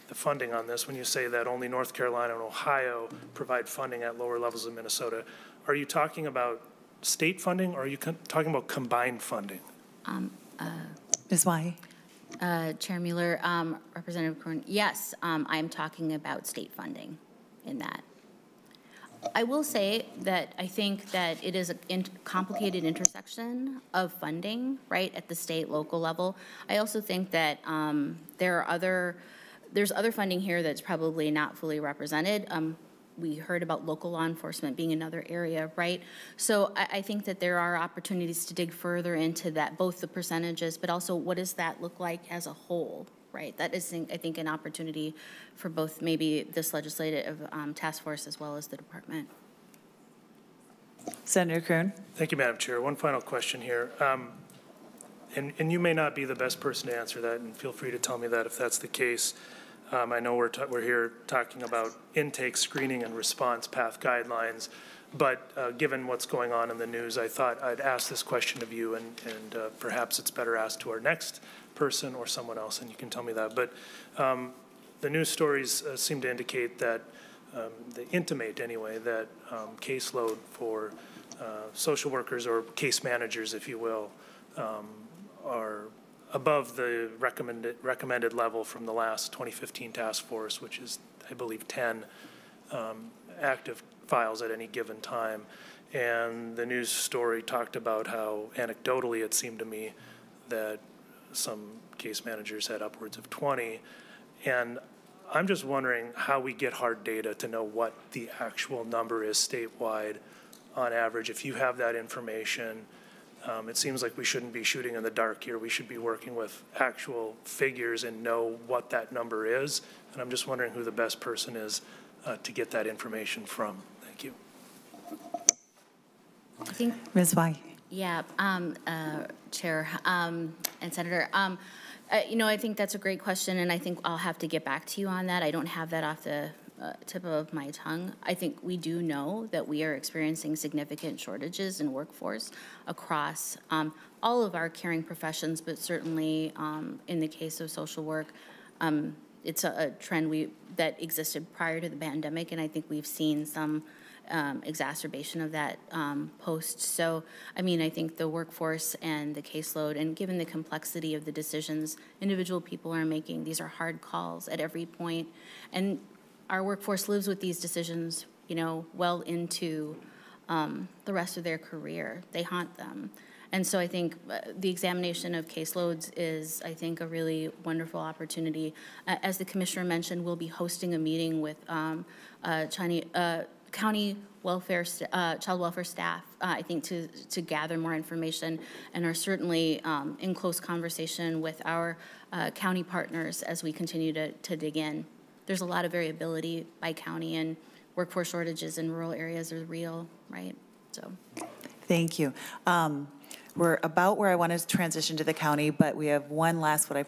the funding on this, when you say that only North Carolina and Ohio provide funding at lower levels of Minnesota, are you talking about state funding or are you talking about combined funding? Um, uh, Ms. Wahi? Uh, Chair Mueller, um, Representative Kern, yes, um, I'm talking about state funding in that. I will say that I think that it is a in- complicated intersection of funding, right, at the state, local level. I also think that um, there are other, there's other funding here that's probably not fully represented. We heard about local law enforcement being another area, right? So I, I think that there are opportunities to dig further into that, both the percentages, but also what does that look like as a whole, right? That is, I think, an opportunity for both maybe this legislative um, task force as well as the department. Senator Kreun? Thank you, Madam Chair. One final question here. Um, and, and you may not be the best person to answer that, and feel free to tell me that if that's the case. Um, I know we're, we're here talking about intake, screening, and response path guidelines, but uh, given what's going on in the news, I thought I'd ask this question of you, and, and uh, perhaps it's better asked to our next person or someone else, and you can tell me that. But um, the news stories uh, seem to indicate that, um, they intimate anyway, that um, caseload for uh, social workers or case managers, if you will, um, are above the recommended, recommended level from the last 2015 task force, which is, I believe, 10 um, active files at any given time. And the news story talked about how anecdotally it seemed to me that some case managers had upwards of 20. And I'm just wondering how we get hard data to know what the actual number is statewide on average. If you have that information, um, it seems like we shouldn't be shooting in the dark here. We should be working with actual figures and know what that number is. And I'm just wondering who the best person is uh, to get that information from. Thank you. I think Ms. Wahi? Yeah, um, uh, Chair um, and Senator. Um, uh, you know, I think that's a great question, and I think I'll have to get back to you on that. I don't have that off the uh, tip of my tongue. I think we do know that we are experiencing significant shortages in workforce across um, all of our caring professions, but certainly um, in the case of social work, um, it's a, a trend we that existed prior to the pandemic, and I think we've seen some um, exacerbation of that um, post. So, I mean, I think the workforce and the caseload, and given the complexity of the decisions individual people are making, these are hard calls at every point. And our workforce lives with these decisions, you know, well into um, the rest of their career. They haunt them. And so I think uh, the examination of caseloads is, I think, a really wonderful opportunity. Uh, as the commissioner mentioned, we'll be hosting a meeting with um, uh, Chinese, uh, county welfare, uh, child welfare staff, uh, I think, to, to gather more information and are certainly um, in close conversation with our county partners as we continue to, to dig in. There's a lot of variability by county and workforce shortages in rural areas are real, right? So. Thank you. Um, We're about where I want to transition to the county, but we have one last, what I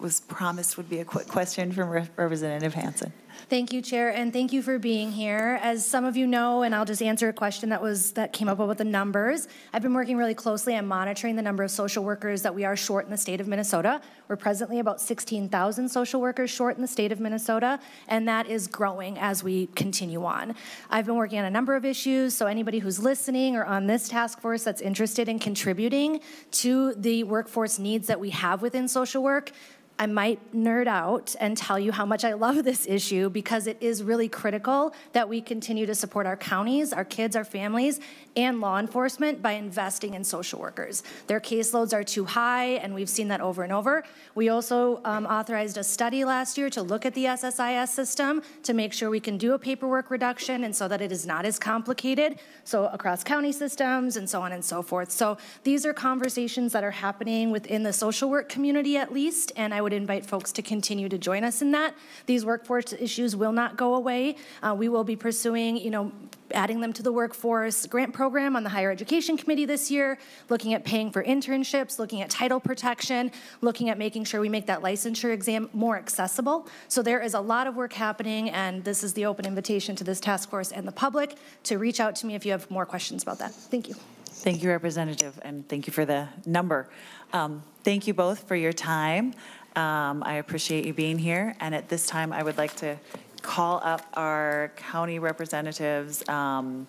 was promised would be a quick question from Rep- Representative Hanson. Thank you, Chair, and thank you for being here. As some of you know, and I'll just answer a question that was that came up about the numbers. I've been working really closely on monitoring the number of social workers that we are short in the state of Minnesota. We're presently about 16,000 social workers short in the state of Minnesota, and that is growing as we continue on. I've been working on a number of issues, so anybody who's listening or on this task force that's interested in contributing to the workforce needs that we have within social work, I might nerd out and tell you how much I love [LAUGHS] this issue because it is really critical that we continue to support our counties, our kids, our families, and law enforcement by investing in social workers. Their caseloads are too high, and we've seen that over and over. We also um, authorized a study last year to look at the SSIS system to make sure we can do a paperwork reduction and so that it is not as complicated, so across county systems and so on and so forth. So these are conversations that are happening within the social work community at least, and I would invite folks to continue to join us in that. These workforce issues will not go away. Uh, we will be pursuing, you know, adding them to the workforce grant program on the higher education committee this year, looking at paying for internships, looking at title protection, looking at making sure we make that licensure exam more accessible. So there is a lot of work happening, and this is the open invitation to this task force and the public to reach out to me if you have more questions about that. Thank you. Thank you, Representative, and thank you for the number. Um, Thank you both for your time. Um, I appreciate you being here, and at this time, I would like to call up our county representatives, um,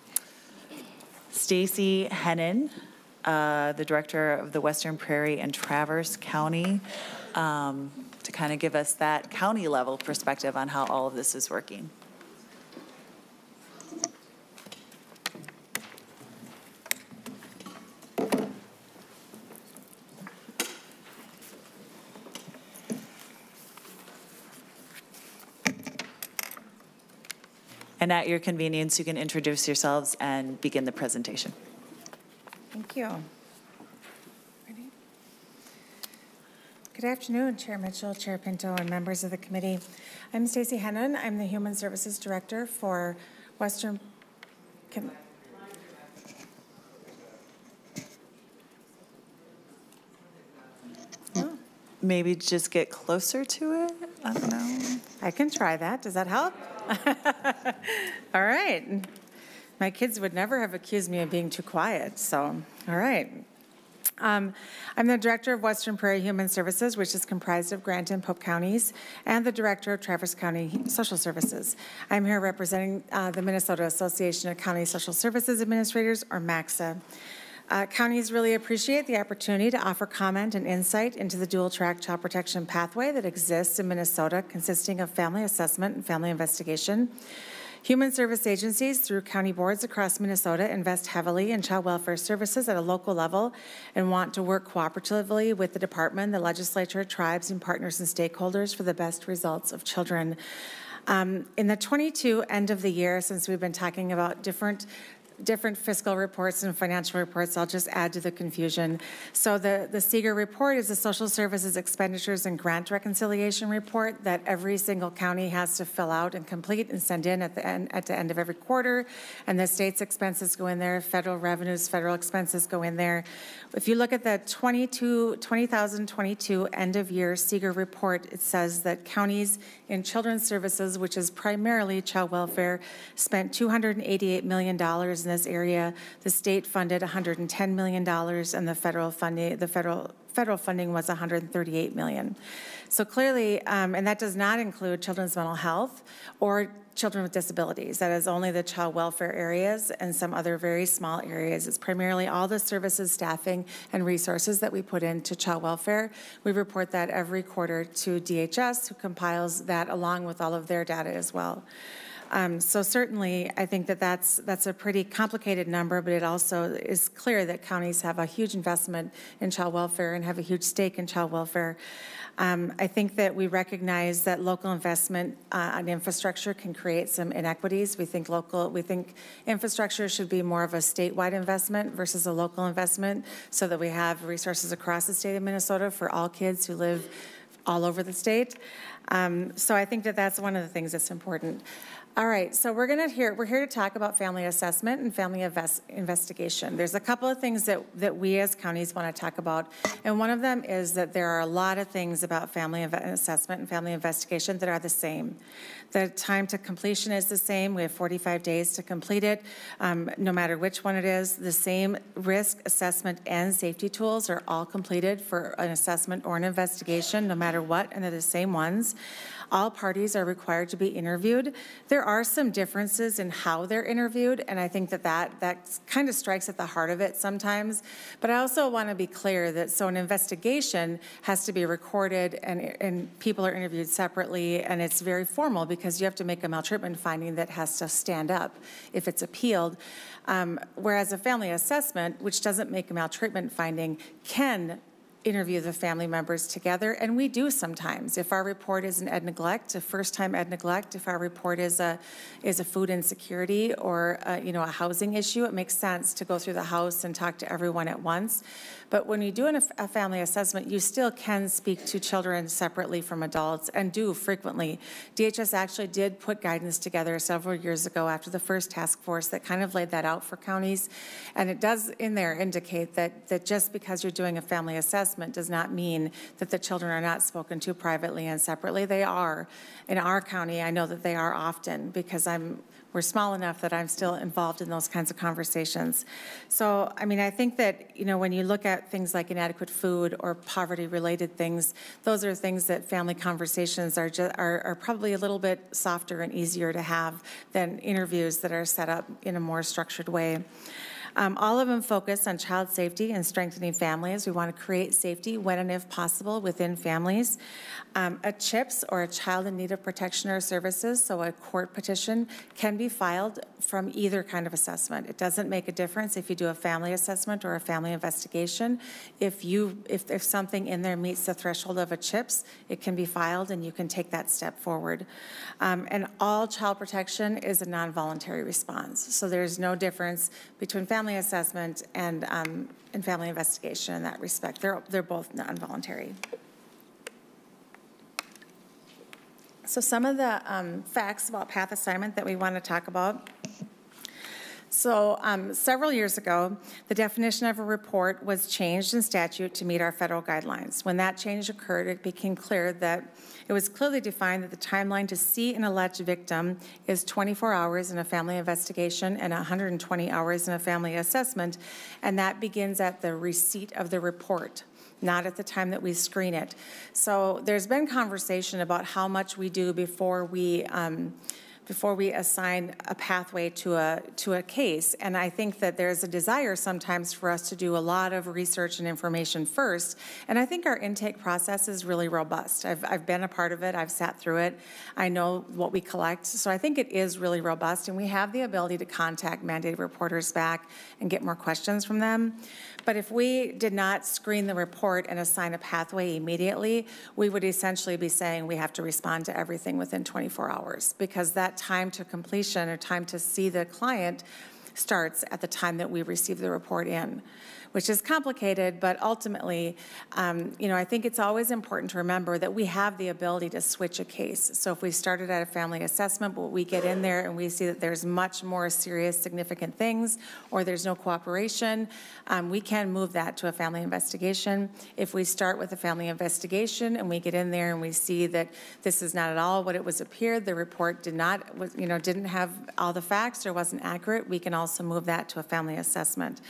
Stacy Hennen, uh, the Director of the Western Prairie and Traverse County, um, to kind of give us that county-level perspective on how all of this is working. And at your convenience, you can introduce yourselves and begin the presentation. Thank you. Ready? Good afternoon, Chair Mitchell, Chair Pinto, and members of the committee. I'm Stacy Hennen. I'm the Human Services Director for Western. Can, Maybe just get closer to it? I don't know. I can try that. Does that help? [LAUGHS] All right. My kids would never have accused me of being too quiet, so, all right. Um, I'm the Director of Western Prairie Human Services, which is comprised of Grant and Pope counties, and the Director of Traverse County Social Services. I'm here representing uh, the Minnesota Association of County Social Services Administrators, or MACSSA. Uh, counties really appreciate the opportunity to offer comment and insight into the dual track child protection pathway that exists in Minnesota, consisting of family assessment and family investigation. Human service agencies through county boards across Minnesota invest heavily in child welfare services at a local level and want to work cooperatively with the department, the legislature, tribes, and partners and stakeholders for the best results of children. Um, in the 22 end of the year, since we've been talking about different different fiscal reports and financial reports. I'll just add to the confusion. So the, the SEAGR report is the Social Services Expenditures and Grant Reconciliation Report that every single county has to fill out and complete and send in at the end, at the end of every quarter. And the state's expenses go in there, federal revenues, federal expenses go in there. If you look at the 22, 2022 end of year SEAGR report, it says that counties in children's services, which is primarily child welfare, spent $288 million in this area. The state funded $110 million, and the federal funding, the federal federal funding was 138 million. So clearly, um, and that does not include children's mental health or children with disabilities. That is only the child welfare areas and some other very small areas. It's primarily all the services, staffing, and resources that we put into child welfare. We report that every quarter to DHS, who compiles that along with all of their data as well. Um, so certainly, I think that that's, that's a pretty complicated number, but it also is clear that counties have a huge investment in child welfare and have a huge stake in child welfare. Um, I think that we recognize that local investment uh, on infrastructure can create some inequities. We think local, we think infrastructure should be more of a statewide investment versus a local investment so that we have resources across the state of Minnesota for all kids who live all over the state. Um, so I think that that's one of the things that's important. All right, so we're going to hear we're here to talk about family assessment and family invest, investigation. There's a couple of things that that we as counties want to talk about, and one of them is that there are a lot of things about family assessment and family investigation that are the same. The time to completion is the same. We have 45 days to complete it, um, no matter which one it is. The same risk assessment and safety tools are all completed for an assessment or an investigation, no matter what, and they're the same ones. All parties are required to be interviewed. There are some differences in how they're interviewed, and I think that that, that kind of strikes at the heart of it sometimes. But I also want to be clear that so an investigation has to be recorded and, and people are interviewed separately, and it's very formal because you have to make a maltreatment finding that has to stand up if it's appealed. Um, whereas a family assessment, which doesn't make a maltreatment finding, can interview the family members together, and we do sometimes. If our report is an ed neglect, a first-time ed neglect, if our report is a is a food insecurity or a, you know a housing issue, it makes sense to go through the house and talk to everyone at once. But when you do an, a family assessment, you still can speak to children separately from adults and do frequently. DHS actually did put guidance together several years ago after the first task force that kind of laid that out for counties, and it does in there indicate that that just because you're doing a family assessment assessment does not mean that the children are not spoken to privately and separately. They are. In our county, I know that they are often because I'm we're small enough that I'm still involved in those kinds of conversations. So, I mean, I think that, you know, when you look at things like inadequate food or poverty-related things, those are things that family conversations are, just, are, are probably a little bit softer and easier to have than interviews that are set up in a more structured way. Um, all of them focus on child safety and strengthening families. We want to create safety when and if possible within families. Um, a CHIPS or a child in need of protection or services, so a court petition, can be filed from either kind of assessment. It doesn't make a difference if you do a family assessment or a family investigation. If you if, if something in there meets the threshold of a CHIPS, it can be filed and you can take that step forward. Um, and all child protection is a non-voluntary response. So there's no difference between family assessment and, um, and family investigation in that respect. They're, they're both non-voluntary. So some of the um, facts about path assignment that we want to talk about. So um, several years ago, the definition of a report was changed in statute to meet our federal guidelines. When that change occurred, it became clear that it was clearly defined that the timeline to see an alleged victim is 24 hours in a family investigation and 120 hours in a family assessment, and that begins at the receipt of the report not at the time that we screen it. So there's been conversation about how much we do before we um, before we assign a pathway to a, to a case. And I think that there's a desire sometimes for us to do a lot of research and information first. And I think our intake process is really robust. I've, I've been a part of it, I've sat through it, I know what we collect. So I think it is really robust, and we have the ability to contact mandated reporters back and get more questions from them. But if we did not screen the report and assign a pathway immediately, we would essentially be saying we have to respond to everything within 24 hours because that time to completion or time to see the client starts at the time that we receive the report in which is complicated, but ultimately, um, you know, I think it's always important to remember that we have the ability to switch a case. So if we started at a family assessment, but we get in there and we see that there's much more serious, significant things, or there's no cooperation, um, we can move that to a family investigation. If we start with a family investigation and we get in there and we see that this is not at all what it was appeared, the report did not, was, you know, didn't have all the facts or wasn't accurate, we can also move that to a family assessment.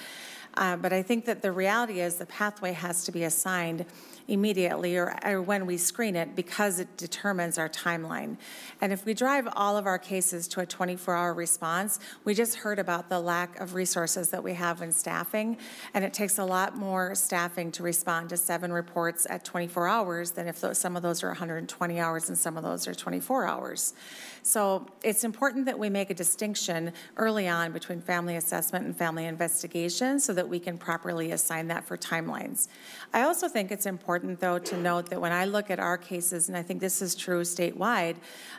Uh, but I think that the reality is the pathway has to be assigned immediately or, or, when we screen it because it determines our timeline. And if we drive all of our cases to a 24-hour response, we just heard about the lack of resources that we have in staffing, and it takes a lot more staffing to respond to seven reports at 24 hours than if those, some of those are 120 hours and some of those are 24 hours. So it's important that we make a distinction early on between family assessment and family investigation so that we can properly assign that for timelines. I also think it's important, though, to note that when I look at our cases, and I think this is true statewide,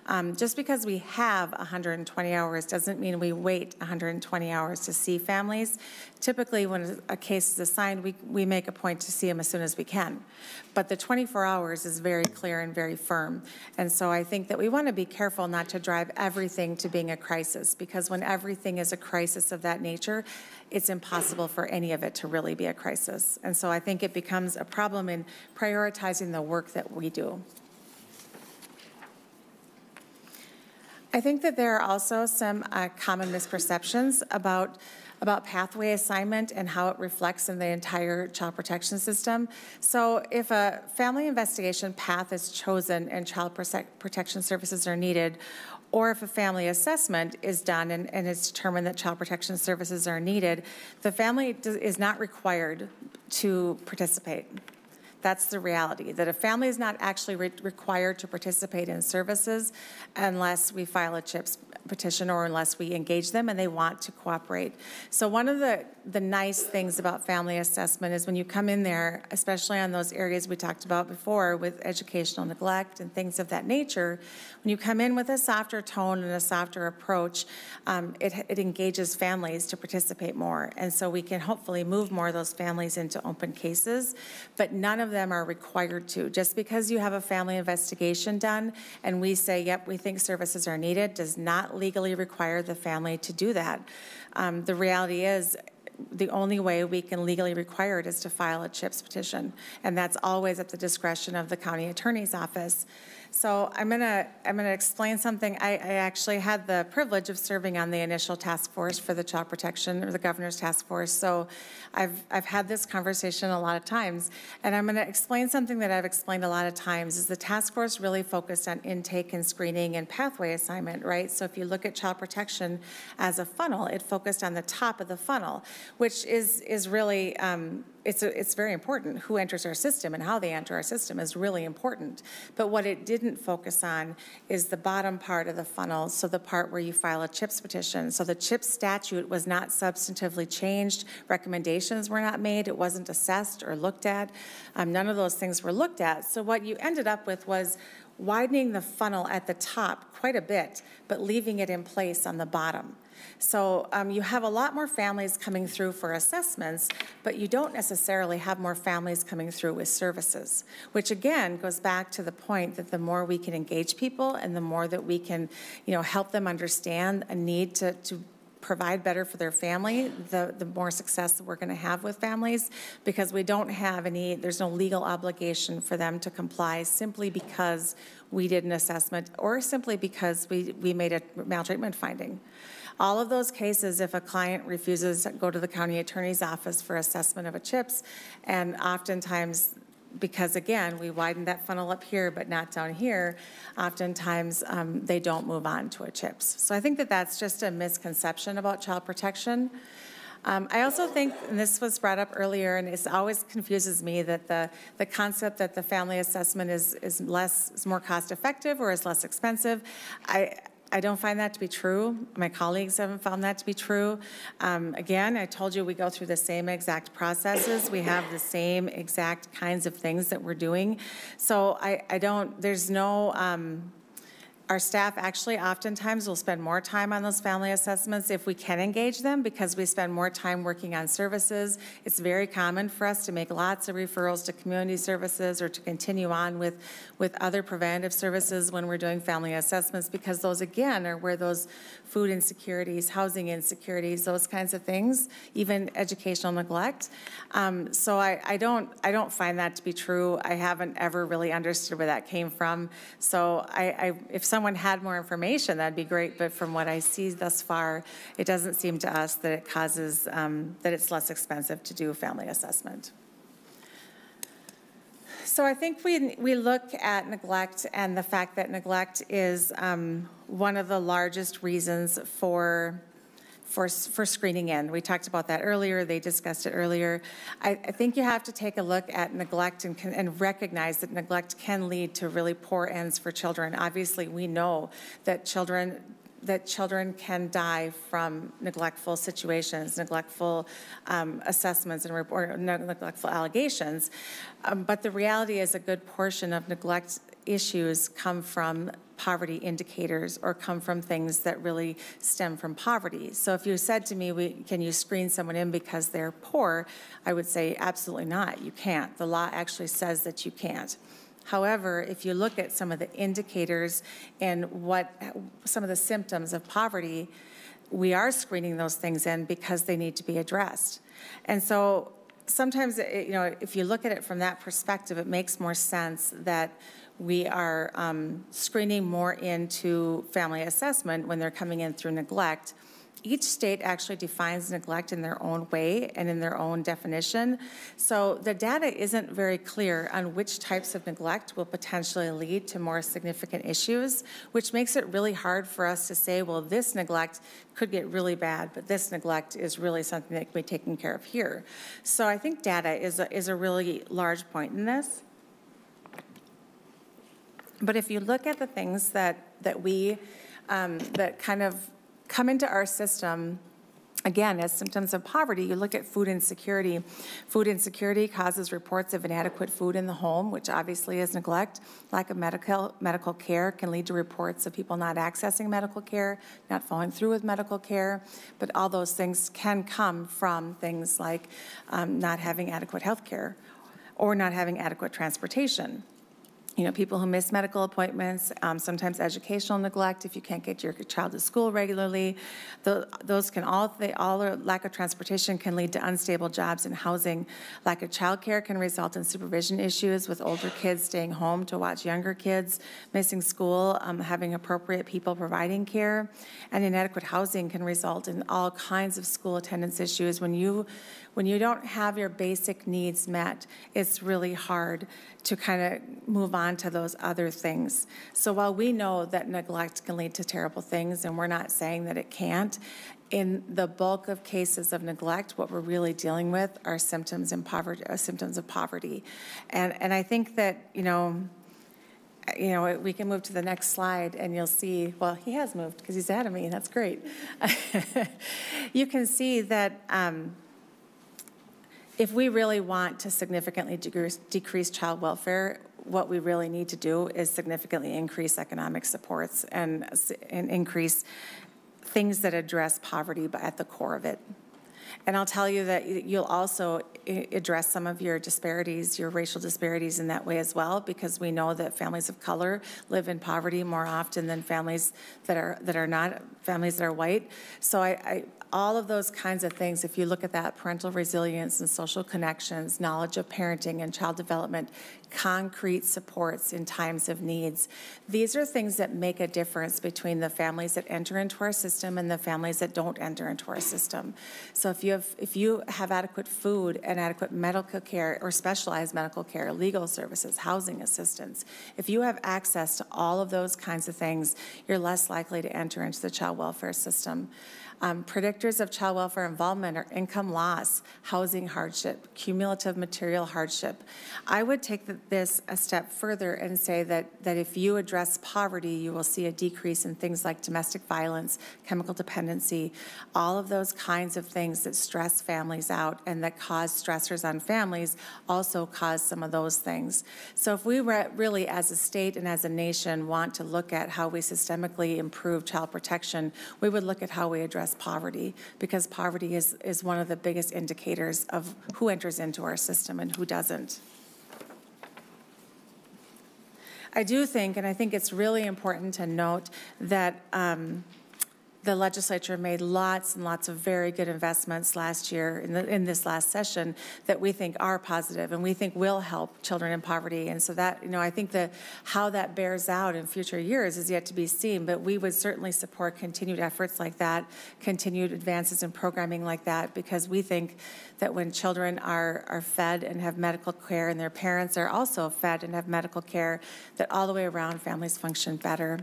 um, just because we have 120 hours doesn't mean we wait 120 hours to see families. Typically, when a case is assigned, we, we make a point to see them as soon as we can. But the 24 hours is very clear and very firm. And so I think that we want to be careful not to drive everything to being a crisis, because when everything is a crisis of that nature, it's impossible for any of it to really be a crisis. And so I think it becomes a problem in prioritizing the work that we do. I think that there are also some uh, common misperceptions about about pathway assignment and how it reflects in the entire child protection system. So if a family investigation path is chosen and child protection services are needed, or if a family assessment is done and, and it's determined that child protection services are needed, the family is not required to participate. That's the reality, that a family is not actually re required to participate in services unless we file a CHIPS petition or unless we engage them and they want to cooperate. So one of the, the nice things about family assessment is when you come in there, especially on those areas we talked about before with educational neglect and things of that nature, when you come in with a softer tone and a softer approach, um, it, it engages families to participate more. And so we can hopefully move more of those families into open cases, but none of them are required to. Just because you have a family investigation done and we say, yep, we think services are needed, does not legally require the family to do that. Um, the reality is, the only way we can legally require it is to file a CHIPS petition. And that's always at the discretion of the county attorney's office. So I'm gonna, I'm gonna explain something. I, I actually had the privilege of serving on the initial task force for the child protection, or the governor's task force. So I've, I've had this conversation a lot of times. And I'm gonna explain something that I've explained a lot of times, is the task force really focused on intake and screening and pathway assignment, right? So if you look at child protection as a funnel, it focused on the top of the funnel, which is, is really, um, it's, a, it's very important. Who enters our system and how they enter our system is really important. But what it didn't focus on is the bottom part of the funnel, so the part where you file a CHIPS petition. So the CHIPS statute was not substantively changed. Recommendations were not made. It wasn't assessed or looked at. Um, none of those things were looked at. So what you ended up with was widening the funnel at the top quite a bit, but leaving it in place on the bottom. So um, you have a lot more families coming through for assessments, but you don't necessarily have more families coming through with services, which again goes back to the point that the more we can engage people and the more that we can, you know, help them understand a need to, to provide better for their family, the, the more success that we're going to have with families because we don't have any, there's no legal obligation for them to comply simply because we did an assessment or simply because we, we made a maltreatment finding. All of those cases, if a client refuses, to go to the county attorney's office for assessment of a CHIPS, and oftentimes because again, we widened that funnel up here, but not down here, oftentimes um, they don't move on to a CHIPS. So I think that that's just a misconception about child protection. Um, I also think, and this was brought up earlier, and it always confuses me that the, the concept that the family assessment is, is less, is more cost effective or is less expensive. I, I don't find that to be true. My colleagues haven't found that to be true. Um, again, I told you we go through the same exact processes. We have the same exact kinds of things that we're doing. So I, I don't, there's no, um, our staff actually oftentimes will spend more time on those family assessments if we can engage them because we spend more time working on services. It's very common for us to make lots of referrals to community services or to continue on with, with other preventative services when we're doing family assessments because those, again, are where those food insecurities, housing insecurities, those kinds of things, even educational neglect. Um, so I, I, don't, I don't find that to be true. I haven't ever really understood where that came from. So I, I if someone had more information, that'd be great. But from what I see thus far, it doesn't seem to us that it causes, um, that it's less expensive to do a family assessment. So I think we, we look at neglect and the fact that neglect is um, one of the largest reasons for for, for screening in. We talked about that earlier. They discussed it earlier. I, I think you have to take a look at neglect and, can, and recognize that neglect can lead to really poor ends for children. Obviously, we know that children that children can die from neglectful situations, neglectful um, assessments, and or neglectful allegations. Um, but the reality is, a good portion of neglect issues come from poverty indicators or come from things that really stem from poverty. So if you said to me, we, can you screen someone in because they're poor, I would say absolutely not, you can't. The law actually says that you can't. However, if you look at some of the indicators and what some of the symptoms of poverty, we are screening those things in because they need to be addressed. And so sometimes, you know, if you look at it from that perspective, it makes more sense that we are um, screening more into family assessment when they're coming in through neglect. Each state actually defines neglect in their own way and in their own definition. So the data isn't very clear on which types of neglect will potentially lead to more significant issues, which makes it really hard for us to say, well, this neglect could get really bad, but this neglect is really something that can be taken care of here. So I think data is a, is a really large point in this. But if you look at the things that, that we, um, that kind of come into our system, again, as symptoms of poverty, you look at food insecurity. Food insecurity causes reports of inadequate food in the home, which obviously is neglect. Lack of medical, medical care can lead to reports of people not accessing medical care, not following through with medical care. But all those things can come from things like um, not having adequate health care or not having adequate transportation. You know, people who miss medical appointments, um, sometimes educational neglect if you can't get your child to school regularly. Tho- those can all, they all, are, lack of transportation can lead to unstable jobs and housing. Lack of childcare can result in supervision issues with older kids staying home to watch younger kids, missing school, um, having appropriate people providing care, and inadequate housing can result in all kinds of school attendance issues. When you when you don't have your basic needs met, it's really hard to kind of move on to those other things. So while we know that neglect can lead to terrible things, and we're not saying that it can't, in the bulk of cases of neglect, what we're really dealing with are symptoms poverty, uh, symptoms of poverty, and and I think that you know you know, we can move to the next slide and you'll see, well, he has moved because he's ahead of me. and That's great. [LAUGHS] you can see that um, if we really want to significantly decrease, decrease child welfare, what we really need to do is significantly increase economic supports and, and increase things that address poverty but at the core of it. And I'll tell you that you'll also address some of your disparities, your racial disparities in that way as well, because we know that families of color live in poverty more often than families that are that are not families that are white. So I, I all of those kinds of things, if you look at that parental resilience and social connections, knowledge of parenting and child development, concrete supports in times of needs. These are things that make a difference between the families that enter into our system and the families that don't enter into our system. So if you have if you have adequate food and adequate medical care or specialized medical care, legal services, housing assistance, if you have access to all of those kinds of things, you're less likely to enter into the child welfare system. Um, predictors of child welfare involvement are income loss, housing hardship, cumulative material hardship. I would take the, this a step further and say that, that if you address poverty, you will see a decrease in things like domestic violence, chemical dependency, all of those kinds of things that stress families out and that cause stressors on families also cause some of those things. So if we re really, as a state and as a nation, want to look at how we systemically improve child protection, we would look at how we address poverty because poverty is, is one of the biggest indicators of who enters into our system and who doesn't. I do think, and I think it's really important to note that um, the legislature made lots and lots of very good investments last year in, the, in, this last session that we think are positive and we think will help children in poverty. And so that, you know, I think that how that bears out in future years is yet to be seen, but we would certainly support continued efforts like that, continued advances in programming like that, because we think that when children are, are fed and have medical care and their parents are also fed and have medical care, that all the way around families function better.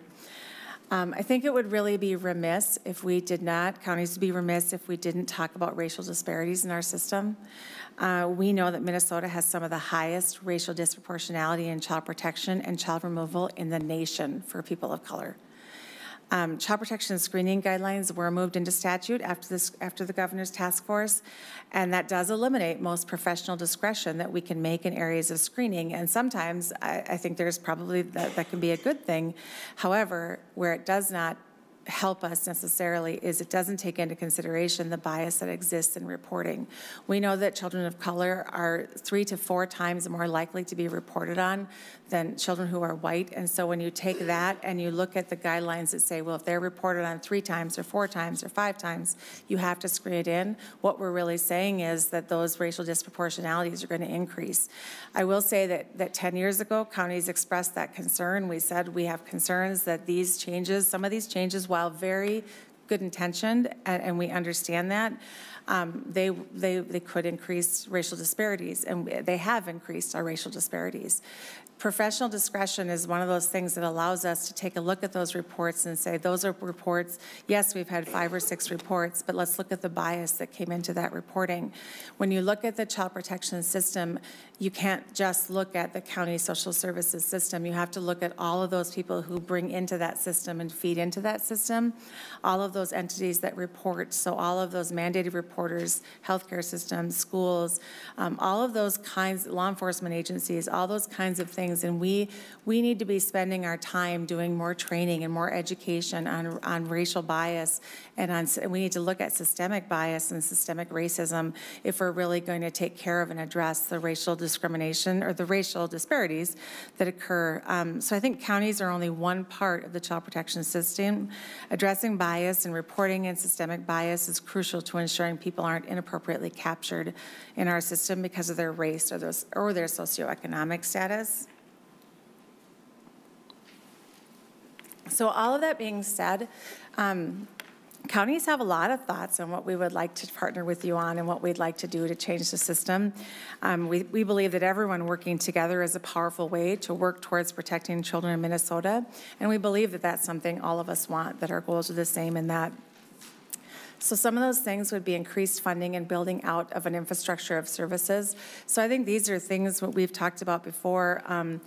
Um, I think it would really be remiss if we did not, counties would be remiss if we didn't talk about racial disparities in our system. Uh, we know that Minnesota has some of the highest racial disproportionality in child protection and child removal in the nation for people of color. Um, child protection screening guidelines were moved into statute after this after the governor's task force, and that does eliminate most professional discretion that we can make in areas of screening. And sometimes I, I think there's probably that, that can be a good thing. However, where it does not help us necessarily is it doesn't take into consideration the bias that exists in reporting. We know that children of color are three to four times more likely to be reported on than children who are white. And so when you take that and you look at the guidelines that say, well, if they're reported on three times or four times or five times, you have to screen it in. What we're really saying is that those racial disproportionalities are going to increase. I will say that, that 10 years ago, counties expressed that concern. We said we have concerns that these changes, some of these changes, while very good intentioned, and, and we understand that, um, they, they, they could increase racial disparities, and they have increased our racial disparities. Professional discretion is one of those things that allows us to take a look at those reports and say, those are reports, yes, we've had five or six reports, but let's look at the bias that came into that reporting. When you look at the child protection system, you can't just look at the county social services system. You have to look at all of those people who bring into that system and feed into that system, all of those entities that report, so all of those mandated reporters, healthcare systems, schools, um, all of those kinds, law enforcement agencies, all those kinds of things. And we, we need to be spending our time doing more training and more education on, on racial bias and on, we need to look at systemic bias and systemic racism if we're really going to take care of and address the racial discrimination or the racial disparities that occur. Um, so I think counties are only one part of the child protection system. Addressing bias and reporting and systemic bias is crucial to ensuring people aren't inappropriately captured in our system because of their race or, those, or their socioeconomic status. So all of that being said, um, counties have a lot of thoughts on what we would like to partner with you on and what we'd like to do to change the system. Um, we, we believe that everyone working together is a powerful way to work towards protecting children in Minnesota, and we believe that that's something all of us want, that our goals are the same in that so some of those things would be increased funding and building out of an infrastructure of services. So I think these are things what we've talked about before. Um,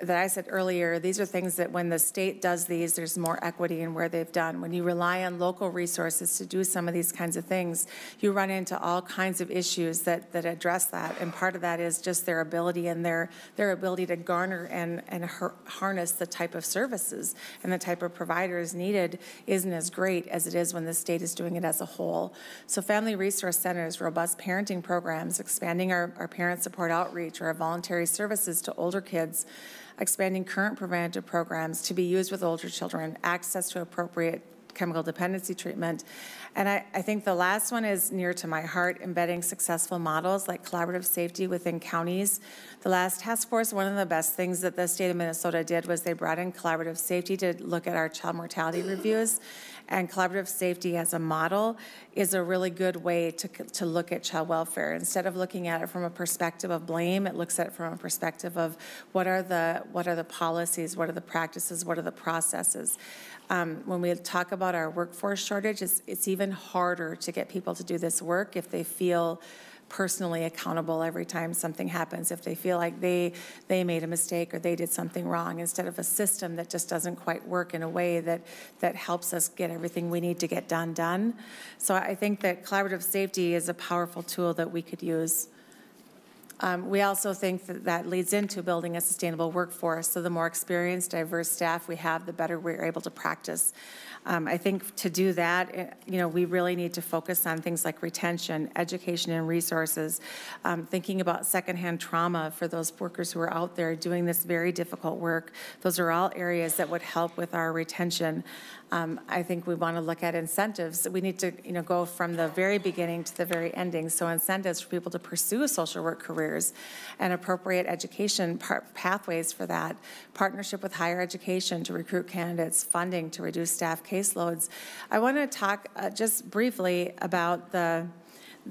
that I said earlier, these are things that when the state does these, there's more equity in where they've done. When you rely on local resources to do some of these kinds of things, you run into all kinds of issues that, that address that. And part of that is just their ability and their, their ability to garner and, and harness the type of services and the type of providers needed isn't as great as it is when the state is doing it as a whole. So family resource centers, robust parenting programs, expanding our, our parent support outreach or our voluntary services to older kids, expanding current preventative programs to be used with older children, access to appropriate chemical dependency treatment. And I, I, think the last one is near to my heart, embedding successful models like collaborative safety within counties. The last task force, one of the best things that the state of Minnesota did was they brought in collaborative safety to look at our child mortality reviews and collaborative safety as a model is a really good way to, to look at child welfare. Instead of looking at it from a perspective of blame, it looks at it from a perspective of what are the, what are the policies, what are the practices, what are the processes. Um, when we talk about our workforce shortage, it's, it's even harder to get people to do this work if they feel personally accountable every time something happens. If they feel like they they made a mistake or they did something wrong instead of a system that just doesn't quite work in a way that that helps us get everything we need to get done done. So i think that collaborative safety is a powerful tool that we could use um, we also think that that leads into building a sustainable workforce. So the more experienced, diverse staff we have, the better we're able to practice um, I think to do that, eh, you know, we really need to focus on things like retention, education and resources, um, thinking about secondhand trauma for those workers who are out there doing this very difficult work. Those are all areas that would help with our retention. Um, I think we want to look at incentives. We need to, you know, go from the very beginning to the very ending. So incentives for people to pursue social work careers and appropriate education pathways for that. Partnership with higher education to recruit candidates, funding to reduce staff caseloads. I want to talk uh, just briefly about the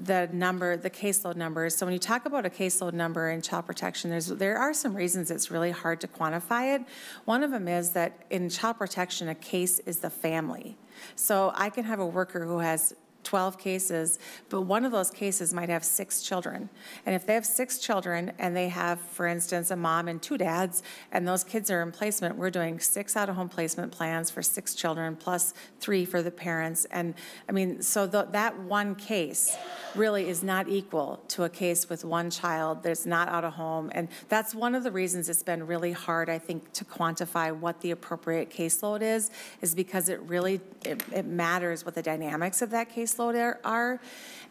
the number, the caseload numbers. So when you talk about a caseload number in child protection, there's, there are some reasons it's really hard to quantify it. One of them is that in child protection, a case is the family. So I can have a worker who has 12 cases, but one of those cases might have six children. And if they have six children and they have, for instance, a mom and two dads, and those kids are in placement, we're doing six out of home placement plans for six children plus three for the parents. And I mean, so the, that one case really is not equal to a case with one child that's not out of home. And that's one of the reasons it's been really hard, I think, to quantify what the appropriate caseload is, is because it really, it, it matters what the dynamics of that case caseload are.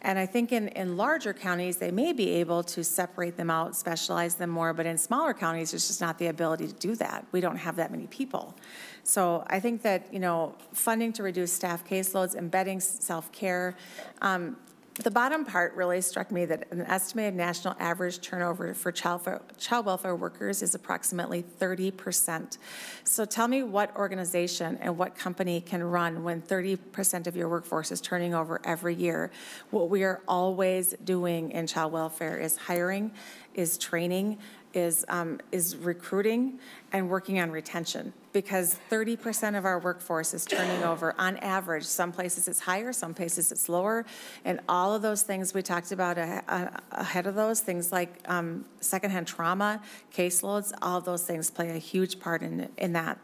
And I think in, in larger counties, they may be able to separate them out, specialize them more, but in smaller counties, there's just not the ability to do that. We don't have that many people. So I think that, you know, funding to reduce staff caseloads, embedding self-care, um, the bottom part really struck me that an estimated national average turnover for child, for child welfare workers is approximately 30%. So tell me what organization and what company can run when 30% of your workforce is turning over every year. What we are always doing in child welfare is hiring, is training, is, um, is recruiting and working on retention because 30% of our workforce is turning [COUGHS] over on average. Some places it's higher, some places it's lower. And all of those things we talked about ahead of those, things like um, secondhand trauma, caseloads, all those things play a huge part in, in that.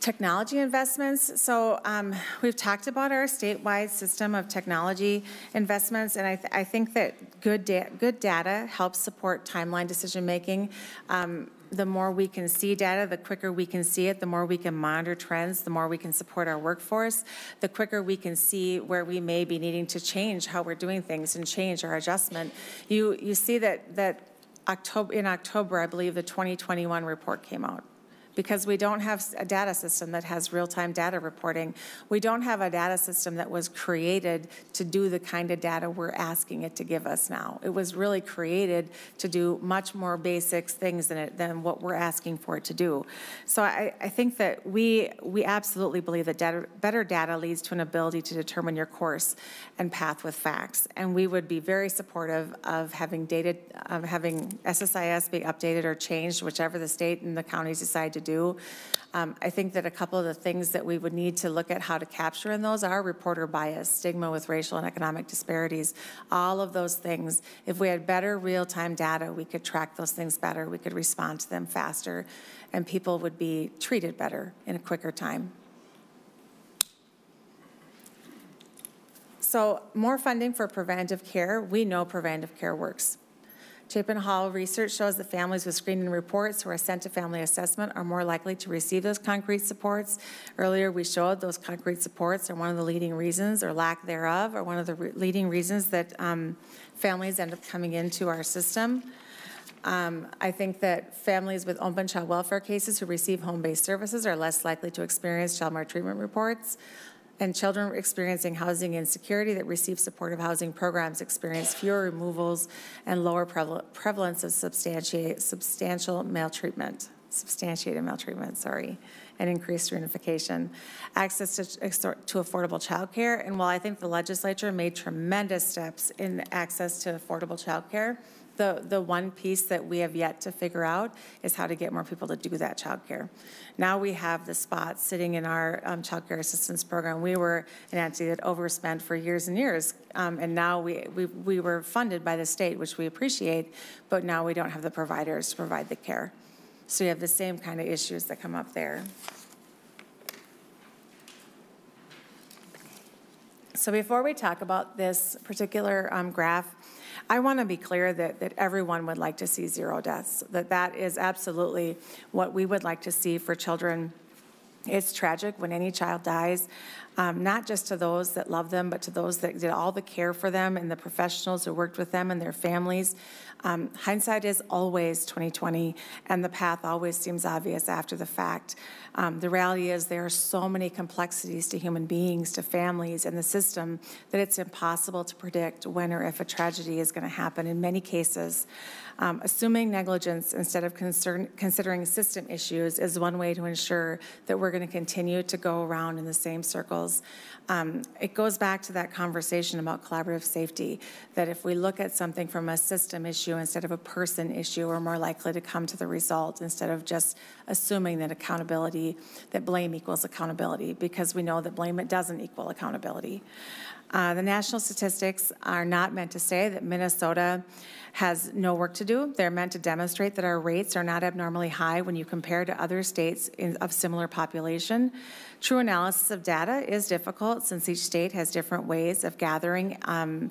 Technology investments. So um, we've talked about our statewide system of technology investments, and I, th I think that good, da good data helps support timeline decision making. Um, the more we can see data, the quicker we can see it, the more we can monitor trends, the more we can support our workforce, the quicker we can see where we may be needing to change how we're doing things and change our adjustment. You, you see that, that October, in October, I believe the 2021 report came out because we don't have a data system that has real-time data reporting. We don't have a data system that was created to do the kind of data we're asking it to give us now. It was really created to do much more basic things than, it, than what we're asking for it to do. So I, I think that we, we absolutely believe that data, better data leads to an ability to determine your course and path with facts. And we would be very supportive of having data, of having SSIS be updated or changed, whichever the state and the counties decide to do do. Um, I think that a couple of the things that we would need to look at how to capture in those are reporter bias, stigma with racial and economic disparities, all of those things. If we had better real-time data, we could track those things better, we could respond to them faster, and people would be treated better in a quicker time. So more funding for preventive care. We know preventive care works. Chapin Hall research shows that families with screening reports who are sent to family assessment are more likely to receive those concrete supports. Earlier, we showed those concrete supports are one of the leading reasons, or lack thereof, are one of the re leading reasons that um, families end up coming into our system. Um, I think that families with open child welfare cases who receive home-based services are less likely to experience child maltreatment reports and children experiencing housing insecurity that receive supportive housing programs experience fewer removals and lower prevalence of substantial maltreatment, substantiated maltreatment, sorry, and increased reunification. Access to, to affordable childcare, and while I think the legislature made tremendous steps in access to affordable childcare, the, the one piece that we have yet to figure out is how to get more people to do that childcare. Now we have the spots sitting in our um, child care assistance program. We were an entity that overspent for years and years, um, and now we, we, we were funded by the state, which we appreciate, but now we don't have the providers to provide the care. So you have the same kind of issues that come up there. So before we talk about this particular um, graph, I want to be clear that, that everyone would like to see zero deaths, that that is absolutely what we would like to see for children. It's tragic when any child dies, um, not just to those that love them, but to those that did all the care for them and the professionals who worked with them and their families. Um, hindsight is always 2020, and the path always seems obvious after the fact. Um, the reality is there are so many complexities to human beings, to families, and the system that it's impossible to predict when or if a tragedy is going to happen. In many cases, um, assuming negligence instead of concern, considering system issues is one way to ensure that we're going to continue to go around in the same circles. Um, it goes back to that conversation about collaborative safety, that if we look at something from a system issue instead of a person issue, we're more likely to come to the result instead of just assuming that accountability, that blame equals accountability, because we know that blame it doesn't equal accountability. Uh, the national statistics are not meant to say that Minnesota has no work to do. They're meant to demonstrate that our rates are not abnormally high when you compare to other states in, of similar population. True analysis of data is difficult since each state has different ways of gathering um,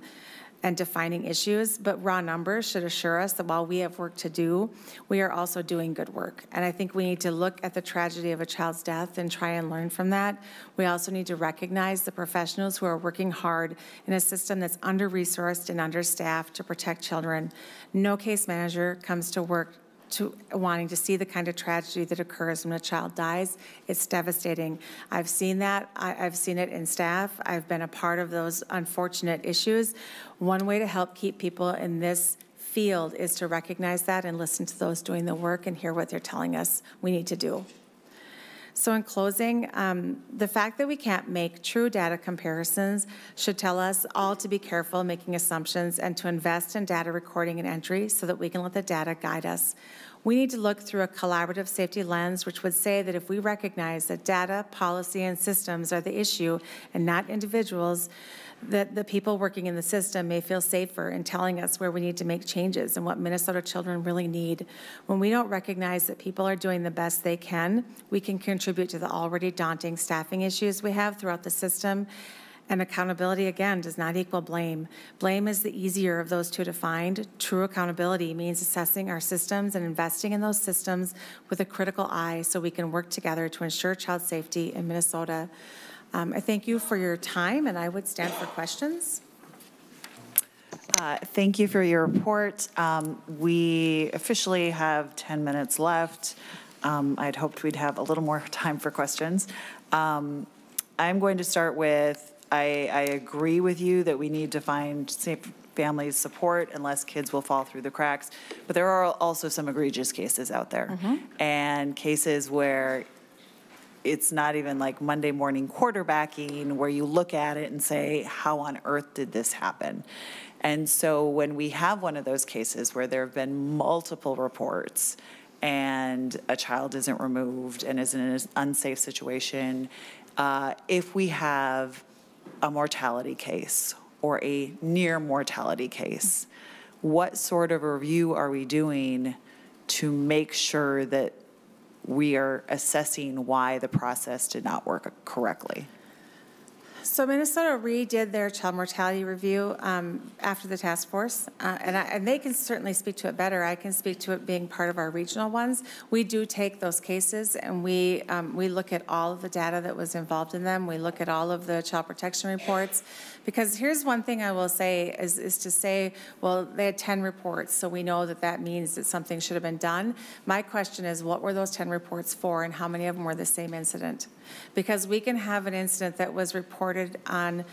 and defining issues, but raw numbers should assure us that while we have work to do, we are also doing good work. And I think we need to look at the tragedy of a child's death and try and learn from that. We also need to recognize the professionals who are working hard in a system that's under-resourced and understaffed to protect children. No case manager comes to work to wanting to see the kind of tragedy that occurs when a child dies. It's devastating. I've seen that. I, have seen it in staff. I've been a part of those unfortunate issues. One way to help keep people in this field is to recognize that and listen to those doing the work and hear what they're telling us we need to do. So in closing, um, the fact that we can't make true data comparisons should tell us all to be careful making assumptions and to invest in data recording and entry so that we can let the data guide us. We need to look through a collaborative safety lens, which would say that if we recognize that data, policy, and systems are the issue and not individuals, that the people working in the system may feel safer in telling us where we need to make changes and what Minnesota children really need. When we don't recognize that people are doing the best they can, we can contribute to the already daunting staffing issues we have throughout the system. And accountability, again, does not equal blame. Blame is the easier of those two to find. True accountability means assessing our systems and investing in those systems with a critical eye so we can work together to ensure child safety in Minnesota. Um, I thank you for your time, and I would stand for questions. Uh, Thank you for your report. Um, We officially have 10 minutes left. Um, I'd hoped we'd have a little more [LAUGHS] time for questions. Um, I'm going to start with, I, I agree with you that we need to find safe families support unless kids will fall through the cracks. But there are also some egregious cases out there. And cases where it's not even like Monday morning quarterbacking where you look at it and say, how on earth did this happen? And so when we have one of those cases where there have been multiple reports and a child isn't removed and is in an unsafe situation, uh, if we have a mortality case or a near mortality case, what sort of review are we doing to make sure that we are assessing why the process did not work correctly? So Minnesota redid their child mortality review um, after the task force, uh, and, I, and they can certainly speak to it better. I can speak to it being part of our regional ones. We do take those cases and we um, we look at all of the data that was involved in them. We look at all of the child protection reports, because here's one thing I will say is, is to say, well, they had 10 reports, so we know that that means that something should have been done. My question is, what were those 10 reports for, and how many of them were the same incident? Because we can have an incident that was reported on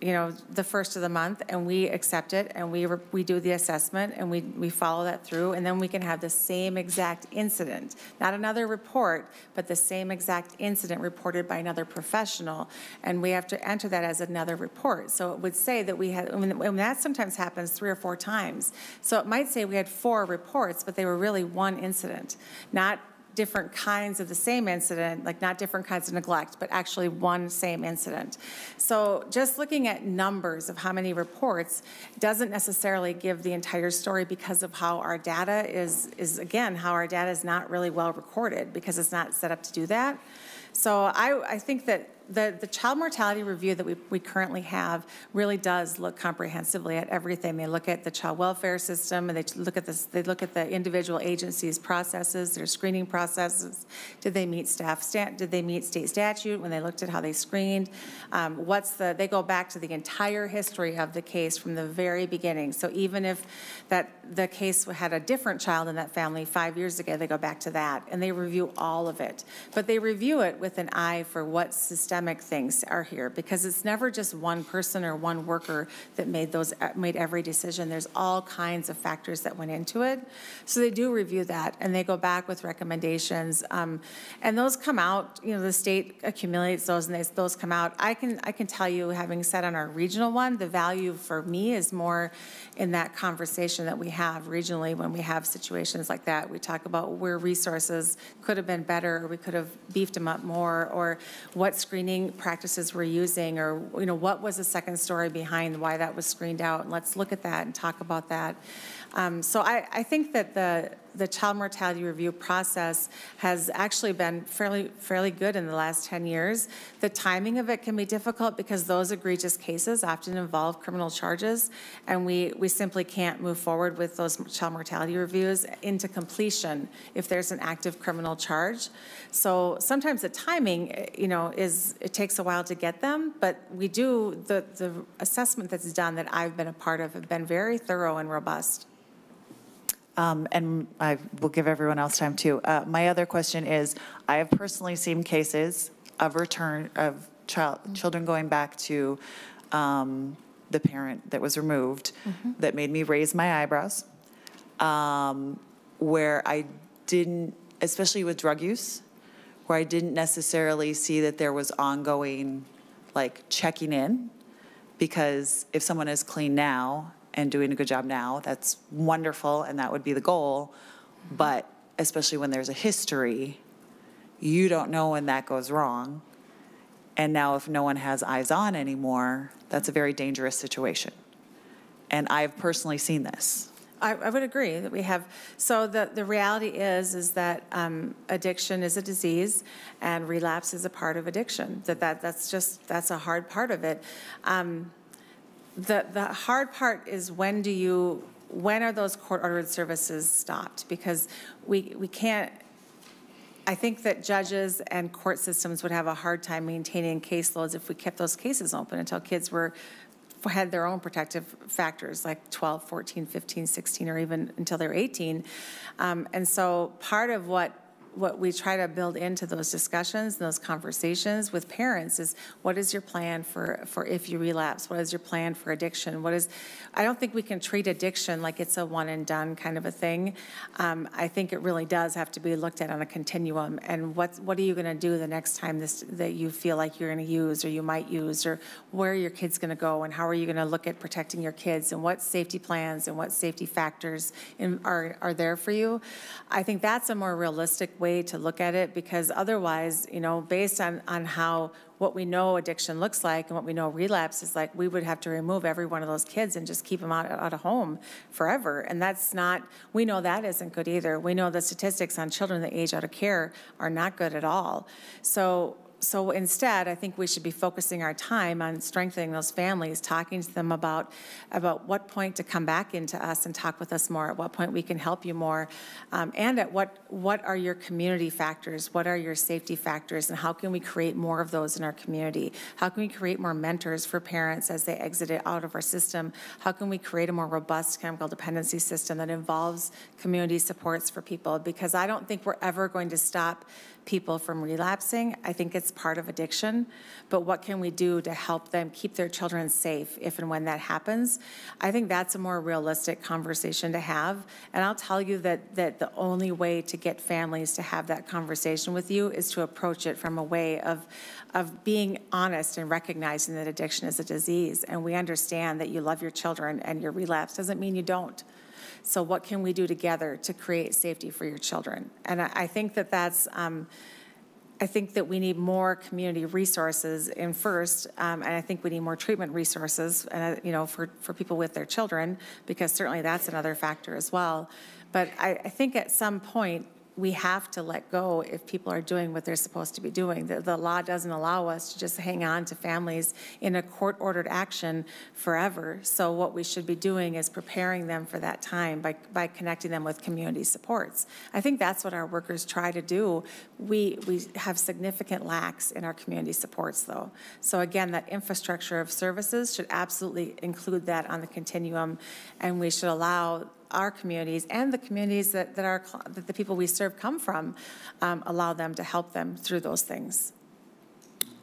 you know, the first of the month, and we accept it, and we, we do the assessment, and we, we follow that through, and then we can have the same exact incident, not another report, but the same exact incident reported by another professional, and we have to enter that as another report. So it would say that we had, and that sometimes happens three or four times. So it might say we had four reports, but they were really one incident, not different kinds of the same incident, like not different kinds of neglect, but actually one same incident. So just looking at numbers of how many reports doesn't necessarily give the entire story because of how our data is, is again, how our data is not really well recorded because it's not set up to do that. So I, I think that the, the child mortality review that we, we currently have really does look comprehensively at everything. They look at the child welfare system, and they look at this. They look at the individual agencies' processes, their screening processes. Did they meet staff? Stat, did they meet state statute when they looked at how they screened? Um, what's the? They go back to the entire history of the case from the very beginning. So even if that the case had a different child in that family five years ago, they go back to that and they review all of it. But they review it with an eye for what systemic things are here because it's never just one person or one worker that made those made every decision. There's all kinds of factors that went into it. So they do review that and they go back with recommendations. Um, and those come out, you know, the state accumulates those and they, those come out. I can I can tell you, having said on our regional one, the value for me is more in that conversation that we have regionally when we have situations like that. We talk about where resources could have been better or we could have beefed them up more or what screening screening practices we're using, or you know, what was the second story behind why that was screened out? And let's look at that and talk about that. Um, so I, I think that the the child mortality review process has actually been fairly fairly good in the last 10 years. The timing of it can be difficult because those egregious cases often involve criminal charges, and we, we simply can't move forward with those child mortality reviews into completion if there's an active criminal charge. So sometimes the timing, you know, is it takes a while to get them, but we do the the assessment that's done that I've been a part of have been very thorough and robust. Um, and I will give everyone else time too. Uh, my other question is, I have personally seen cases of return of child children going back to um, the parent that was removed Mm-hmm. that made me raise my eyebrows. Um, where I didn't, especially with drug use, where I didn't necessarily see that there was ongoing, like checking in, because if someone is clean now and doing a good job now, that's wonderful, and that would be the goal. But especially when there's a history, you don't know when that goes wrong. And now if no one has eyes on anymore, that's a very dangerous situation. And I've personally seen this. I, I would agree that we have, so the, the reality is, is that um, addiction is a disease and relapse is a part of addiction. That, that that's just, that's a hard part of it. Um, the, the hard part is when do you, when are those court-ordered services stopped? Because we, we can't, I think that judges and court systems would have a hard time maintaining caseloads if we kept those cases open until kids were had their own protective factors like 12, 14, 15, 16, or even until they're 18. Um, and so part of what what we try to build into those discussions and those conversations with parents is what is your plan for, for if you relapse? What is your plan for addiction? What is, I don't think we can treat addiction like it's a one and done kind of a thing. Um, I think it really does have to be looked at on a continuum. And what, what are you going to do the next time this, that you feel like you're going to use or you might use or where are your kids going to go and how are you going to look at protecting your kids and what safety plans and what safety factors in, are, are there for you? I think that's a more realistic way to look at it because otherwise, you know, based on, on how what we know addiction looks like and what we know relapse is like, we would have to remove every one of those kids and just keep them out, out of home forever. And that's not, we know that isn't good either. We know the statistics on children that age out of care are not good at all. So so instead, I think we should be focusing our time on strengthening those families, talking to them about about what point to come back into us and talk with us more. At what point we can help you more, um, and at what what are your community factors? What are your safety factors? And how can we create more of those in our community? How can we create more mentors for parents as they exit it out of our system? How can we create a more robust chemical dependency system that involves community supports for people? Because I don't think we're ever going to stop people from relapsing. I think it's part of addiction, but what can we do to help them keep their children safe if and when that happens? I think that's a more realistic conversation to have. And I'll tell you that, that the only way to get families to have that conversation with you is to approach it from a way of, of being honest and recognizing that addiction is a disease. And we understand that you love your children and your relapse doesn't mean you don't. So what can we do together to create safety for your children? And I, I think that that's, um, I think that we need more community resources in first, um, and I think we need more treatment resources, uh, you know, for, for people with their children, because certainly that's another factor as well. But I, I think at some point, we have to let go if people are doing what they're supposed to be doing. The, the law doesn't allow us to just hang on to families in a court-ordered action forever. So what we should be doing is preparing them for that time by, by connecting them with community supports. I think that's what our workers try to do. We, we have significant lacks in our community supports, though. So again, that infrastructure of services should absolutely include that on the continuum, and we should allow our communities and the communities that, that, our, that the people we serve come from, um, allow them to help them through those things.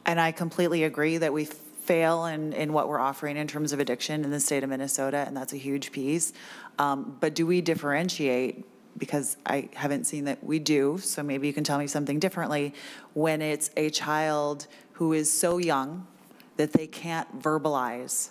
And I completely agree that we fail in, in what we're offering in terms of addiction in the state of Minnesota, and that's a huge piece. Um, but do we differentiate? Because I haven't seen that we do, so maybe you can tell me something differently. When it's a child who is so young that they can't verbalize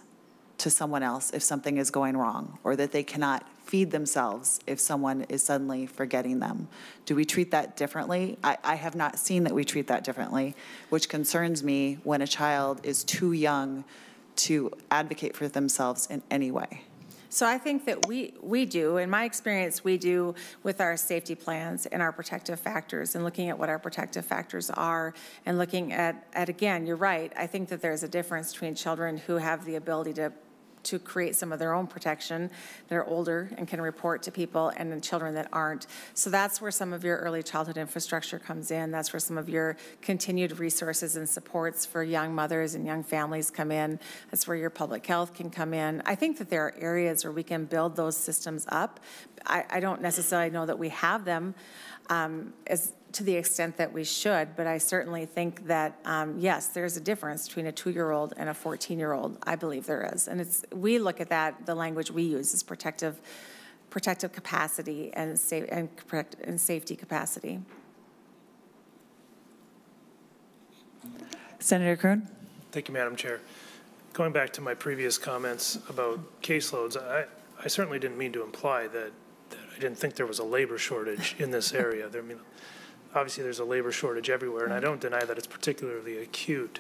to someone else if something is going wrong, or that they cannot feed themselves if someone is suddenly forgetting them. Do we treat that differently? I, I have not seen that we treat that differently, which concerns me when a child is too young to advocate for themselves in any way. So I think that we, we do, in my experience, we do with our safety plans and our protective factors and looking at what our protective factors are and looking at, at again, you're right, I think that there's a difference between children who have the ability to to create some of their own protection. They're older and can report to people, and then children that aren't. So that's where some of your early childhood infrastructure comes in. That's where some of your continued resources and supports for young mothers and young families come in. That's where your public health can come in. I think that there are areas where we can build those systems up. I, I don't necessarily know that we have them um, as to the extent that we should, but I certainly think that, um, yes, there's a difference between a two-year-old and a 14-year-old. I believe there is. And it's, we look at that, the language we use is protective, protective capacity and, sa and, and safety capacity. Senator Kreun? Thank you, Madam Chair. Going back to my previous comments about caseloads, I, I certainly didn't mean to imply that, that I didn't think there was a labor shortage in this area. There, I mean, obviously there's a labor shortage everywhere, and I don't deny that it's particularly acute.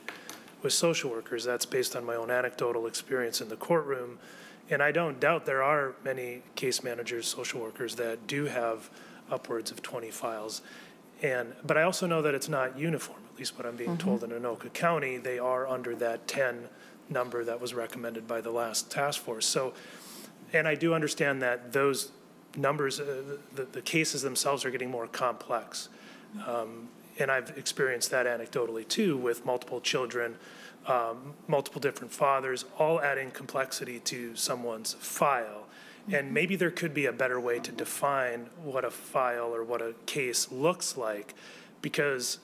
with social workers. That's based on my own anecdotal experience in the courtroom. And I don't doubt there are many case managers, social workers that do have upwards of 20 files. And, but I also know that it's not uniform, at least what I'm being told in Anoka County, they are under that 10 number that was recommended by the last task force. So, and I do understand that those numbers, uh, the, the cases themselves are getting more complex. Um, and I've experienced that anecdotally too with multiple children, um, multiple different fathers, all adding complexity to someone's file. And maybe there could be a better way to define what a file or what a case looks like, because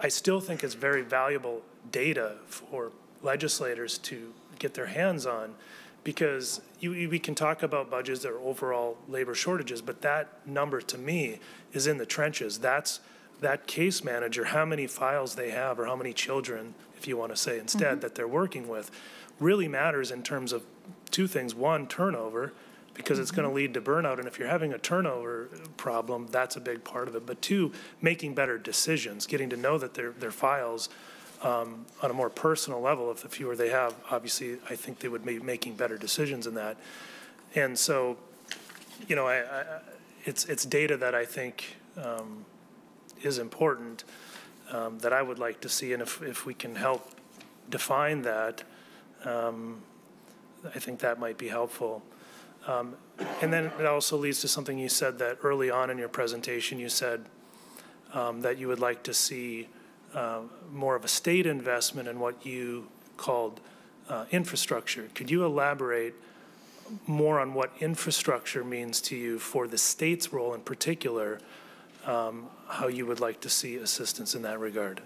I still think it's very valuable data for legislators to get their hands on, because you, you- we can talk about budgets or overall labor shortages, but that number to me is in the trenches. That's that case manager, how many files they have or how many children, if you want to say instead, that they're working with, really matters in terms of two things. One, turnover, because it's going to lead to burnout. And if you're having a turnover problem, that's a big part of it. But two, making better decisions, getting to know that their, their files um, on a more personal level, if the fewer they have, obviously, I think they would be making better decisions in that. And so, you know, I, I, it's, it's data that I think um, is important um, that I would like to see. And if, if we can help define that, um, I think that might be helpful. Um, and then it also leads to something you said that early on in your presentation, you said um, that you would like to see uh, more of a state investment in what you called uh, infrastructure. Could you elaborate more on what infrastructure means to you for the state's role in particular, um, how you would like to see assistance in that regard?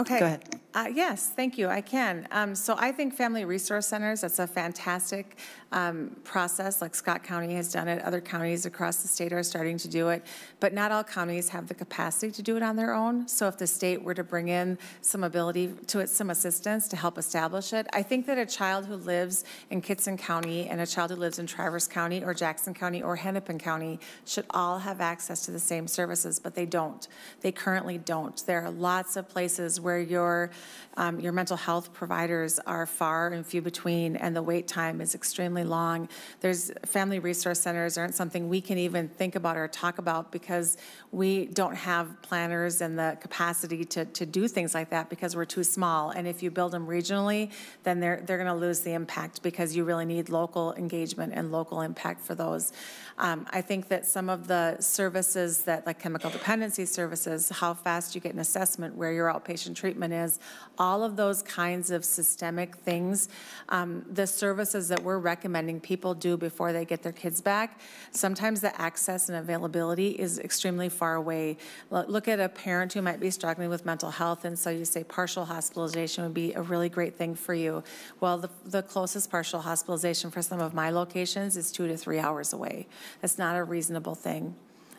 Okay. Go ahead. Uh, Yes, thank you, I can. Um, So I think Family Resource Centers, that's a fantastic um, process, like Scott County has done it, other counties across the state are starting to do it, but not all counties have the capacity to do it on their own. So if the state were to bring in some ability to it, some assistance to help establish it, I think that a child who lives in Kittson County and a child who lives in Traverse County or Jackson County or Hennepin County should all have access to the same services, but they don't. They currently don't. There are lots of places where your, um, your mental health providers are far and few between, and the wait time is extremely long. There's, family resource centers aren't something we can even think about or talk about because we don't have planners and the capacity to, to do things like that because we're too small. And if you build them regionally, then they're, they're going to lose the impact because you really need local engagement and local impact for those. Um, I think that some of the services that, like chemical dependency services, how fast you get an assessment, where your outpatient treatment is, all of those kinds of systemic things, um, the services that we're recommending people do before they get their kids back, sometimes the access and availability is extremely far away. Lo- Look at a parent who might be struggling with mental health, and so you say partial hospitalization would be a really great thing for you. Well, the, the closest partial hospitalization for some of my locations is two to three hours away. That's not a reasonable thing.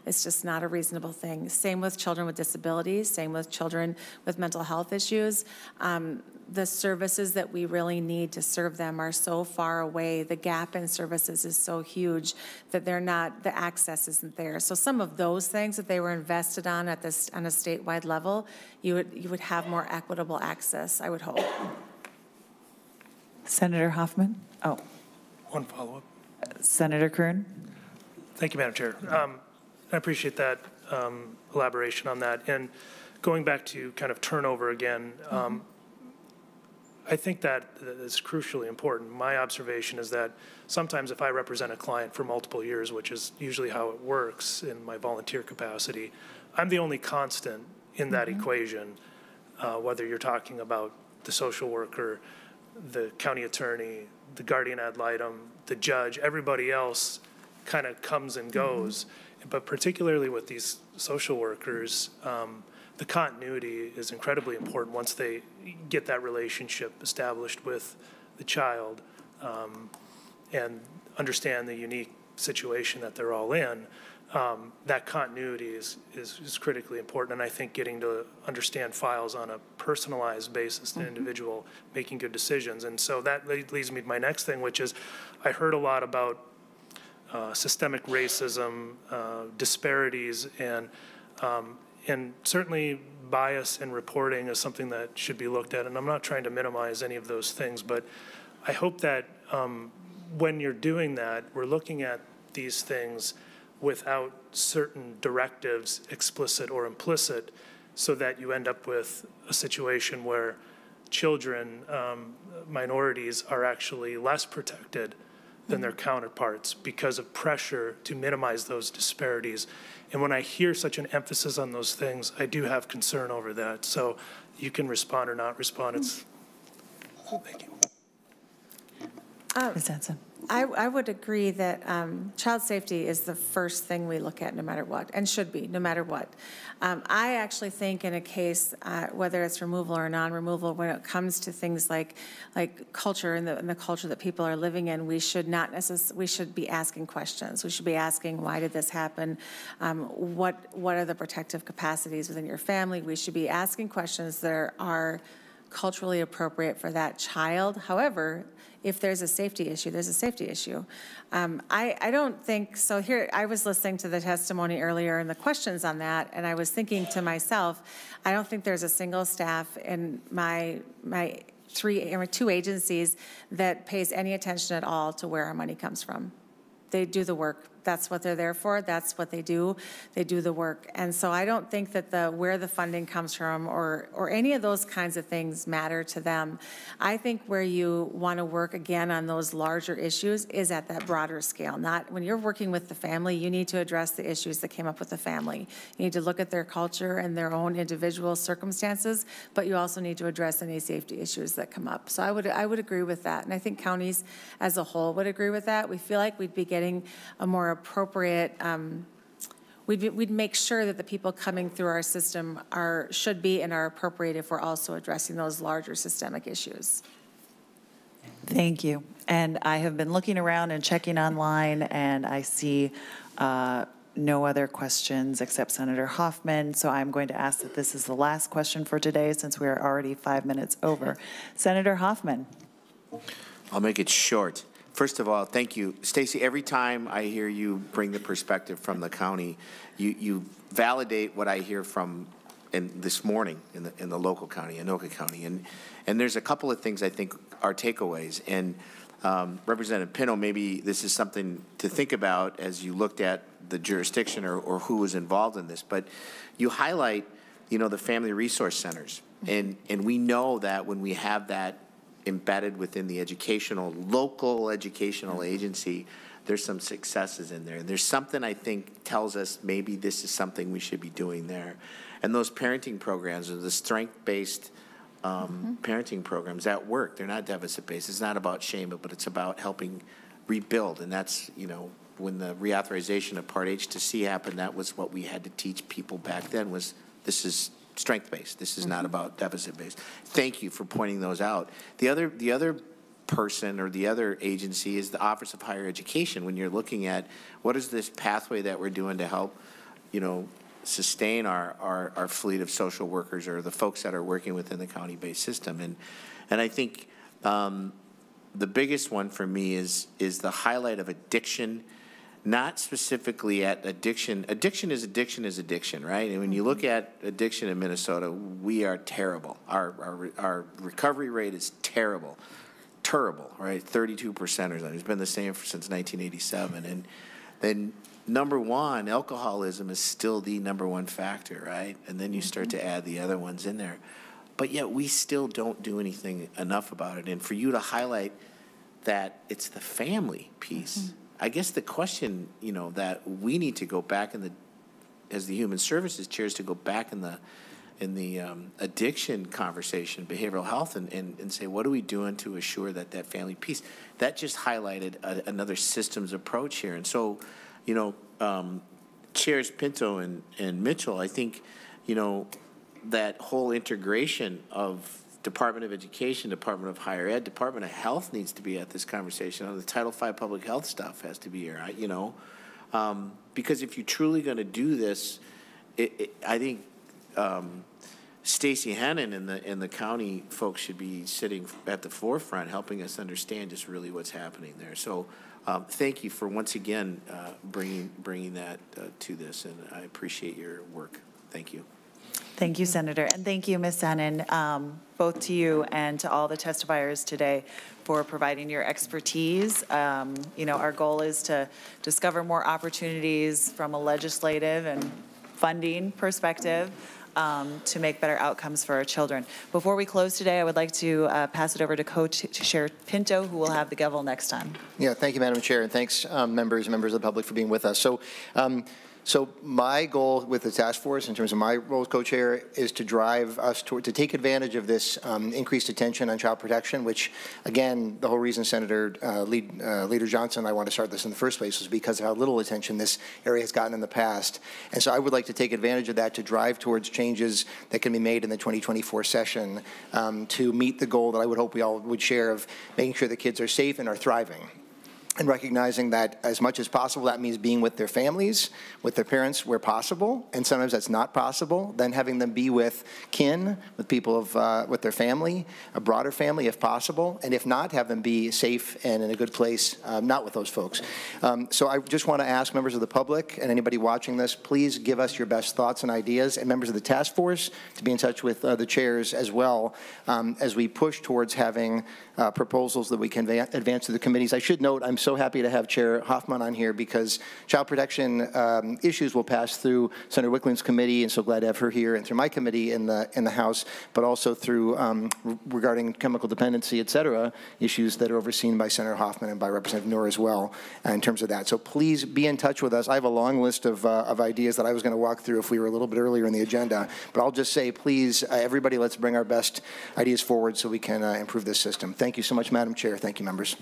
It's just not a reasonable thing. Same with children with disabilities, same with children with mental health issues. Um, the services that we really need to serve them are so far away. The gap in services is so huge that they're not, the access isn't there. So some of those things that they were invested on at this, on a statewide level, you would, you would have more equitable access, I would hope. Senator Hoffman? Oh, One follow-up. Senator Kreun? Thank you, Madam Chair. Um, I appreciate that um, elaboration on that. And going back to kind of turnover again, um, I think that is crucially important. My observation is that sometimes if I represent a client for multiple years, which is usually how it works in my volunteer capacity, I'm the only constant in that equation, uh, whether you're talking about the social worker, the county attorney, the guardian ad litem, the judge, everybody else kind of comes and goes. But particularly with these social workers, um, the continuity is incredibly important once they get that relationship established with the child um, and understand the unique situation that they're all in. Um, that continuity is, is, is critically important. And I think getting to understand files on a personalized basis, the individual making good decisions. And so that leads me to my next thing, which is I heard a lot about uh, systemic racism, uh, disparities, and um, and certainly bias in reporting is something that should be looked at. And I'm not trying to minimize any of those things, but I hope that um, when you're doing that, we're looking at these things without certain directives, explicit or implicit, so that you end up with a situation where children, um, minorities, are actually less protected than their counterparts because of pressure to minimize those disparities. And when I hear such an emphasis on those things, I do have concern over that. So you can respond or not respond. It's, thank you. Um, Ms. Hennen. I, I would agree that um, child safety is the first thing we look at no matter what, and should be, no matter what. Um, I actually think in a case, uh, whether it's removal or non-removal, when it comes to things like, like culture and the, and the culture that people are living in, we should not necess, we should be asking questions. We should be asking, why did this happen? Um, what, what are the protective capacities within your family? We should be asking questions that are culturally appropriate for that child. However, if there's a safety issue, there's a safety issue. Um, I, I don't think, so here, I was listening to the testimony earlier and the questions on that, and I was thinking to myself, I don't think there's a single staff in my, my three, two agencies that pays any attention at all to where our money comes from. They do the work that's what they're there for. That's what they do. They do the work. And so I don't think that the where the funding comes from or or any of those kinds of things matter to them. I think where you want to work again on those larger issues is at that broader scale. Not when you're working with the family, you need to address the issues that came up with the family. You need to look at their culture and their own individual circumstances, but you also need to address any safety issues that come up. So I would I would agree with that. And I think counties as a whole would agree with that. We feel like we'd be getting a more appropriate, um, we'd, we'd make sure that the people coming through our system are, should be and are appropriate if we're also addressing those larger systemic issues. Thank you. And I have been looking around and checking online, and I see uh, no other questions except Senator Hoffman. So I'm going to ask that this is the last question for today since we are already five minutes over. Senator Hoffman. I'll make it short. First of all, thank you. Stacy, every time I hear you bring the perspective from the county, you, you validate what I hear from in this morning in the, in the local county, Anoka County. And, and there's a couple of things I think are takeaways. And um, Representative Pinto, maybe this is something to think about as you looked at the jurisdiction or, or who was involved in this. But you highlight, you know, the family resource centers. And, and we know that when we have that embedded within the educational, local educational agency, there's some successes in there. And there's something I think tells us maybe this is something we should be doing there. And those parenting programs, or the strength-based um, mm-hmm. parenting programs, that work. They're not deficit-based. It's not about shame, but it's about helping rebuild. And that's, you know, when the reauthorization of Part H to C happened, that was what we had to teach people back then was this is strength-based. This is not mm-hmm. about deficit-based. Thank you for pointing those out. The other, the other person or the other agency is the Office of Higher Education. When you're looking at what is this pathway that we're doing to help, you know, sustain our, our, our fleet of social workers or the folks that are working within the county-based system. And, and I think um, the biggest one for me is, is the highlight of addiction not specifically at addiction. Addiction is addiction is addiction, right? And when you look at addiction in Minnesota, we are terrible. Our, our, our recovery rate is terrible, terrible, right? 32 percent or something. It's been the same since 1987. And then number one, alcoholism is still the number one factor, right? And then you start to add the other ones in there. But yet we still don't do anything enough about it. And for you to highlight that it's the family piece. Mm-hmm I guess the question, you know, that we need to go back in the, as the human services chairs, to go back in the, in the um, addiction conversation, behavioral health, and, and, and say, what are we doing to assure that that family piece? That just highlighted a, another systems approach here. And so, you know, um, chairs Pinto and, and Mitchell, I think, you know, that whole integration of Department of Education, Department of Higher Ed, Department of Health needs to be at this conversation. The Title V public health stuff has to be here, you know. Um, because if you're truly going to do this, it, it, I think um, Stacy Hennen and the and the county folks should be sitting at the forefront, helping us understand just really what's happening there. So, um, thank you for once again uh, bringing bringing that uh, to this, and I appreciate your work. Thank you. Thank you, Senator, and thank you, Ms. Hennen, um, both to you and to all the testifiers today for providing your expertise. Um, You know, our goal is to discover more opportunities from a legislative and funding perspective um, to make better outcomes for our children. Before we close today, I would like to uh, pass it over to Co-Chair Pinto, who will have the gavel next time. Yeah, thank you, Madam Chair, and thanks, um, members members of the public for being with us. So, um, so my goal with the task force, in terms of my role as co-chair, is to drive us toward, to take advantage of this um, increased attention on child protection, which, again, the whole reason Senator uh, Lead, uh, Leader Johnson and I want to start this in the first place was because of how little attention this area has gotten in the past. And so I would like to take advantage of that to drive towards changes that can be made in the 2024 session um, to meet the goal that I would hope we all would share of making sure the kids are safe and are thriving and recognizing that as much as possible, that means being with their families, with their parents where possible, and sometimes that's not possible, then having them be with kin, with people of, uh, with their family, a broader family if possible, and if not, have them be safe and in a good place, um, not with those folks. Um, so I just want to ask members of the public and anybody watching this, please give us your best thoughts and ideas, and members of the task force to be in touch with uh, the chairs as well um, as we push towards having uh, proposals that we can advance to the committees. I should note, I'm so happy to have Chair Hoffman on here because child protection um, issues will pass through Senator Wiklund's committee, and so glad to have her here, and through my committee in the in the House, but also through um, regarding chemical dependency, et cetera, issues that are overseen by Senator Hoffman and by Representative Noor as well uh, in terms of that. So please be in touch with us. I have a long list of, uh, of ideas that I was going to walk through if we were a little bit earlier in the agenda, but I'll just say, please, uh, everybody, let's bring our best ideas forward so we can uh, improve this system. Thank you so much, Madam Chair. Thank you, members.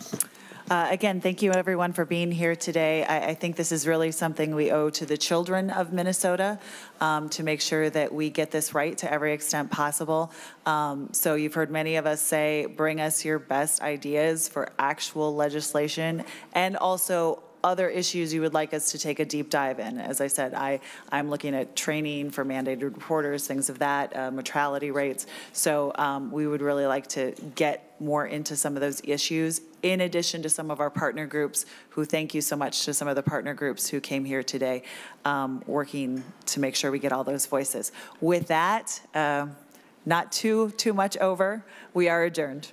Uh, again, thank you everyone for being here today. I, I, think this is really something we owe to the children of Minnesota um, to make sure that we get this right to every extent possible. Um, so you've heard many of us say, bring us your best ideas for actual legislation and also other issues you would like us to take a deep dive in. As I said, I, I'm looking at training for mandated reporters, things of that, uh, rates. So um, we would really like to get more into some of those issues in addition to some of our partner groups who thank you so much to some of the partner groups who came here today um, working to make sure we get all those voices. With that, uh, not too, too much over, we are adjourned.